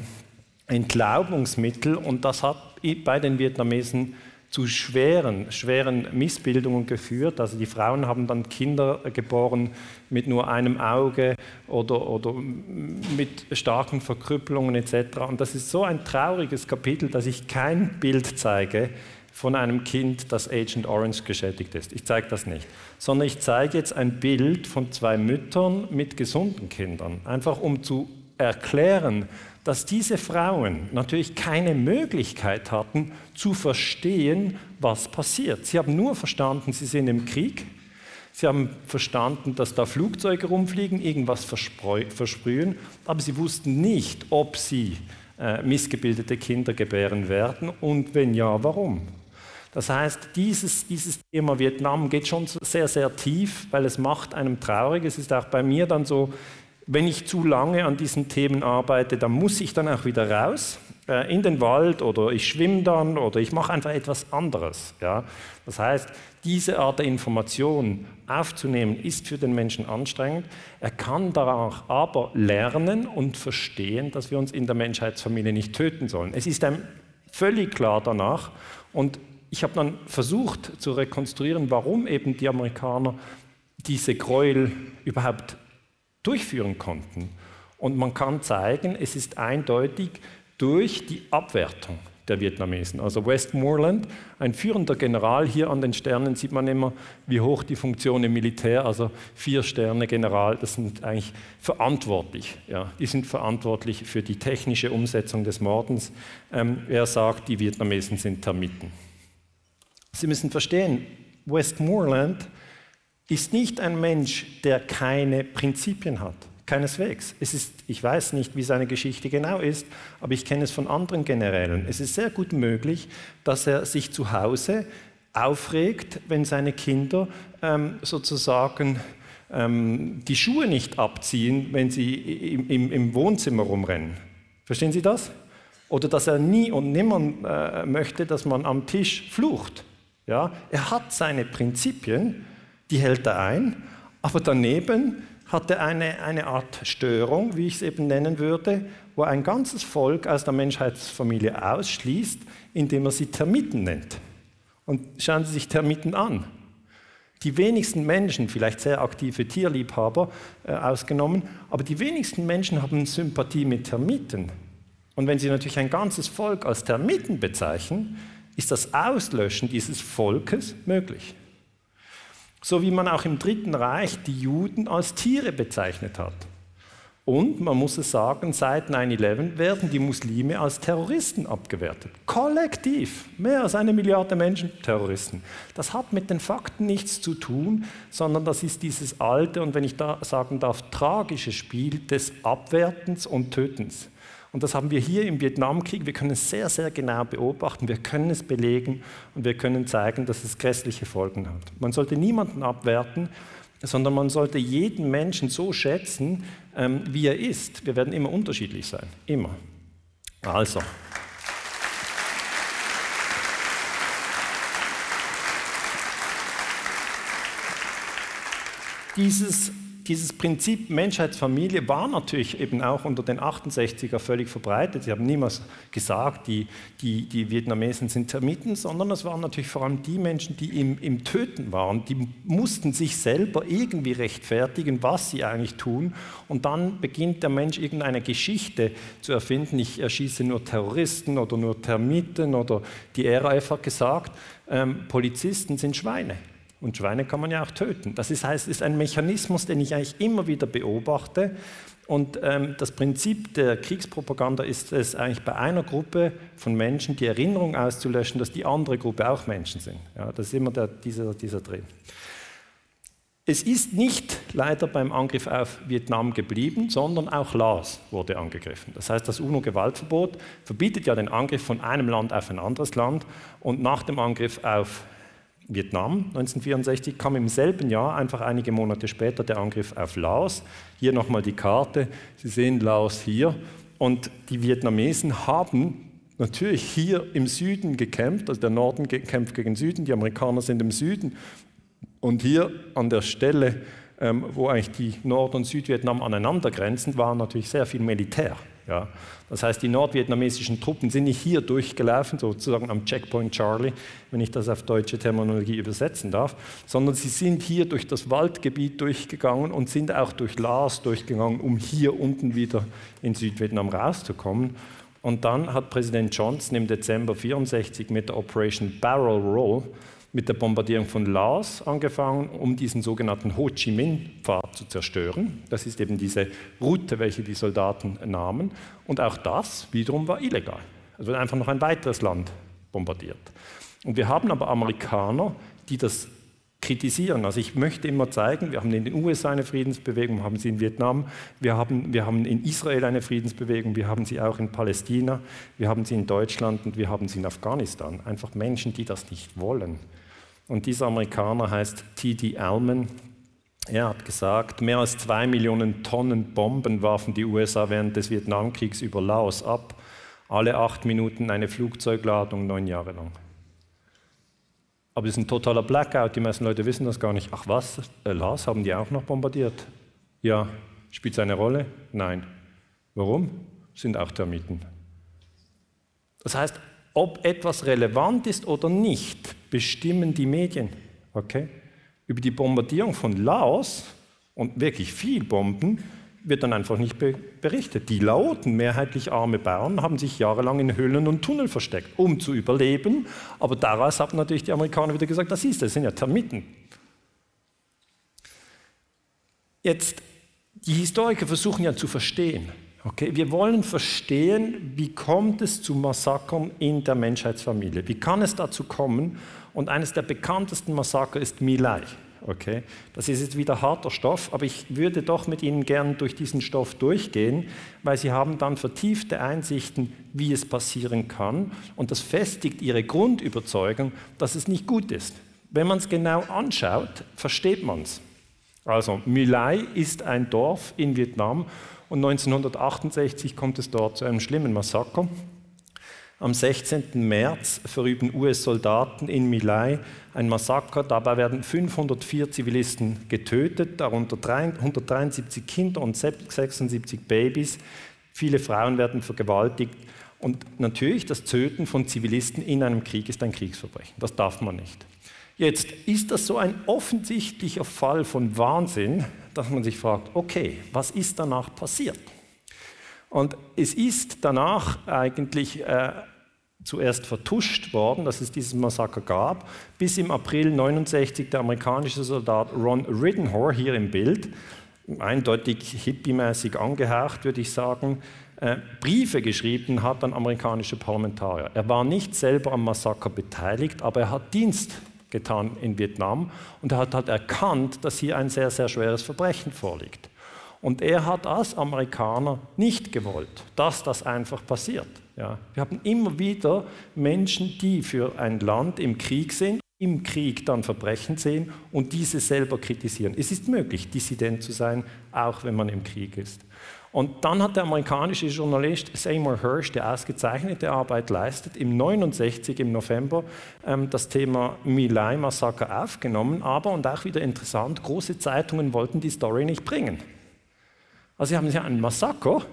Entlaubungsmittel und das hat bei den Vietnamesen zu schweren, schweren Missbildungen geführt. Also die Frauen haben dann Kinder geboren mit nur einem Auge oder, oder mit starken Verkrüppelungen etc. Und das ist so ein trauriges Kapitel, dass ich kein Bild zeige von einem Kind, das Agent Orange geschädigt ist. Ich zeige das nicht. Sondern ich zeige jetzt ein Bild von zwei Müttern mit gesunden Kindern. Einfach um zu erklären, dass diese Frauen natürlich keine Möglichkeit hatten zu verstehen, was passiert. Sie haben nur verstanden, sie sind im Krieg. Sie haben verstanden, dass da Flugzeuge rumfliegen, irgendwas versprühen, aber sie wussten nicht, ob sie äh, missgebildete Kinder gebären werden und wenn ja, warum. Das heißt, dieses, dieses Thema Vietnam geht schon sehr, sehr tief, weil es macht einem traurig. Es ist auch bei mir dann so, wenn ich zu lange an diesen Themen arbeite, dann muss ich dann auch wieder raus äh, in den Wald oder ich schwimme dann oder ich mache einfach etwas anderes. Ja? Das heißt, diese Art der Information aufzunehmen, ist für den Menschen anstrengend. Er kann danach aber lernen und verstehen, dass wir uns in der Menschheitsfamilie nicht töten sollen. Es ist einem völlig klar danach und ich habe dann versucht zu rekonstruieren, warum eben die Amerikaner diese Gräuel überhaupt durchführen konnten. Und man kann zeigen, es ist eindeutig durch die Abwertung der Vietnamesen. Also Westmoreland, ein führender General, hier an den Sternen sieht man immer, wie hoch die Funktion im Militär, also vier Sterne General, das sind eigentlich verantwortlich. Ja, die sind verantwortlich für die technische Umsetzung des Mordens. Ähm, er sagt, die Vietnamesen sind Termiten. Sie müssen verstehen, Westmoreland ist nicht ein Mensch, der keine Prinzipien hat. Keineswegs. Es ist, ich weiß nicht, wie seine Geschichte genau ist, aber ich kenne es von anderen Generälen. Es ist sehr gut möglich, dass er sich zu Hause aufregt, wenn seine Kinder ähm, sozusagen ähm, die Schuhe nicht abziehen, wenn sie im, im, im, Wohnzimmer rumrennen. Verstehen Sie das? Oder dass er nie und nimmer äh, möchte, dass man am Tisch flucht. Ja? Er hat seine Prinzipien die hält er ein, aber daneben hat er eine, eine Art Störung, wie ich es eben nennen würde, wo ein ganzes Volk aus der Menschheitsfamilie ausschließt, indem er sie Termiten nennt. Und schauen Sie sich Termiten an. Die wenigsten Menschen, vielleicht sehr aktive Tierliebhaber äh, ausgenommen, aber die wenigsten Menschen haben Sympathie mit Termiten. Und wenn Sie natürlich ein ganzes Volk als Termiten bezeichnen, ist das Auslöschen dieses Volkes möglich so wie man auch im Dritten Reich die Juden als Tiere bezeichnet hat. Und man muss es sagen, seit 9-11 werden die Muslime als Terroristen abgewertet. Kollektiv. Mehr als eine Milliarde Menschen Terroristen. Das hat mit den Fakten nichts zu tun, sondern das ist dieses alte und wenn ich da sagen darf, tragische Spiel des Abwertens und Tötens. Und das haben wir hier im Vietnamkrieg. Wir können es sehr, sehr genau beobachten. Wir können es belegen und wir können zeigen, dass es grässliche Folgen hat. Man sollte niemanden abwerten, sondern man sollte jeden Menschen so schätzen, ähm, wie er ist. Wir werden immer unterschiedlich sein. Immer. Also. Dieses dieses Prinzip Menschheitsfamilie war natürlich eben auch unter den 68er völlig verbreitet. Sie haben niemals gesagt, die, die, die Vietnamesen sind Termiten, sondern es waren natürlich vor allem die Menschen, die im, im Töten waren. Die mussten sich selber irgendwie rechtfertigen, was sie eigentlich tun. Und dann beginnt der Mensch irgendeine Geschichte zu erfinden. Ich erschieße nur Terroristen oder nur Termiten oder die RAF hat gesagt, ähm, Polizisten sind Schweine. Und Schweine kann man ja auch töten. Das ist, heißt, ist ein Mechanismus, den ich eigentlich immer wieder beobachte. Und ähm, das Prinzip der Kriegspropaganda ist es eigentlich bei einer Gruppe von Menschen die Erinnerung auszulöschen, dass die andere Gruppe auch Menschen sind. Ja, das ist immer der, dieser, dieser Dreh. Es ist nicht leider beim Angriff auf Vietnam geblieben, sondern auch Laos wurde angegriffen. Das heißt, das UNO-Gewaltverbot verbietet ja den Angriff von einem Land auf ein anderes Land. Und nach dem Angriff auf Vietnam 1964 kam im selben Jahr, einfach einige Monate später, der Angriff auf Laos. Hier nochmal die Karte. Sie sehen Laos hier. Und die Vietnamesen haben natürlich hier im Süden gekämpft, also der Norden kämpft gegen den Süden, die Amerikaner sind im Süden. Und hier an der Stelle, ähm, wo eigentlich die Nord- und Südvietnam aneinander grenzen, war natürlich sehr viel Militär. Ja. Das heißt, die nordvietnamesischen Truppen sind nicht hier durchgelaufen, sozusagen am Checkpoint Charlie, wenn ich das auf deutsche Terminologie übersetzen darf, sondern sie sind hier durch das Waldgebiet durchgegangen und sind auch durch Laos durchgegangen, um hier unten wieder in Südvietnam rauszukommen. Und dann hat Präsident Johnson im Dezember 1964 mit der Operation Barrel Roll mit der Bombardierung von Laos angefangen, um diesen sogenannten Ho Chi Minh-Pfad zu zerstören. Das ist eben diese Route, welche die Soldaten nahmen. Und auch das wiederum war illegal. Es wird einfach noch ein weiteres Land bombardiert. Und wir haben aber Amerikaner, die das kritisieren. Also ich möchte immer zeigen, wir haben in den USA eine Friedensbewegung, haben sie in Vietnam, wir haben, wir haben in Israel eine Friedensbewegung, wir haben sie auch in Palästina, wir haben sie in Deutschland und wir haben sie in Afghanistan. Einfach Menschen, die das nicht wollen. Und dieser Amerikaner heißt T.D. Allman. Er hat gesagt, mehr als zwei Millionen Tonnen Bomben warfen die USA während des Vietnamkriegs über Laos ab. Alle acht Minuten eine Flugzeugladung, neun Jahre lang. Aber es ist ein totaler Blackout, die meisten Leute wissen das gar nicht. Ach was, äh, Laos haben die auch noch bombardiert? Ja, spielt es eine Rolle? Nein. Warum? Sind auch Termiten. Das heißt, ob etwas relevant ist oder nicht, bestimmen die Medien. Okay? Über die Bombardierung von Laos und wirklich viel Bomben wird dann einfach nicht berichtet. Die Laoten, mehrheitlich arme Bauern, haben sich jahrelang in Höhlen und Tunnel versteckt, um zu überleben. Aber daraus haben natürlich die Amerikaner wieder gesagt, das ist, das sind ja Termiten. Jetzt, die Historiker versuchen ja zu verstehen, Okay, wir wollen verstehen, wie kommt es zu Massakern in der Menschheitsfamilie? Wie kann es dazu kommen? Und eines der bekanntesten Massaker ist Milai. Okay, das ist jetzt wieder harter Stoff, aber ich würde doch mit Ihnen gern durch diesen Stoff durchgehen, weil Sie haben dann vertiefte Einsichten, wie es passieren kann. Und das festigt Ihre Grundüberzeugung, dass es nicht gut ist. Wenn man es genau anschaut, versteht man es. Also, Milai ist ein Dorf in Vietnam und 1968 kommt es dort zu einem schlimmen Massaker. Am 16. März verüben US-Soldaten in Milai ein Massaker. Dabei werden 504 Zivilisten getötet, darunter 173 Kinder und 76 Babys. Viele Frauen werden vergewaltigt. Und natürlich, das Töten von Zivilisten in einem Krieg ist ein Kriegsverbrechen. Das darf man nicht. Jetzt ist das so ein offensichtlicher Fall von Wahnsinn, dass man sich fragt, okay, was ist danach passiert? Und es ist danach eigentlich äh, zuerst vertuscht worden, dass es dieses Massaker gab, bis im April 69 der amerikanische Soldat Ron Riddenhore hier im Bild, eindeutig hippiemäßig angehaucht, würde ich sagen, äh, Briefe geschrieben hat an amerikanische Parlamentarier. Er war nicht selber am Massaker beteiligt, aber er hat Dienst getan in Vietnam und er hat halt erkannt, dass hier ein sehr, sehr schweres Verbrechen vorliegt. Und er hat als Amerikaner nicht gewollt, dass das einfach passiert. Ja. Wir haben immer wieder Menschen, die für ein Land im Krieg sind im Krieg dann Verbrechen sehen und diese selber kritisieren. Es ist möglich, Dissident zu sein, auch wenn man im Krieg ist. Und dann hat der amerikanische Journalist Seymour Hersh, der ausgezeichnete Arbeit leistet, im 69 im November ähm, das Thema milai Massaker aufgenommen. Aber, und auch wieder interessant, große Zeitungen wollten die Story nicht bringen. Also sie haben ja ein Massaker,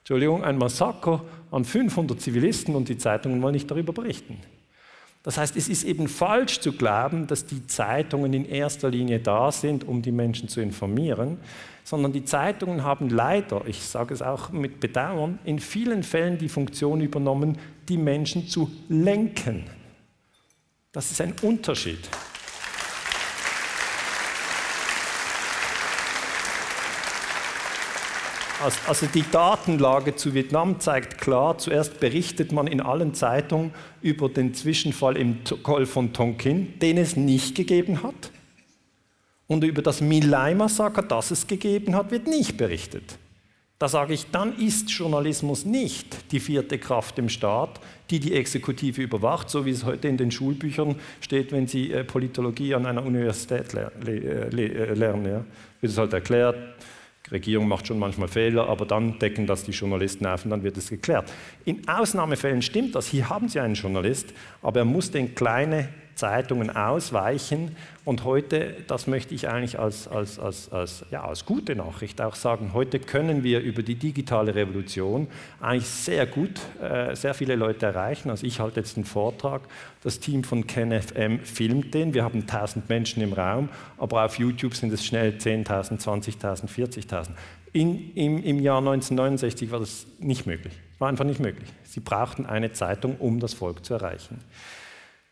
Entschuldigung, ein Massaker an 500 Zivilisten und die Zeitungen wollen nicht darüber berichten. Das heißt, es ist eben falsch zu glauben, dass die Zeitungen in erster Linie da sind, um die Menschen zu informieren, sondern die Zeitungen haben leider, ich sage es auch mit Bedauern, in vielen Fällen die Funktion übernommen, die Menschen zu lenken. Das ist ein Unterschied. Also die Datenlage zu Vietnam zeigt klar, zuerst berichtet man in allen Zeitungen über den Zwischenfall im Golf von Tonkin, den es nicht gegeben hat. Und über das Milai-Massaker, das es gegeben hat, wird nicht berichtet. Da sage ich, dann ist Journalismus nicht die vierte Kraft im Staat, die die Exekutive überwacht, so wie es heute in den Schulbüchern steht, wenn Sie äh, Politologie an einer Universität äh, lernen. Ja. Wird es halt erklärt, die Regierung macht schon manchmal Fehler, aber dann decken das die Journalisten auf und dann wird es geklärt. In Ausnahmefällen stimmt das. Hier haben Sie einen Journalist, aber er muss in kleine Zeitungen ausweichen. Und heute, das möchte ich eigentlich als, als, als, als, ja, als gute Nachricht auch sagen, heute können wir über die digitale Revolution eigentlich sehr gut äh, sehr viele Leute erreichen. Also ich halte jetzt einen Vortrag, das Team von KenFM filmt den, wir haben 1000 Menschen im Raum, aber auf YouTube sind es schnell 10.000, 20.000, 40.000. In, im, Im Jahr 1969 war das nicht möglich, war einfach nicht möglich. Sie brauchten eine Zeitung, um das Volk zu erreichen.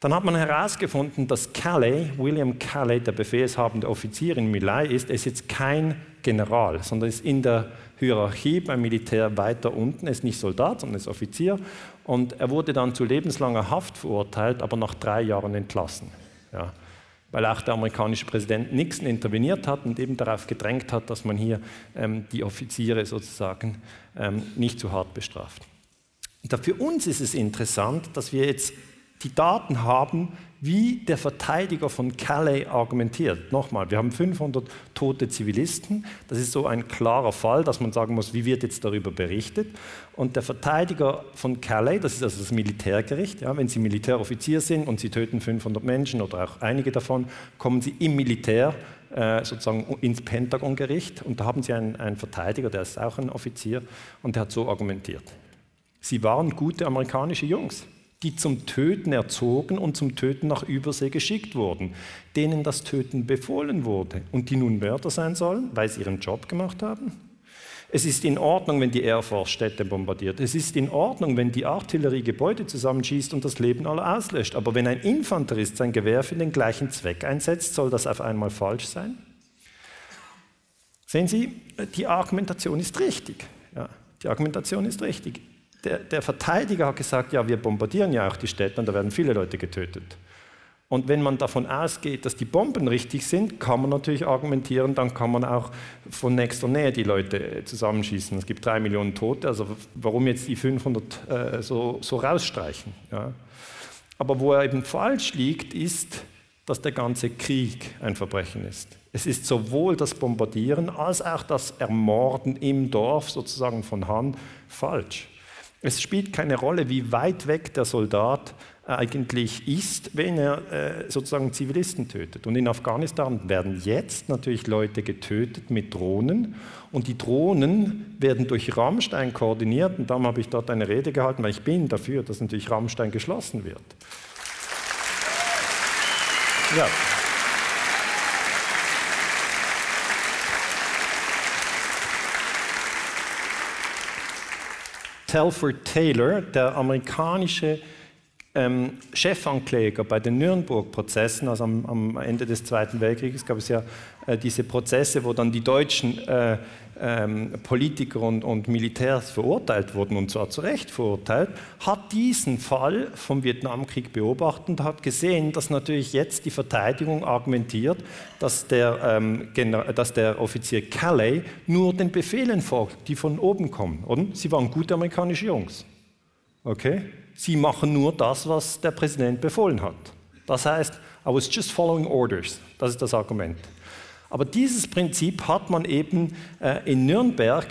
Dann hat man herausgefunden, dass Calais, William Calais, der befehlshabende Offizier in Milai ist, ist jetzt kein General, sondern ist in der Hierarchie beim Militär weiter unten, ist nicht Soldat, sondern ist Offizier. Und er wurde dann zu lebenslanger Haft verurteilt, aber nach drei Jahren entlassen. Ja, weil auch der amerikanische Präsident Nixon interveniert hat und eben darauf gedrängt hat, dass man hier ähm, die Offiziere sozusagen ähm, nicht zu hart bestraft. Und für uns ist es interessant, dass wir jetzt die Daten haben, wie der Verteidiger von Calais argumentiert. Nochmal, wir haben 500 tote Zivilisten. Das ist so ein klarer Fall, dass man sagen muss, wie wird jetzt darüber berichtet. Und der Verteidiger von Calais, das ist also das Militärgericht, ja, wenn Sie Militäroffizier sind und Sie töten 500 Menschen oder auch einige davon, kommen Sie im Militär äh, sozusagen ins Pentagon-Gericht und da haben Sie einen, einen Verteidiger, der ist auch ein Offizier und der hat so argumentiert. Sie waren gute amerikanische Jungs die zum Töten erzogen und zum Töten nach Übersee geschickt wurden, denen das Töten befohlen wurde und die nun Mörder sein sollen, weil sie ihren Job gemacht haben? Es ist in Ordnung, wenn die Air Force Städte bombardiert. Es ist in Ordnung, wenn die Artillerie Gebäude zusammenschießt und das Leben aller auslöscht. Aber wenn ein Infanterist sein Gewehr für den gleichen Zweck einsetzt, soll das auf einmal falsch sein? Sehen Sie, die Argumentation ist richtig. Ja, die Argumentation ist richtig der, der Verteidiger hat gesagt, ja, wir bombardieren ja auch die Städte und da werden viele Leute getötet. Und wenn man davon ausgeht, dass die Bomben richtig sind, kann man natürlich argumentieren, dann kann man auch von nächster Nähe die Leute zusammenschießen. Es gibt drei Millionen Tote, also warum jetzt die 500 äh, so, so rausstreichen? Ja? Aber wo er eben falsch liegt, ist, dass der ganze Krieg ein Verbrechen ist. Es ist sowohl das Bombardieren als auch das Ermorden im Dorf sozusagen von Hand falsch. Es spielt keine Rolle, wie weit weg der Soldat eigentlich ist, wenn er äh, sozusagen Zivilisten tötet. Und in Afghanistan werden jetzt natürlich Leute getötet mit Drohnen und die Drohnen werden durch Rammstein koordiniert und darum habe ich dort eine Rede gehalten, weil ich bin dafür, dass natürlich Rammstein geschlossen wird. Ja. Telford Taylor, der amerikanische ähm, Chefankläger bei den Nürnberg-Prozessen, also am, am, Ende des Zweiten Weltkrieges gab es ja äh, diese Prozesse, wo dann die deutschen äh, ähm, Politiker und, und, Militärs verurteilt wurden, und zwar zu Recht verurteilt, hat diesen Fall vom Vietnamkrieg beobachtet und hat gesehen, dass natürlich jetzt die Verteidigung argumentiert, dass der, ähm, dass der Offizier Calais nur den Befehlen folgt, die von oben kommen. Und sie waren gute amerikanische Jungs. Okay? Sie machen nur das, was der Präsident befohlen hat. Das heißt, I was just following orders. Das ist das Argument. Aber dieses Prinzip hat man eben äh, in Nürnberg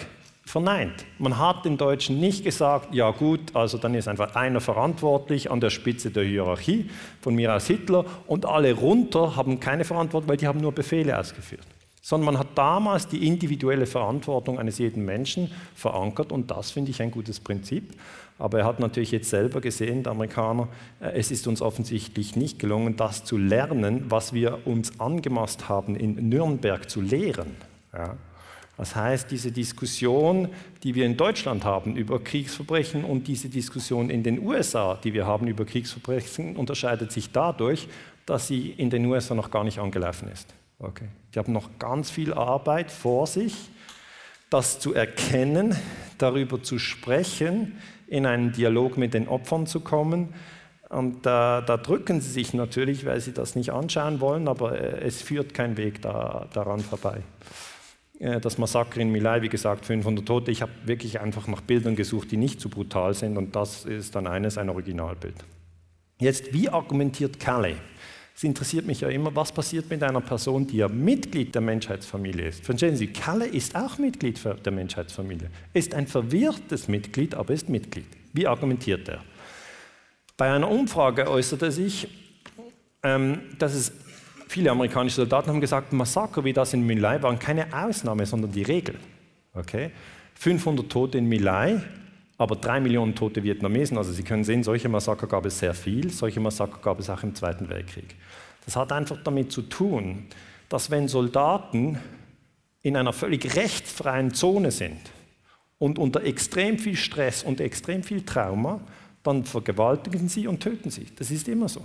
verneint. Man hat den Deutschen nicht gesagt, ja gut, also dann ist einfach einer verantwortlich an der Spitze der Hierarchie, von mir aus Hitler, und alle runter haben keine Verantwortung, weil die haben nur Befehle ausgeführt. Sondern man hat damals die individuelle Verantwortung eines jeden Menschen verankert und das finde ich ein gutes Prinzip. Aber er hat natürlich jetzt selber gesehen, der Amerikaner, äh, es ist uns offensichtlich nicht gelungen, das zu lernen, was wir uns angemaßt haben, in Nürnberg zu lehren. Ja. Das heißt, diese Diskussion, die wir in Deutschland haben über Kriegsverbrechen und diese Diskussion in den USA, die wir haben über Kriegsverbrechen, unterscheidet sich dadurch, dass sie in den USA noch gar nicht angelaufen ist. Okay. Die haben noch ganz viel Arbeit vor sich, das zu erkennen, darüber zu sprechen, in einen Dialog mit den Opfern zu kommen. Und da, da drücken sie sich natürlich, weil sie das nicht anschauen wollen, aber äh, es führt kein Weg da, daran vorbei. Äh, das Massaker in Milai, wie gesagt, 500 Tote. Ich habe wirklich einfach nach Bildern gesucht, die nicht zu so brutal sind und das ist dann eines, ein Originalbild. Jetzt, wie argumentiert Calais? Es interessiert mich ja immer, was passiert mit einer Person, die ja Mitglied der Menschheitsfamilie ist. Verstehen Sie, Kalle ist auch Mitglied der Menschheitsfamilie. Ist ein verwirrtes Mitglied, aber ist Mitglied. Wie argumentiert er? Bei einer Umfrage äußerte sich, ähm, dass es viele amerikanische Soldaten haben gesagt, Massaker wie das in Milai waren keine Ausnahme, sondern die Regel. Okay? 500 Tote in Milai, aber drei Millionen tote Vietnamesen. Also Sie können sehen, solche Massaker gab es sehr viel, solche Massaker gab es auch im Zweiten Weltkrieg. Das hat einfach damit zu tun, dass wenn Soldaten in einer völlig rechtsfreien Zone sind und unter extrem viel Stress und extrem viel Trauma, dann vergewaltigen sie und töten sie. Das ist immer so.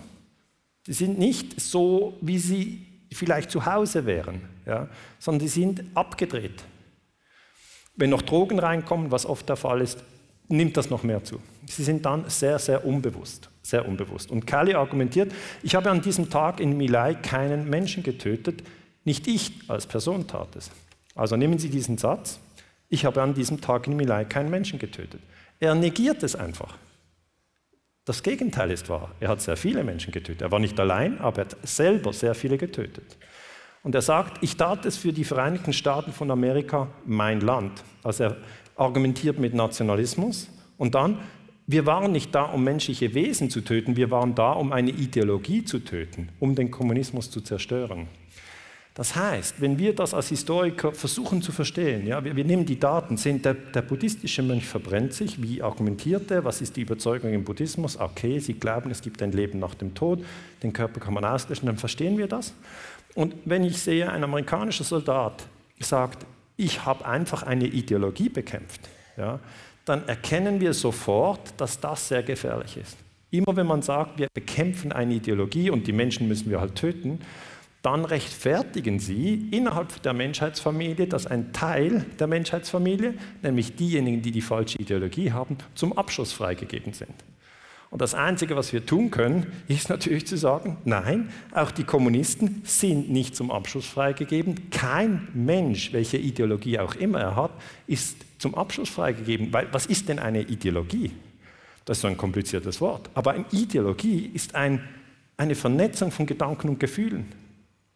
Sie sind nicht so, wie sie vielleicht zu Hause wären, ja, sondern sie sind abgedreht. Wenn noch Drogen reinkommen, was oft der Fall ist, nimmt das noch mehr zu. Sie sind dann sehr, sehr unbewusst, sehr unbewusst. Und Kali argumentiert, ich habe an diesem Tag in Milai keinen Menschen getötet, nicht ich als Person tat es. Also nehmen Sie diesen Satz, ich habe an diesem Tag in Milai keinen Menschen getötet. Er negiert es einfach. Das Gegenteil ist wahr. Er hat sehr viele Menschen getötet. Er war nicht allein, aber er hat selber sehr viele getötet. Und er sagt, ich tat es für die Vereinigten Staaten von Amerika, mein Land. Also er argumentiert mit Nationalismus und dann, wir waren nicht da, um menschliche Wesen zu töten, wir waren da, um eine Ideologie zu töten, um den Kommunismus zu zerstören. Das heißt, wenn wir das als Historiker versuchen zu verstehen, ja, wir, wir nehmen die Daten, sind der, der, buddhistische Mönch verbrennt sich, wie argumentiert er, was ist die Überzeugung im Buddhismus? Okay, sie glauben, es gibt ein Leben nach dem Tod, den Körper kann man auslöschen, dann verstehen wir das. Und wenn ich sehe, ein amerikanischer Soldat sagt, ich habe einfach eine Ideologie bekämpft, ja, dann erkennen wir sofort, dass das sehr gefährlich ist. Immer wenn man sagt, wir bekämpfen eine Ideologie und die Menschen müssen wir halt töten, dann rechtfertigen sie innerhalb der Menschheitsfamilie, dass ein Teil der Menschheitsfamilie, nämlich diejenigen, die die falsche Ideologie haben, zum Abschluss freigegeben sind. Und das Einzige, was wir tun können, ist natürlich zu sagen, nein, auch die Kommunisten sind nicht zum Abschluss freigegeben. Kein Mensch, welche Ideologie auch immer er hat, ist zum Abschluss freigegeben. Weil was ist denn eine Ideologie? Das ist so ein kompliziertes Wort. Aber eine Ideologie ist ein, eine Vernetzung von Gedanken und Gefühlen.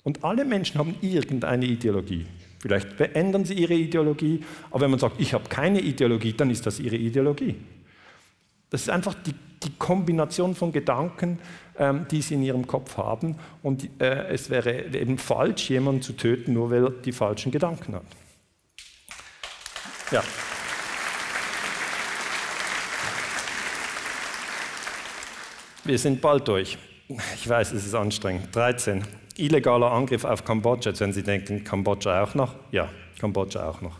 Und alle Menschen haben irgendeine Ideologie. Vielleicht verändern sie ihre Ideologie, aber wenn man sagt, ich habe keine Ideologie, dann ist das ihre Ideologie. Das ist einfach die die Kombination von Gedanken, ähm, die sie in ihrem Kopf haben. Und äh, es wäre eben falsch, jemanden zu töten, nur weil er die falschen Gedanken hat. Ja. Wir sind bald durch. Ich weiß, es ist anstrengend. 13. Illegaler Angriff auf Kambodscha. Jetzt werden Sie denken, Kambodscha auch noch? Ja, Kambodscha auch noch.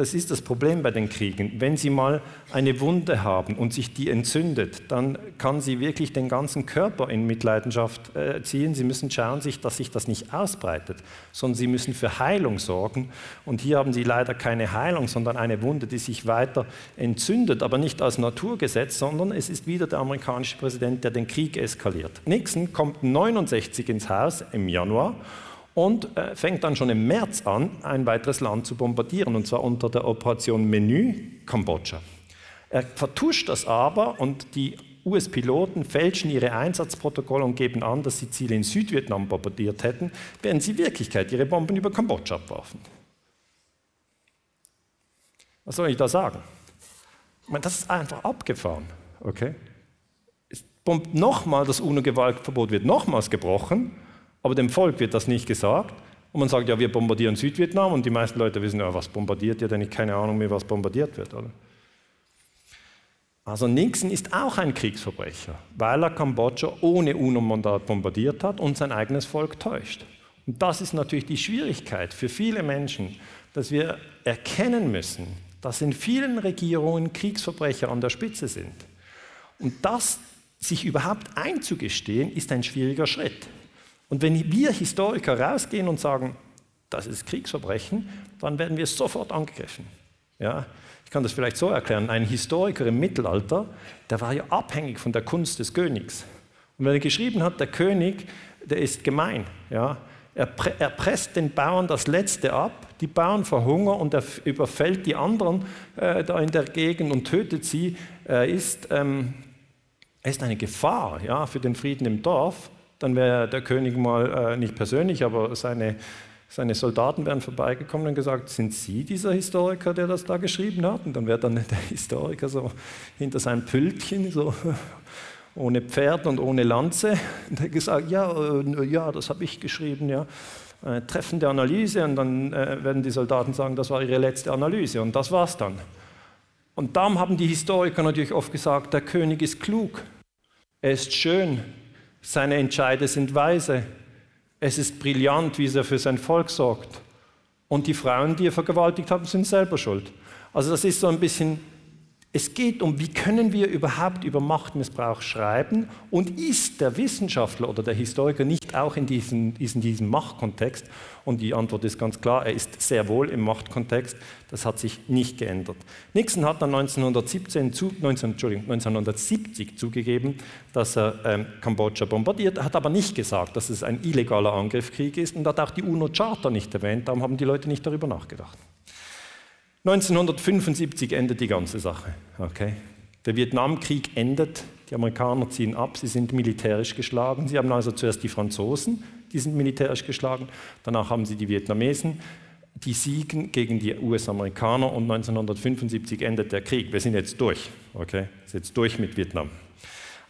Das ist das Problem bei den Kriegen. Wenn Sie mal eine Wunde haben und sich die entzündet, dann kann sie wirklich den ganzen Körper in Mitleidenschaft äh, ziehen. Sie müssen schauen, dass sich das nicht ausbreitet, sondern Sie müssen für Heilung sorgen. Und hier haben Sie leider keine Heilung, sondern eine Wunde, die sich weiter entzündet, aber nicht als Naturgesetz, sondern es ist wieder der amerikanische Präsident, der den Krieg eskaliert. Nixon kommt 69 ins Haus im Januar und äh, fängt dann schon im März an, ein weiteres Land zu bombardieren, und zwar unter der Operation Menü Kambodscha. Er vertuscht das aber und die US-Piloten fälschen ihre Einsatzprotokolle und geben an, dass sie Ziele in Südvietnam bombardiert hätten, während sie in Wirklichkeit ihre Bomben über Kambodscha abwarfen. Was soll ich da sagen? Ich meine, das ist einfach abgefahren. Okay? Nochmal, das UNO-Gewaltverbot wird nochmals gebrochen, aber dem Volk wird das nicht gesagt. Und man sagt, ja, wir bombardieren Südvietnam und die meisten Leute wissen, ja, was bombardiert ihr denn? Ich keine Ahnung mehr, was bombardiert wird. Oder? Also Nixon ist auch ein Kriegsverbrecher, weil er Kambodscha ohne UNO-Mandat bombardiert hat und sein eigenes Volk täuscht. Und das ist natürlich die Schwierigkeit für viele Menschen, dass wir erkennen müssen, dass in vielen Regierungen Kriegsverbrecher an der Spitze sind. Und das sich überhaupt einzugestehen, ist ein schwieriger Schritt. Und wenn wir Historiker rausgehen und sagen, das ist Kriegsverbrechen, dann werden wir sofort angegriffen. Ja? Ich kann das vielleicht so erklären. Ein Historiker im Mittelalter, der war ja abhängig von der Kunst des Königs. Und wenn er geschrieben hat, der König, der ist gemein. Ja? Er, er presst den Bauern das Letzte ab, die Bauern verhungern und er überfällt die anderen äh, da in der Gegend und tötet sie. Er ist, ähm, er ist eine Gefahr ja, für den Frieden im Dorf. Dann wäre der König mal äh, nicht persönlich, aber seine, seine Soldaten wären vorbeigekommen und gesagt, sind Sie dieser Historiker, der das da geschrieben hat? Und dann wäre dann der Historiker so hinter seinem Pültchen, so ohne Pferd und ohne Lanze, hat gesagt, ja, äh, ja, das habe ich geschrieben, ja. Äh, treffende Analyse und dann äh, werden die Soldaten sagen, das war ihre letzte Analyse und das war's dann. Und darum haben die Historiker natürlich oft gesagt, der König ist klug, er ist schön, seine Entscheide sind weise, es ist brillant, wie er für sein Volk sorgt. Und die Frauen, die er vergewaltigt haben, sind selber schuld. Also das ist so ein bisschen es geht um, wie können wir überhaupt über Machtmissbrauch schreiben und ist der Wissenschaftler oder der Historiker nicht auch in diesem, in diesem Machtkontext? Und die Antwort ist ganz klar, er ist sehr wohl im Machtkontext. Das hat sich nicht geändert. Nixon hat dann 1917 zu, 19, 1970 zugegeben, dass er ähm, Kambodscha bombardiert, hat aber nicht gesagt, dass es ein illegaler Angriffskrieg ist und hat auch die UNO-Charta nicht erwähnt. Darum haben die Leute nicht darüber nachgedacht. 1975 endet die ganze Sache. Okay? Der Vietnamkrieg endet, die Amerikaner ziehen ab, sie sind militärisch geschlagen. Sie haben also zuerst die Franzosen, die sind militärisch geschlagen, danach haben sie die Vietnamesen, die siegen gegen die US-Amerikaner und 1975 endet der Krieg. Wir sind jetzt durch, okay? Ist jetzt durch mit Vietnam.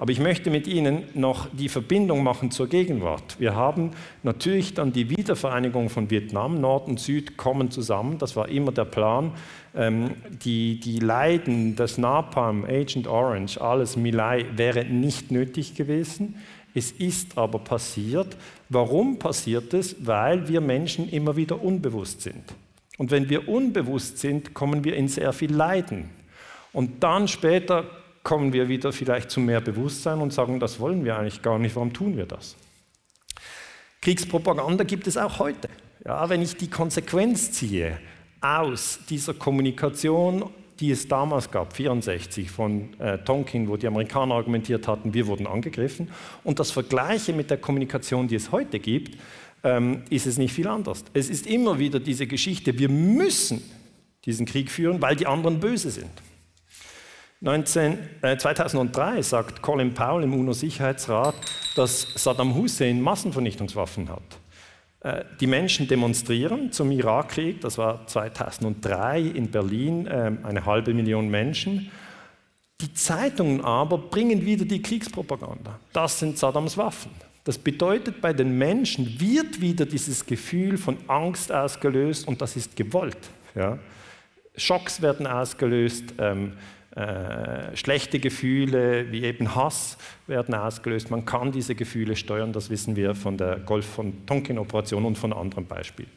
Aber ich möchte mit Ihnen noch die Verbindung machen zur Gegenwart. Wir haben natürlich dann die Wiedervereinigung von Vietnam, Nord und Süd kommen zusammen. Das war immer der Plan. Ähm, die, die Leiden, das Napalm, Agent Orange, alles Milai wäre nicht nötig gewesen. Es ist aber passiert. Warum passiert es? Weil wir Menschen immer wieder unbewusst sind. Und wenn wir unbewusst sind, kommen wir in sehr viel Leiden. Und dann später kommen wir wieder vielleicht zu mehr Bewusstsein und sagen, das wollen wir eigentlich gar nicht, warum tun wir das? Kriegspropaganda gibt es auch heute. Ja, wenn ich die Konsequenz ziehe aus dieser Kommunikation, die es damals gab, 64 von äh, Tonkin, wo die Amerikaner argumentiert hatten, wir wurden angegriffen, und das vergleiche mit der Kommunikation, die es heute gibt, ähm, ist es nicht viel anders. Es ist immer wieder diese Geschichte, wir müssen diesen Krieg führen, weil die anderen böse sind. 19, äh, 2003 sagt Colin Powell im UNO-Sicherheitsrat, dass Saddam Hussein Massenvernichtungswaffen hat. Äh, die Menschen demonstrieren zum Irakkrieg, das war 2003 in Berlin, äh, eine halbe Million Menschen. Die Zeitungen aber bringen wieder die Kriegspropaganda. Das sind Saddams Waffen. Das bedeutet, bei den Menschen wird wieder dieses Gefühl von Angst ausgelöst und das ist gewollt. Ja? Schocks werden ausgelöst. Ähm, äh, schlechte Gefühle wie eben Hass werden ausgelöst. Man kann diese Gefühle steuern, das wissen wir von der Golf von Tonkin-Operation und von anderen Beispielen.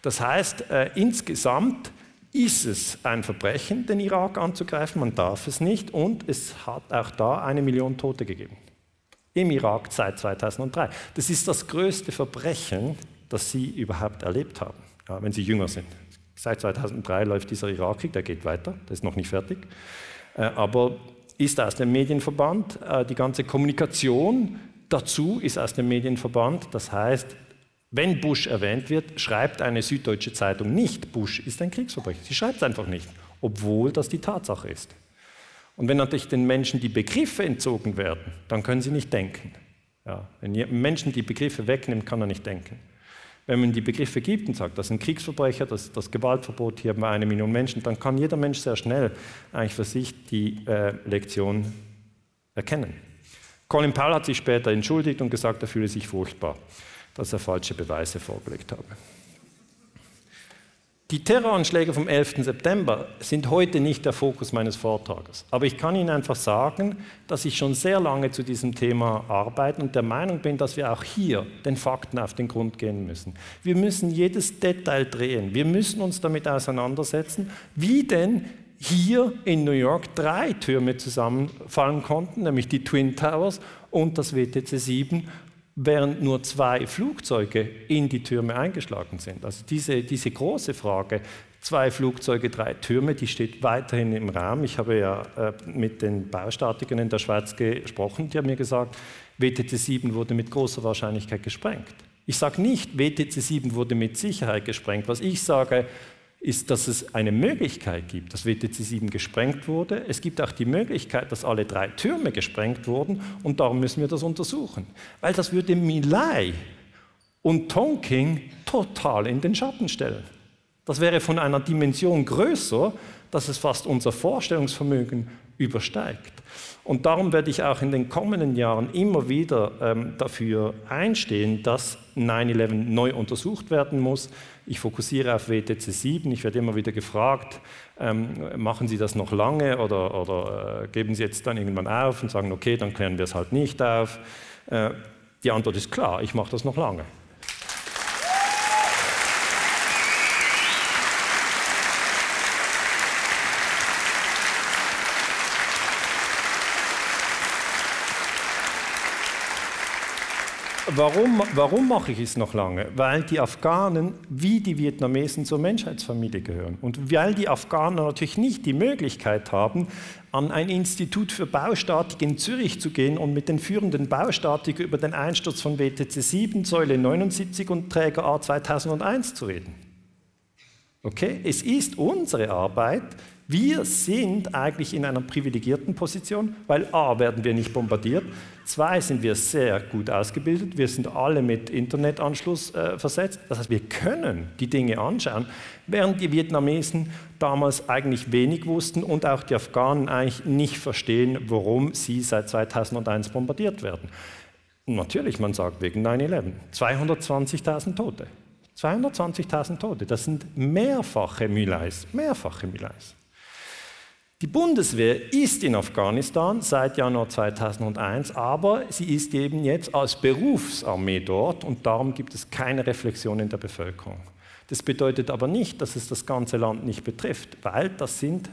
Das heißt, äh, insgesamt ist es ein Verbrechen, den Irak anzugreifen, man darf es nicht und es hat auch da eine Million Tote gegeben. Im Irak seit 2003. Das ist das größte Verbrechen, das Sie überhaupt erlebt haben, ja, wenn Sie jünger sind. Seit 2003 läuft dieser Irakkrieg, der geht weiter, der ist noch nicht fertig. Äh, aber ist aus dem Medienverband. Äh, die ganze Kommunikation dazu ist aus dem Medienverband. Das heißt, wenn Bush erwähnt wird, schreibt eine süddeutsche Zeitung nicht, Bush ist ein Kriegsverbrecher. Sie schreibt es einfach nicht, obwohl das die Tatsache ist. Und wenn natürlich den Menschen die Begriffe entzogen werden, dann können sie nicht denken. Ja, wenn Menschen die Begriffe wegnimmt, kann er nicht denken. Wenn man die Begriffe gibt und sagt, das sind Kriegsverbrecher, das ist das Gewaltverbot, hier haben wir eine Million Menschen, dann kann jeder Mensch sehr schnell eigentlich für sich die äh, Lektion erkennen. Colin Powell hat sich später entschuldigt und gesagt, er fühle sich furchtbar, dass er falsche Beweise vorgelegt habe. Die Terroranschläge vom 11. September sind heute nicht der Fokus meines Vortrages. Aber ich kann Ihnen einfach sagen, dass ich schon sehr lange zu diesem Thema arbeite und der Meinung bin, dass wir auch hier den Fakten auf den Grund gehen müssen. Wir müssen jedes Detail drehen. Wir müssen uns damit auseinandersetzen, wie denn hier in New York drei Türme zusammenfallen konnten, nämlich die Twin Towers und das WTC 7 während nur zwei Flugzeuge in die Türme eingeschlagen sind. Also diese, diese große Frage, zwei Flugzeuge, drei Türme, die steht weiterhin im Raum. Ich habe ja äh, mit den Baustatikern in der Schweiz gesprochen, die haben mir gesagt, WTC 7 wurde mit großer Wahrscheinlichkeit gesprengt. Ich sage nicht, WTC 7 wurde mit Sicherheit gesprengt. Was ich sage, ist, dass es eine Möglichkeit gibt, dass WTC 7 gesprengt wurde. Es gibt auch die Möglichkeit, dass alle drei Türme gesprengt wurden und darum müssen wir das untersuchen. Weil das würde Milai und Tonking total in den Schatten stellen. Das wäre von einer Dimension größer, dass es fast unser Vorstellungsvermögen übersteigt. Und darum werde ich auch in den kommenden Jahren immer wieder ähm, dafür einstehen, dass 9-11 neu untersucht werden muss. Ich fokussiere auf WTC 7. Ich werde immer wieder gefragt, ähm, machen Sie das noch lange oder, oder äh, geben Sie jetzt dann irgendwann auf und sagen, okay, dann klären wir es halt nicht auf. Äh, die Antwort ist klar, ich mache das noch lange. Warum, warum mache ich es noch lange? Weil die Afghanen wie die Vietnamesen zur Menschheitsfamilie gehören. Und weil die Afghanen natürlich nicht die Möglichkeit haben, an ein Institut für Baustatik in Zürich zu gehen und mit den führenden Baustatikern über den Einsturz von WTC 7, Säule 79 und Träger A 2001 zu reden. Okay? Es ist unsere Arbeit, wir sind eigentlich in einer privilegierten Position, weil a, werden wir nicht bombardiert, zwei, sind wir sehr gut ausgebildet, wir sind alle mit Internetanschluss äh, versetzt, das heißt, wir können die Dinge anschauen, während die Vietnamesen damals eigentlich wenig wussten und auch die Afghanen eigentlich nicht verstehen, warum sie seit 2001 bombardiert werden. natürlich, man sagt wegen 9-11, 220.000 Tote. 220.000 Tote, das sind mehrfache Mülais, mehrfache Mülais. Die Bundeswehr ist in Afghanistan seit Januar 2001, aber sie ist eben jetzt als Berufsarmee dort und darum gibt es keine Reflexion in der Bevölkerung. Das bedeutet aber nicht, dass es das ganze Land nicht betrifft, weil das sind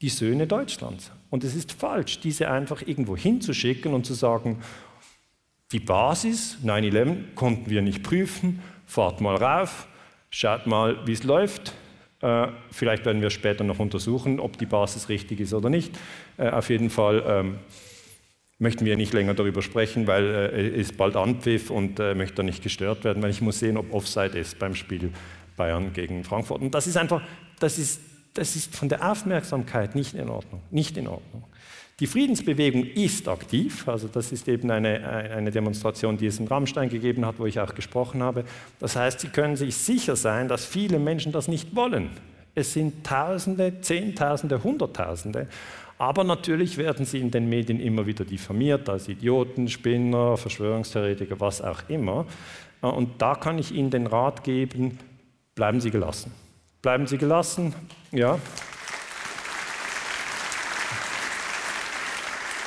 die Söhne Deutschlands. Und es ist falsch, diese einfach irgendwo hinzuschicken und zu sagen, die Basis 9-11 konnten wir nicht prüfen, fahrt mal rauf, schaut mal, wie es läuft, vielleicht werden wir später noch untersuchen, ob die Basis richtig ist oder nicht. Äh, auf jeden Fall ähm, möchten wir nicht länger darüber sprechen, weil äh, es ist bald Anpfiff und möchte da nicht gestört werden, weil ich muss sehen, ob Offside ist beim Spiel Bayern gegen Frankfurt. Und das ist einfach, das ist, das ist von der Aufmerksamkeit nicht in Ordnung. Nicht in Ordnung. Die Friedensbewegung ist aktiv, also das ist eben eine, eine Demonstration, die es in Rammstein gegeben hat, wo ich auch gesprochen habe. Das heißt, Sie können sich sicher sein, dass viele Menschen das nicht wollen. Es sind Tausende, Zehntausende, Hunderttausende. Aber natürlich werden sie in den Medien immer wieder diffamiert als Idioten, Spinner, Verschwörungstheoretiker, was auch immer. Und da kann ich Ihnen den Rat geben, bleiben Sie gelassen. Bleiben Sie gelassen, ja.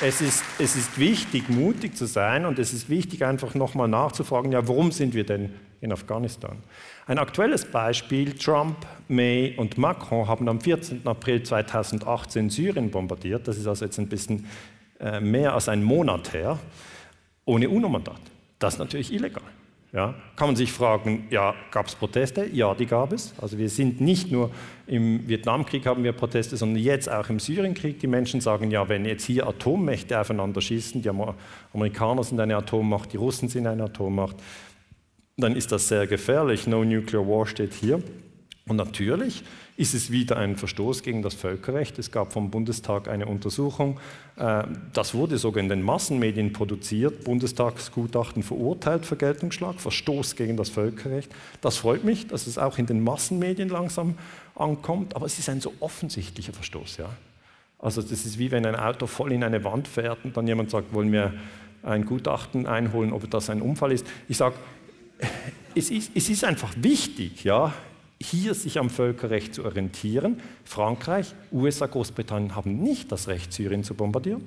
Es ist, es ist wichtig, mutig zu sein und es ist wichtig, einfach nochmal nachzufragen, ja, warum sind wir denn in Afghanistan? Ein aktuelles Beispiel, Trump, May und Macron haben am 14. April 2018 Syrien bombardiert, das ist also jetzt ein bisschen äh, mehr als ein Monat her, ohne UNO-Mandat. Das ist natürlich illegal. Ja, kann man sich fragen, ja, gab es Proteste? Ja, die gab es. Also wir sind nicht nur im Vietnamkrieg haben wir Proteste, sondern jetzt auch im Syrienkrieg. Die Menschen sagen, ja, wenn jetzt hier Atommächte aufeinander schießen, die Amerikaner sind eine Atommacht, die Russen sind eine Atommacht, dann ist das sehr gefährlich. No Nuclear War steht hier. Und natürlich ist es wieder ein Verstoß gegen das Völkerrecht. Es gab vom Bundestag eine Untersuchung. Äh, das wurde sogar in den Massenmedien produziert. Bundestagsgutachten verurteilt für Geltungsschlag, Verstoß gegen das Völkerrecht. Das freut mich, dass es auch in den Massenmedien langsam ankommt. Aber es ist ein so offensichtlicher Verstoß. Ja? Also das ist wie wenn ein Auto voll in eine Wand fährt und dann jemand sagt, wollen wir ein Gutachten einholen, ob das ein Unfall ist. Ich sage, es ist, es ist einfach wichtig, ja, hier sich am Völkerrecht zu orientieren. Frankreich, USA, Großbritannien haben nicht das Recht, Syrien zu bombardieren.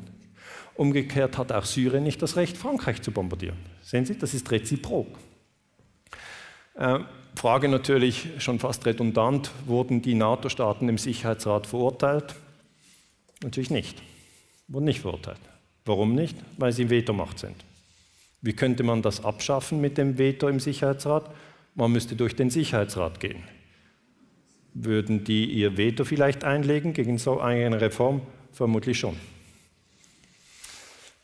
Umgekehrt hat auch Syrien nicht das Recht, Frankreich zu bombardieren. Sehen Sie, das ist reziprok. Äh, Frage natürlich schon fast redundant, wurden die NATO-Staaten im Sicherheitsrat verurteilt? Natürlich nicht. Wurden nicht verurteilt. Warum nicht? Weil sie Vetomacht sind. Wie könnte man das abschaffen mit dem Veto im Sicherheitsrat? Man müsste durch den Sicherheitsrat gehen. Würden die ihr Veto vielleicht einlegen gegen so eine Reform? Vermutlich schon.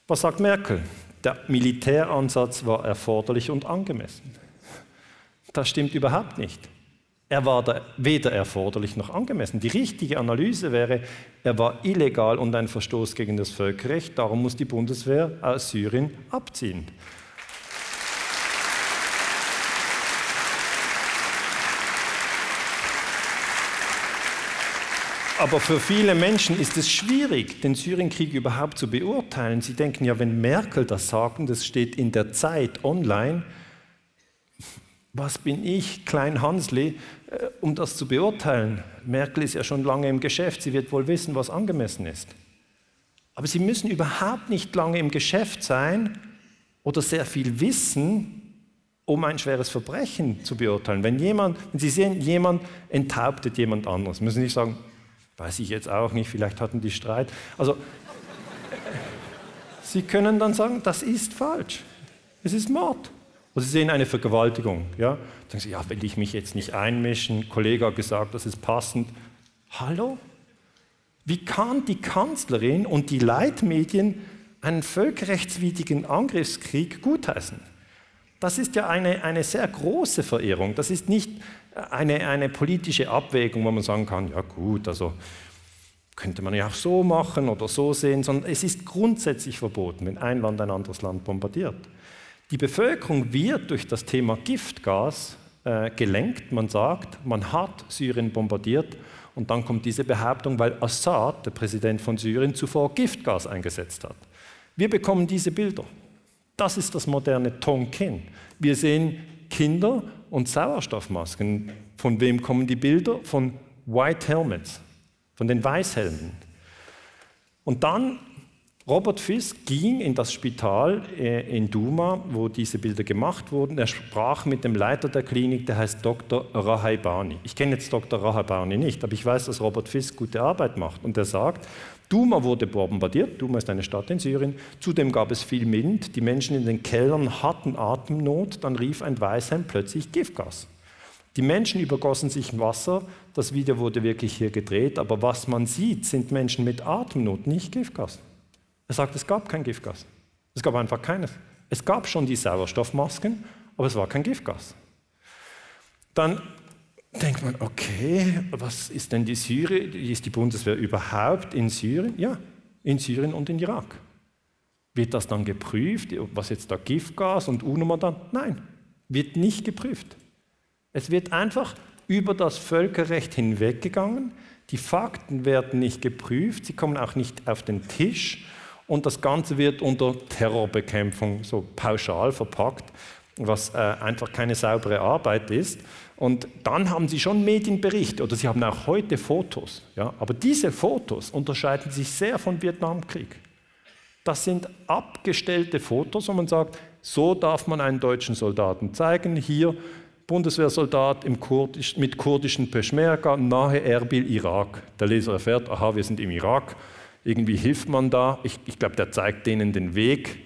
Was sagt Merkel? Der Militäransatz war erforderlich und angemessen. Das stimmt überhaupt nicht. Er war weder erforderlich noch angemessen. Die richtige Analyse wäre, er war illegal und ein Verstoß gegen das Völkerrecht, darum muss die Bundeswehr aus Syrien abziehen. Aber für viele Menschen ist es schwierig, den Syrienkrieg überhaupt zu beurteilen. Sie denken ja, wenn Merkel das sagt, und das steht in der Zeit online, was bin ich, Klein Hansli, äh, um das zu beurteilen? Merkel ist ja schon lange im Geschäft, sie wird wohl wissen, was angemessen ist. Aber Sie müssen überhaupt nicht lange im Geschäft sein oder sehr viel wissen, um ein schweres Verbrechen zu beurteilen. Wenn, jemand, wenn Sie sehen, jemand enthauptet jemand anderes, müssen Sie nicht sagen, Weiß ich jetzt auch nicht, vielleicht hatten die Streit. Also, Sie können dann sagen, das ist falsch. Es ist Mord. Oder Sie sehen eine Vergewaltigung. Ja? Sagen Sie, ja, will ich mich jetzt nicht einmischen? Ein Kollege hat gesagt, das ist passend. Hallo? Wie kann die Kanzlerin und die Leitmedien einen völkerrechtswidrigen Angriffskrieg gutheißen? Das ist ja eine, eine sehr große Verehrung. Das ist nicht eine, eine politische Abwägung, wo man sagen kann, ja gut, also könnte man ja auch so machen oder so sehen, sondern es ist grundsätzlich verboten, wenn ein Land ein anderes Land bombardiert. Die Bevölkerung wird durch das Thema Giftgas äh, gelenkt. Man sagt, man hat Syrien bombardiert und dann kommt diese Behauptung, weil Assad, der Präsident von Syrien, zuvor Giftgas eingesetzt hat. Wir bekommen diese Bilder. Das ist das moderne Tonkin. Wir sehen Kinder und Sauerstoffmasken. Von wem kommen die Bilder? Von White Helmets, von den Weißhelmen. Und dann Robert Fisk ging in das Spital äh, in Duma, wo diese Bilder gemacht wurden. Er sprach mit dem Leiter der Klinik, der heißt Dr. Rahaibani. Ich kenne jetzt Dr. Rahaibani nicht, aber ich weiß, dass Robert Fisk gute Arbeit macht. Und er sagt, Duma wurde bombardiert, Duma ist eine Stadt in Syrien, zudem gab es viel Wind, die Menschen in den Kellern hatten Atemnot, dann rief ein Weißheim plötzlich Giftgas. Die Menschen übergossen sich Wasser, das Video wurde wirklich hier gedreht, aber was man sieht, sind Menschen mit Atemnot, nicht Giftgas. Er sagt, es gab kein Giftgas. Es gab einfach keines. Es gab schon die Sauerstoffmasken, aber es war kein Giftgas. Dann denkt man, okay, was ist denn die Syrien? Ist die Bundeswehr überhaupt in Syrien? Ja, in Syrien und in Irak. Wird das dann geprüft, was jetzt da Giftgas und U-Nummer dann? Nein, wird nicht geprüft. Es wird einfach über das Völkerrecht hinweggegangen. Die Fakten werden nicht geprüft, sie kommen auch nicht auf den Tisch und das Ganze wird unter Terrorbekämpfung so pauschal verpackt, was äh, einfach keine saubere Arbeit ist. Und dann haben sie schon Medienberichte oder sie haben auch heute Fotos. Ja? Aber diese Fotos unterscheiden sich sehr vom Vietnamkrieg. Das sind abgestellte Fotos, wo man sagt, so darf man einen deutschen Soldaten zeigen. Hier Bundeswehrsoldat Kurdisch, mit kurdischen Peschmerga nahe Erbil, Irak. Der Leser erfährt, aha, wir sind im Irak. Irgendwie hilft man da. Ich, ich glaube, der zeigt denen den Weg.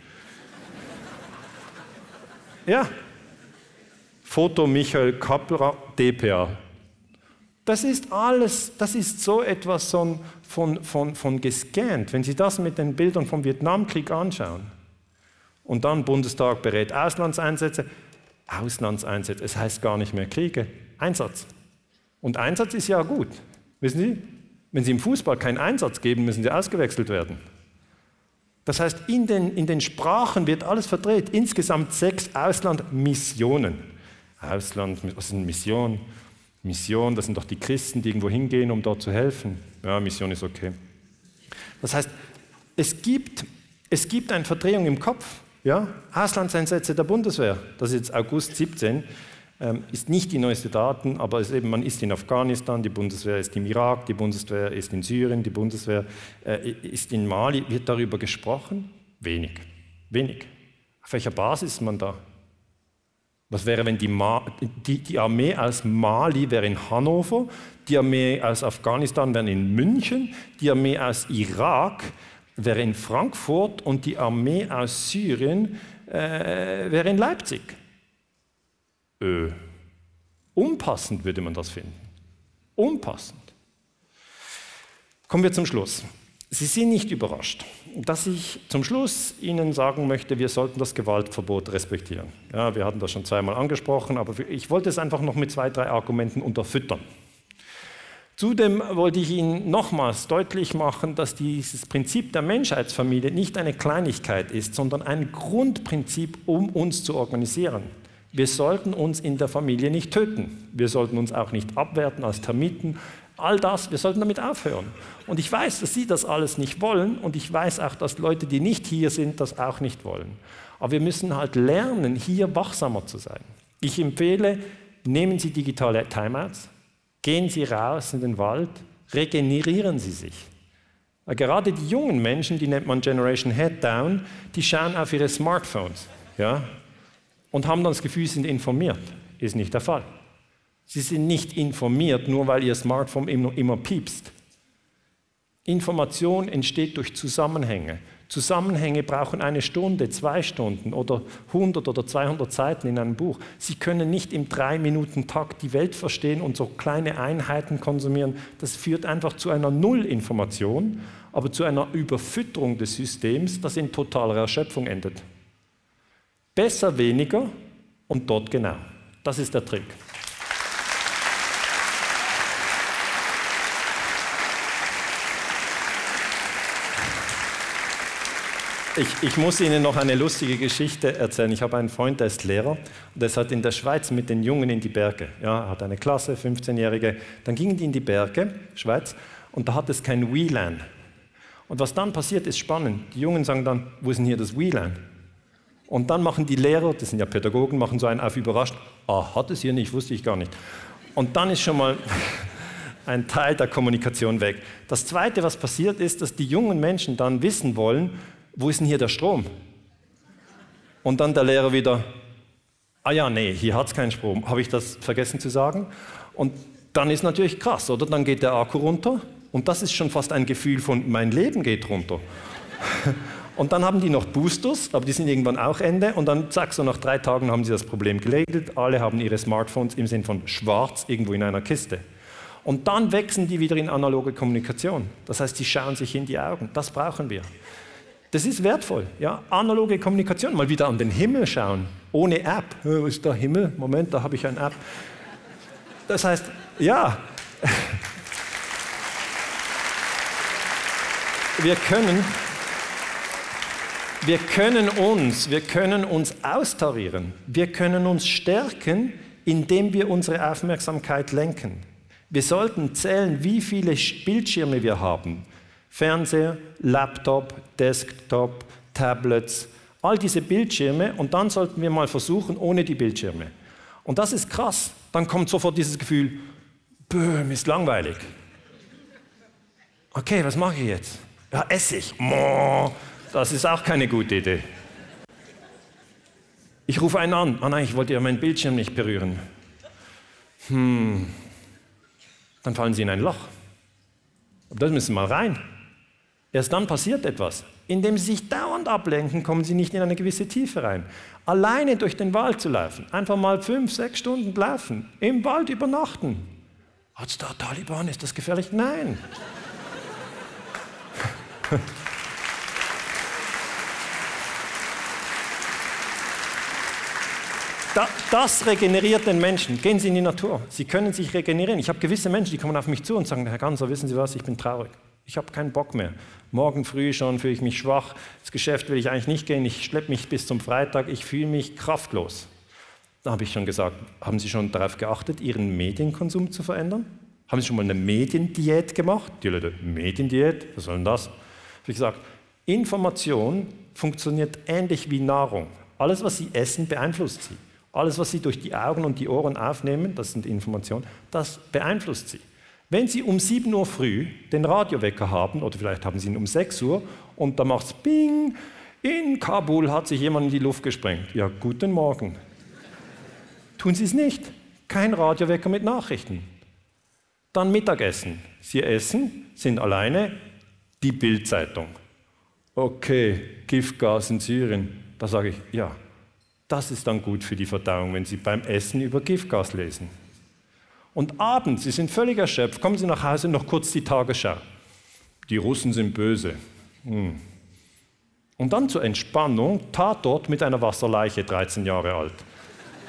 Ja, Foto Michael Kappler, DPA. Das ist alles, das ist so etwas von, von, von, von gescannt. Wenn Sie das mit den Bildern vom Vietnamkrieg anschauen und dann Bundestag berät Auslandseinsätze, Auslandseinsätze, es heißt gar nicht mehr Kriege, Einsatz. Und Einsatz ist ja gut. Wissen Sie, wenn Sie im Fußball keinen Einsatz geben, müssen Sie ausgewechselt werden. Das heißt, in den, in den Sprachen wird alles verdreht. Insgesamt sechs Auslandmissionen. Ausland, was ist eine Mission? Mission, das sind doch die Christen, die irgendwo hingehen, um dort zu helfen. Ja, Mission ist okay. Das heißt, es gibt, es gibt eine Verdrehung im Kopf. Ja? Auslandseinsätze der Bundeswehr, das ist jetzt August 17, ähm, ist nicht die neueste Daten, aber ist eben, man ist in Afghanistan, die Bundeswehr ist im Irak, die Bundeswehr ist in Syrien, die Bundeswehr äh, ist in Mali. Wird darüber gesprochen? Wenig. Wenig. Auf welcher Basis ist man da? Was wäre, wenn die, Ma die, die Armee aus Mali wäre in Hannover, die Armee aus Afghanistan wäre in München, die Armee aus Irak wäre in Frankfurt und die Armee aus Syrien äh, wäre in Leipzig? Äh, unpassend würde man das finden. Unpassend. Kommen wir zum Schluss. Sie sind nicht überrascht, dass ich zum Schluss Ihnen sagen möchte, wir sollten das Gewaltverbot respektieren. Ja, wir hatten das schon zweimal angesprochen, aber ich wollte es einfach noch mit zwei, drei Argumenten unterfüttern. Zudem wollte ich Ihnen nochmals deutlich machen, dass dieses Prinzip der Menschheitsfamilie nicht eine Kleinigkeit ist, sondern ein Grundprinzip, um uns zu organisieren. Wir sollten uns in der Familie nicht töten. Wir sollten uns auch nicht abwerten als Termiten. All das, wir sollten damit aufhören. Und ich weiß, dass Sie das alles nicht wollen und ich weiß auch, dass Leute, die nicht hier sind, das auch nicht wollen. Aber wir müssen halt lernen, hier wachsamer zu sein. Ich empfehle, nehmen Sie digitale Timeouts, gehen Sie raus in den Wald, regenerieren Sie sich. Gerade die jungen Menschen, die nennt man Generation Head Down, die schauen auf ihre Smartphones. Ja? und haben dann das Gefühl, sie sind informiert. Ist nicht der Fall. Sie sind nicht informiert, nur weil ihr Smartphone immer, immer piepst. Information entsteht durch Zusammenhänge. Zusammenhänge brauchen eine Stunde, zwei Stunden oder 100 oder 200 Seiten in einem Buch. Sie können nicht im Drei-Minuten-Takt die Welt verstehen und so kleine Einheiten konsumieren. Das führt einfach zu einer Nullinformation, aber zu einer Überfütterung des Systems, das in totaler Erschöpfung endet. Besser weniger und dort genau. Das ist der Trick. Ich, ich, muss Ihnen noch eine lustige Geschichte erzählen. Ich habe einen Freund, der ist Lehrer und der hat in der Schweiz mit den Jungen in die Berge. Ja, er hat eine Klasse, 15-Jährige. Dann gingen die in die Berge, Schweiz, und da hat es kein WLAN. Und was dann passiert, ist spannend. Die Jungen sagen dann, wo ist denn hier das WLAN? Und dann machen die Lehrer, das sind ja Pädagogen, machen so einen auf überrascht, ah, hat es hier nicht, wusste ich gar nicht. Und dann ist schon mal ein Teil der Kommunikation weg. Das Zweite, was passiert, ist, dass die jungen Menschen dann wissen wollen, wo ist denn hier der Strom? Und dann der Lehrer wieder, ah ja, nee, hier hat es keinen Strom. Habe ich das vergessen zu sagen? Und dann ist natürlich krass, oder? Dann geht der Akku runter und das ist schon fast ein Gefühl von, mein Leben geht runter. Und dann haben die noch Boosters, aber die sind irgendwann auch Ende. Und dann, zack, so nach drei Tagen haben sie das Problem geregelt. Alle haben ihre Smartphones im Sinn von schwarz irgendwo in einer Kiste. Und dann wechseln die wieder in analoge Kommunikation. Das heißt, sie schauen sich in die Augen. Das brauchen wir. Das ist wertvoll. Ja? Analoge Kommunikation. Mal wieder an den Himmel schauen. Ohne App. Wo ist der Himmel? Moment, da habe ich eine App. Das heißt, ja. Wir können wir können uns, wir können uns austarieren, wir können uns stärken, indem wir unsere Aufmerksamkeit lenken. Wir sollten zählen, wie viele Bildschirme wir haben. Fernseher, Laptop, Desktop, Tablets, all diese Bildschirme und dann sollten wir mal versuchen ohne die Bildschirme. Und das ist krass. Dann kommt sofort dieses Gefühl, Böhm, ist langweilig. Okay, was mache ich jetzt? Ja, Essig. Das ist auch keine gute Idee. Ich rufe einen an. Ah nein, ich wollte ja meinen Bildschirm nicht berühren. Hm. Dann fallen Sie in ein Loch. Aber das müssen mal rein. Erst dann passiert etwas. Indem Sie sich dauernd ablenken, kommen Sie nicht in eine gewisse Tiefe rein. Alleine durch den Wald zu laufen, einfach mal fünf, sechs Stunden laufen, im Wald übernachten. Hat es da Taliban? Ist das gefährlich? Nein. das regeneriert den Menschen. Gehen Sie in die Natur. Sie können sich regenerieren. Ich habe gewisse Menschen, die kommen auf mich zu und sagen, Herr Ganser, wissen Sie was, ich bin traurig. Ich habe keinen Bock mehr. Morgen früh schon fühle ich mich schwach. Das Geschäft will ich eigentlich nicht gehen. Ich schleppe mich bis zum Freitag. Ich fühle mich kraftlos. Da habe ich schon gesagt, haben Sie schon darauf geachtet, Ihren Medienkonsum zu verändern? Haben Sie schon mal eine Mediendiät gemacht? Die Leute, Mediendiät, was soll denn das? Wie gesagt, Information funktioniert ähnlich wie Nahrung. Alles, was Sie essen, beeinflusst Sie. Alles, was Sie durch die Augen und die Ohren aufnehmen, das sind Informationen, das beeinflusst Sie. Wenn Sie um 7 Uhr früh den Radiowecker haben, oder vielleicht haben Sie ihn um 6 Uhr, und da macht es Bing, in Kabul hat sich jemand in die Luft gesprengt. Ja, guten Morgen. Tun Sie es nicht. Kein Radiowecker mit Nachrichten. Dann Mittagessen. Sie essen, sind alleine, die Bildzeitung. Okay, Giftgas in Syrien. Da sage ich, ja, das ist dann gut für die Verdauung, wenn Sie beim Essen über Giftgas lesen. Und abends, Sie sind völlig erschöpft, kommen Sie nach Hause noch kurz die Tagesschau. Die Russen sind böse. Hm. Und dann zur Entspannung Tatort mit einer Wasserleiche, 13 Jahre alt.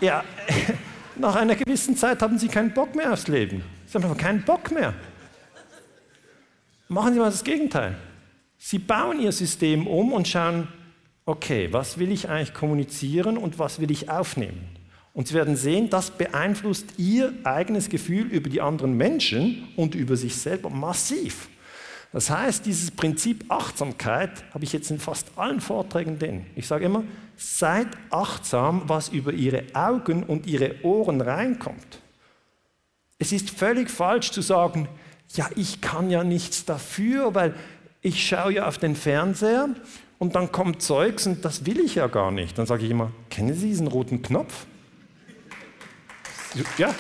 Ja, nach einer gewissen Zeit haben Sie keinen Bock mehr aufs Leben. Sie haben keinen Bock mehr. Machen Sie mal das Gegenteil. Sie bauen Ihr System um und schauen, okay, was will ich eigentlich kommunizieren und was will ich aufnehmen? Und Sie werden sehen, das beeinflusst Ihr eigenes Gefühl über die anderen Menschen und über sich selber massiv. Das heißt, dieses Prinzip Achtsamkeit habe ich jetzt in fast allen Vorträgen drin. Ich sage immer, seid achtsam, was über Ihre Augen und Ihre Ohren reinkommt. Es ist völlig falsch zu sagen, ja, ich kann ja nichts dafür, weil ich schaue ja auf den Fernseher und dann kommt Zeugs und das will ich ja gar nicht. Dann sage ich immer, kennen Sie diesen roten Knopf? Ja.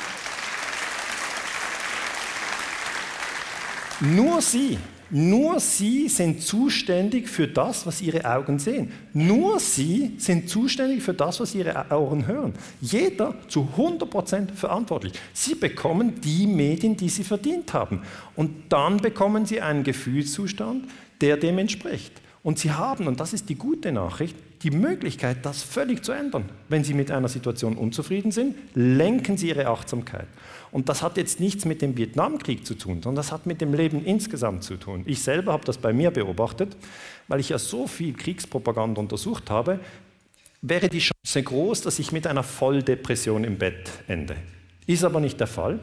Nur Sie, nur Sie sind zuständig für das, was Ihre Augen sehen. Nur Sie sind zuständig für das, was Ihre Ohren hören. Jeder zu 100% verantwortlich. Sie bekommen die Medien, die Sie verdient haben. Und dann bekommen Sie einen Gefühlszustand, der dem entspricht. Und Sie haben, und das ist die gute Nachricht, die Möglichkeit, das völlig zu ändern. Wenn Sie mit einer Situation unzufrieden sind, lenken Sie Ihre Achtsamkeit. Und das hat jetzt nichts mit dem Vietnamkrieg zu tun, sondern das hat mit dem Leben insgesamt zu tun. Ich selber habe das bei mir beobachtet, weil ich ja so viel Kriegspropaganda untersucht habe, wäre die Chance groß, dass ich mit einer Volldepression im Bett ende. Ist aber nicht der Fall.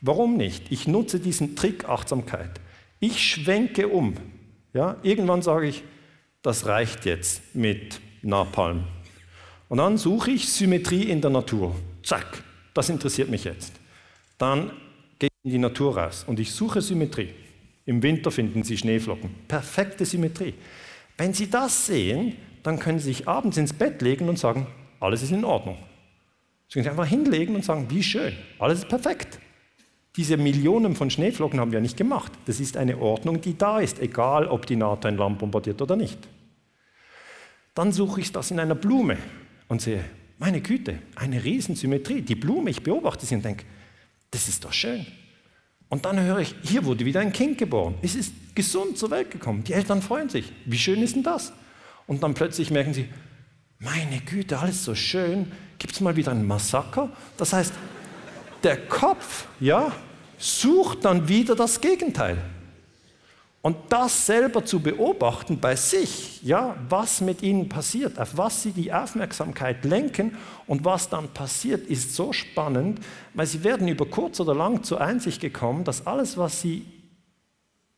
Warum nicht? Ich nutze diesen Trick Achtsamkeit. Ich schwenke um. Ja, irgendwann sage ich, das reicht jetzt mit Napalm. Und dann suche ich Symmetrie in der Natur. Zack, das interessiert mich jetzt. Dann gehe ich in die Natur raus und ich suche Symmetrie. Im Winter finden Sie Schneeflocken. Perfekte Symmetrie. Wenn Sie das sehen, dann können Sie sich abends ins Bett legen und sagen, alles ist in Ordnung. Sie können sich einfach hinlegen und sagen, wie schön, alles ist perfekt. Diese Millionen von Schneeflocken haben wir nicht gemacht. Das ist eine Ordnung, die da ist, egal ob die NATO ein Land bombardiert oder nicht. Dann suche ich das in einer Blume und sehe, meine Güte, eine Riesensymmetrie. Die Blume, ich beobachte sie und denke, das ist doch schön. Und dann höre ich, hier wurde wieder ein Kind geboren. Es ist gesund zur Welt gekommen. Die Eltern freuen sich. Wie schön ist denn das? Und dann plötzlich merken sie, meine Güte, alles so schön. Gibt es mal wieder ein Massaker? Das heißt, der Kopf, ja, sucht dann wieder das Gegenteil. Und das selber zu beobachten bei sich, ja, was mit ihnen passiert, auf was sie die Aufmerksamkeit lenken und was dann passiert, ist so spannend, weil sie werden über kurz oder lang zur Einsicht gekommen, dass alles, was sie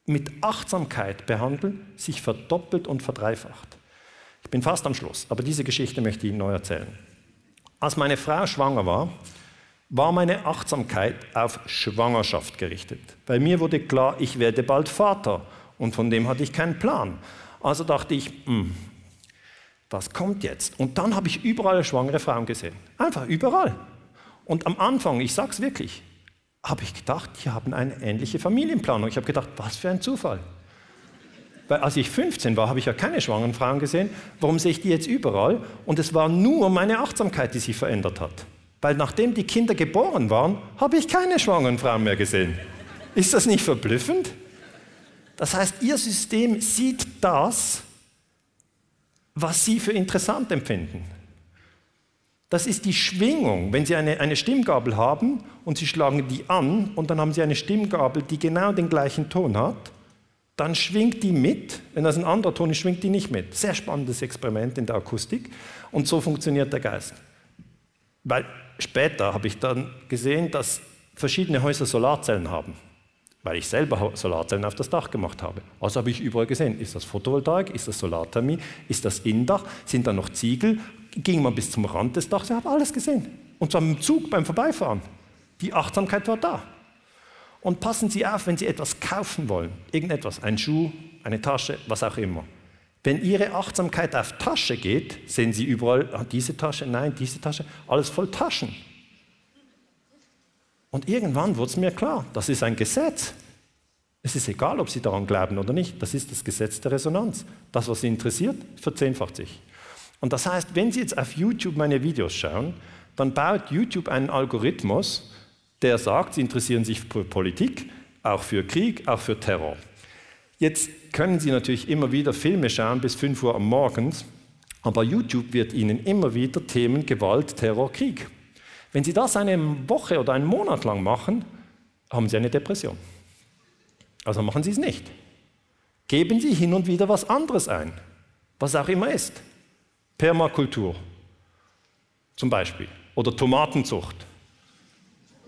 mit Achtsamkeit behandeln, sich verdoppelt und verdreifacht. Ich bin fast am Schluss, aber diese Geschichte möchte ich Ihnen neu erzählen. Als meine Frau schwanger war, war meine Achtsamkeit auf Schwangerschaft gerichtet. Bei mir wurde klar, ich werde bald Vater und von dem hatte ich keinen Plan. Also dachte ich, hm, was kommt jetzt? Und dann habe ich überall schwangere Frauen gesehen. Einfach überall. Und am Anfang, ich sage es wirklich, habe ich gedacht, die haben eine ähnliche Familienplanung. Ich habe gedacht, was für ein Zufall. Weil als ich 15 war, habe ich ja keine schwangeren Frauen gesehen. Warum sehe ich die jetzt überall? Und es war nur meine Achtsamkeit, die sich verändert hat. Weil nachdem die Kinder geboren waren, habe ich keine schwangeren Frauen mehr gesehen. Ist das nicht verblüffend? Das heißt, ihr System sieht das, was sie für interessant empfinden. Das ist die Schwingung. Wenn Sie eine, eine Stimmgabel haben und Sie schlagen die an und dann haben Sie eine Stimmgabel, die genau den gleichen Ton hat, dann schwingt die mit. Wenn das ein anderer Ton ist, schwingt die nicht mit. Sehr spannendes Experiment in der Akustik. Und so funktioniert der Geist. Weil später habe ich dann gesehen, dass verschiedene Häuser Solarzellen haben weil ich selber Solarzellen auf das Dach gemacht habe. Also habe ich überall gesehen, ist das Photovoltaik, ist das Solarthermie, ist das Innendach, sind da noch Ziegel, ging man bis zum Rand des Dachs, ich habe alles gesehen. Und zwar im Zug beim Vorbeifahren. Die Achtsamkeit war da. Und passen Sie auf, wenn Sie etwas kaufen wollen, irgendetwas, ein Schuh, eine Tasche, was auch immer. Wenn Ihre Achtsamkeit auf Tasche geht, sehen Sie überall, ah, diese Tasche, nein, diese Tasche, alles voll Taschen. Und irgendwann wurde es mir klar, das ist ein Gesetz. Es ist egal, ob Sie daran glauben oder nicht. Das ist das Gesetz der Resonanz. Das, was Sie interessiert, verzehnfacht sich. Und das heißt, wenn Sie jetzt auf YouTube meine Videos schauen, dann baut YouTube einen Algorithmus, der sagt, Sie interessieren sich für Politik, auch für Krieg, auch für Terror. Jetzt können Sie natürlich immer wieder Filme schauen bis 5 Uhr am Morgens, aber YouTube wird Ihnen immer wieder Themen Gewalt, Terror, Krieg wenn Sie das eine Woche oder einen Monat lang machen, haben Sie eine Depression. Also machen Sie es nicht. Geben Sie hin und wieder was anderes ein, was auch immer ist. Permakultur zum Beispiel oder Tomatenzucht.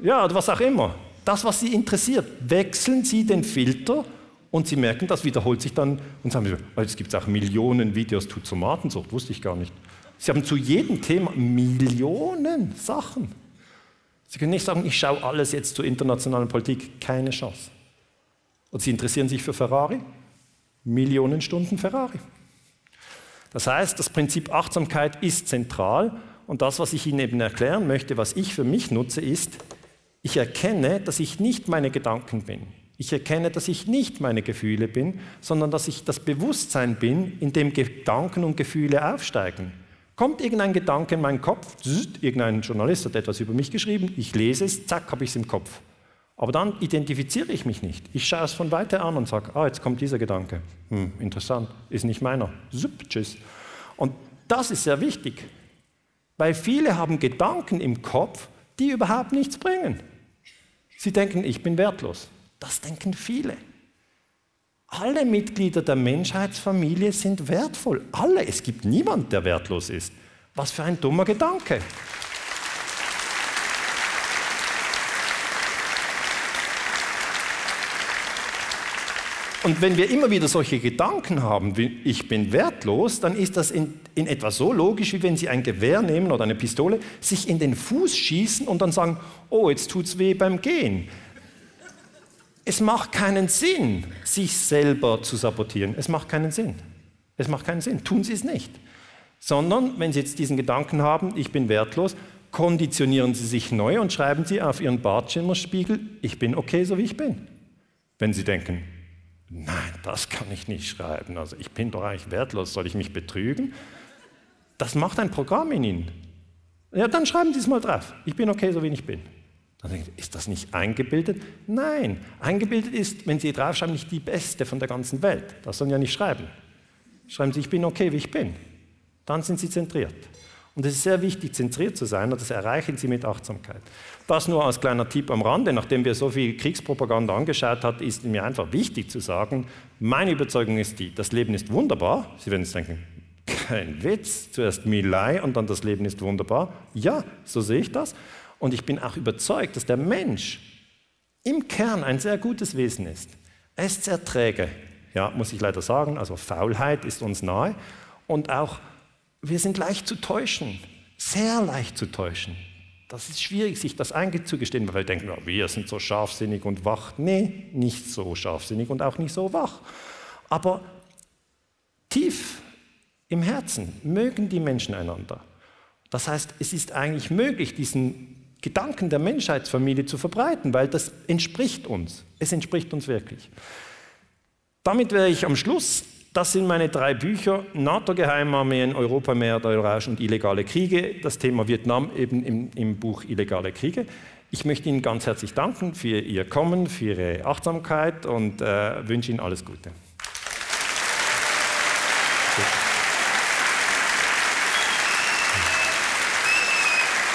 Ja, was auch immer. Das, was Sie interessiert. Wechseln Sie den Filter und Sie merken, das wiederholt sich dann und sagen, oh, jetzt gibt es auch Millionen Videos zu Tomatenzucht, wusste ich gar nicht. Sie haben zu jedem Thema Millionen Sachen. Sie können nicht sagen, ich schaue alles jetzt zur internationalen Politik. Keine Chance. Und Sie interessieren sich für Ferrari? Millionen Stunden Ferrari. Das heißt, das Prinzip Achtsamkeit ist zentral und das, was ich Ihnen eben erklären möchte, was ich für mich nutze, ist, ich erkenne, dass ich nicht meine Gedanken bin. Ich erkenne, dass ich nicht meine Gefühle bin, sondern dass ich das Bewusstsein bin, in dem Gedanken und Gefühle aufsteigen. Kommt irgendein Gedanke in meinen Kopf, irgendein Journalist hat etwas über mich geschrieben, ich lese es, zack, habe ich es im Kopf. Aber dann identifiziere ich mich nicht. Ich schaue es von weiter an und sage, ah, jetzt kommt dieser Gedanke. Hm, interessant, ist nicht meiner. Zup, tschüss. Und das ist sehr wichtig, weil viele haben Gedanken im Kopf, die überhaupt nichts bringen. Sie denken, ich bin wertlos. Das denken viele. Alle Mitglieder der Menschheitsfamilie sind wertvoll. Alle. Es gibt niemand, der wertlos ist. Was für ein dummer Gedanke. Und wenn wir immer wieder solche Gedanken haben, wie ich bin wertlos, dann ist das in, in etwa so logisch, wie wenn Sie ein Gewehr nehmen oder eine Pistole, sich in den Fuß schießen und dann sagen, oh, jetzt tut es weh beim Gehen. Es macht keinen Sinn, sich selber zu sabotieren. Es macht keinen Sinn. Es macht keinen Sinn. Tun Sie es nicht. Sondern, wenn Sie jetzt diesen Gedanken haben, ich bin wertlos, konditionieren Sie sich neu und schreiben Sie auf Ihren Bartschimmerspiegel, ich bin okay, so wie ich bin. Wenn Sie denken, nein, das kann ich nicht schreiben, also ich bin doch eigentlich wertlos, soll ich mich betrügen? Das macht ein Programm in Ihnen. Ja, dann schreiben Sie es mal drauf, ich bin okay, so wie ich bin. Dann denkt, ist das nicht eingebildet? Nein, eingebildet ist, wenn Sie draufschreiben, nicht die beste von der ganzen Welt. Das sollen ja nicht schreiben. Schreiben Sie, ich bin okay, wie ich bin. Dann sind Sie zentriert. Und es ist sehr wichtig, zentriert zu sein, und das erreichen Sie mit Achtsamkeit. Das nur als kleiner Tipp am Rande, nachdem wir so viel Kriegspropaganda angeschaut haben, ist mir einfach wichtig zu sagen, meine Überzeugung ist die, das Leben ist wunderbar. Sie werden jetzt denken, kein Witz, zuerst Milei und dann das Leben ist wunderbar. Ja, so sehe ich das. Und ich bin auch überzeugt, dass der Mensch im Kern ein sehr gutes Wesen ist. Er ist sehr träge, ja, muss ich leider sagen. Also Faulheit ist uns nahe. Und auch, wir sind leicht zu täuschen, sehr leicht zu täuschen. Das ist schwierig, sich das einzugestehen, weil wir denken, wir sind so scharfsinnig und wach. Nee, nicht so scharfsinnig und auch nicht so wach. Aber tief im Herzen mögen die Menschen einander. Das heißt, es ist eigentlich möglich, diesen Gedanken der Menschheitsfamilie zu verbreiten, weil das entspricht uns. Es entspricht uns wirklich. Damit wäre ich am Schluss. Das sind meine drei Bücher, NATO-Geheimarmeen, Europa mehr Eurage und illegale Kriege. Das Thema Vietnam eben im, im Buch Illegale Kriege. Ich möchte Ihnen ganz herzlich danken für Ihr Kommen, für Ihre Achtsamkeit und äh, wünsche Ihnen alles Gute.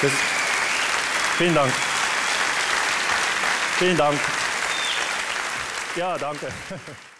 Das, vielen Dank. Vielen Dank. Ja, danke.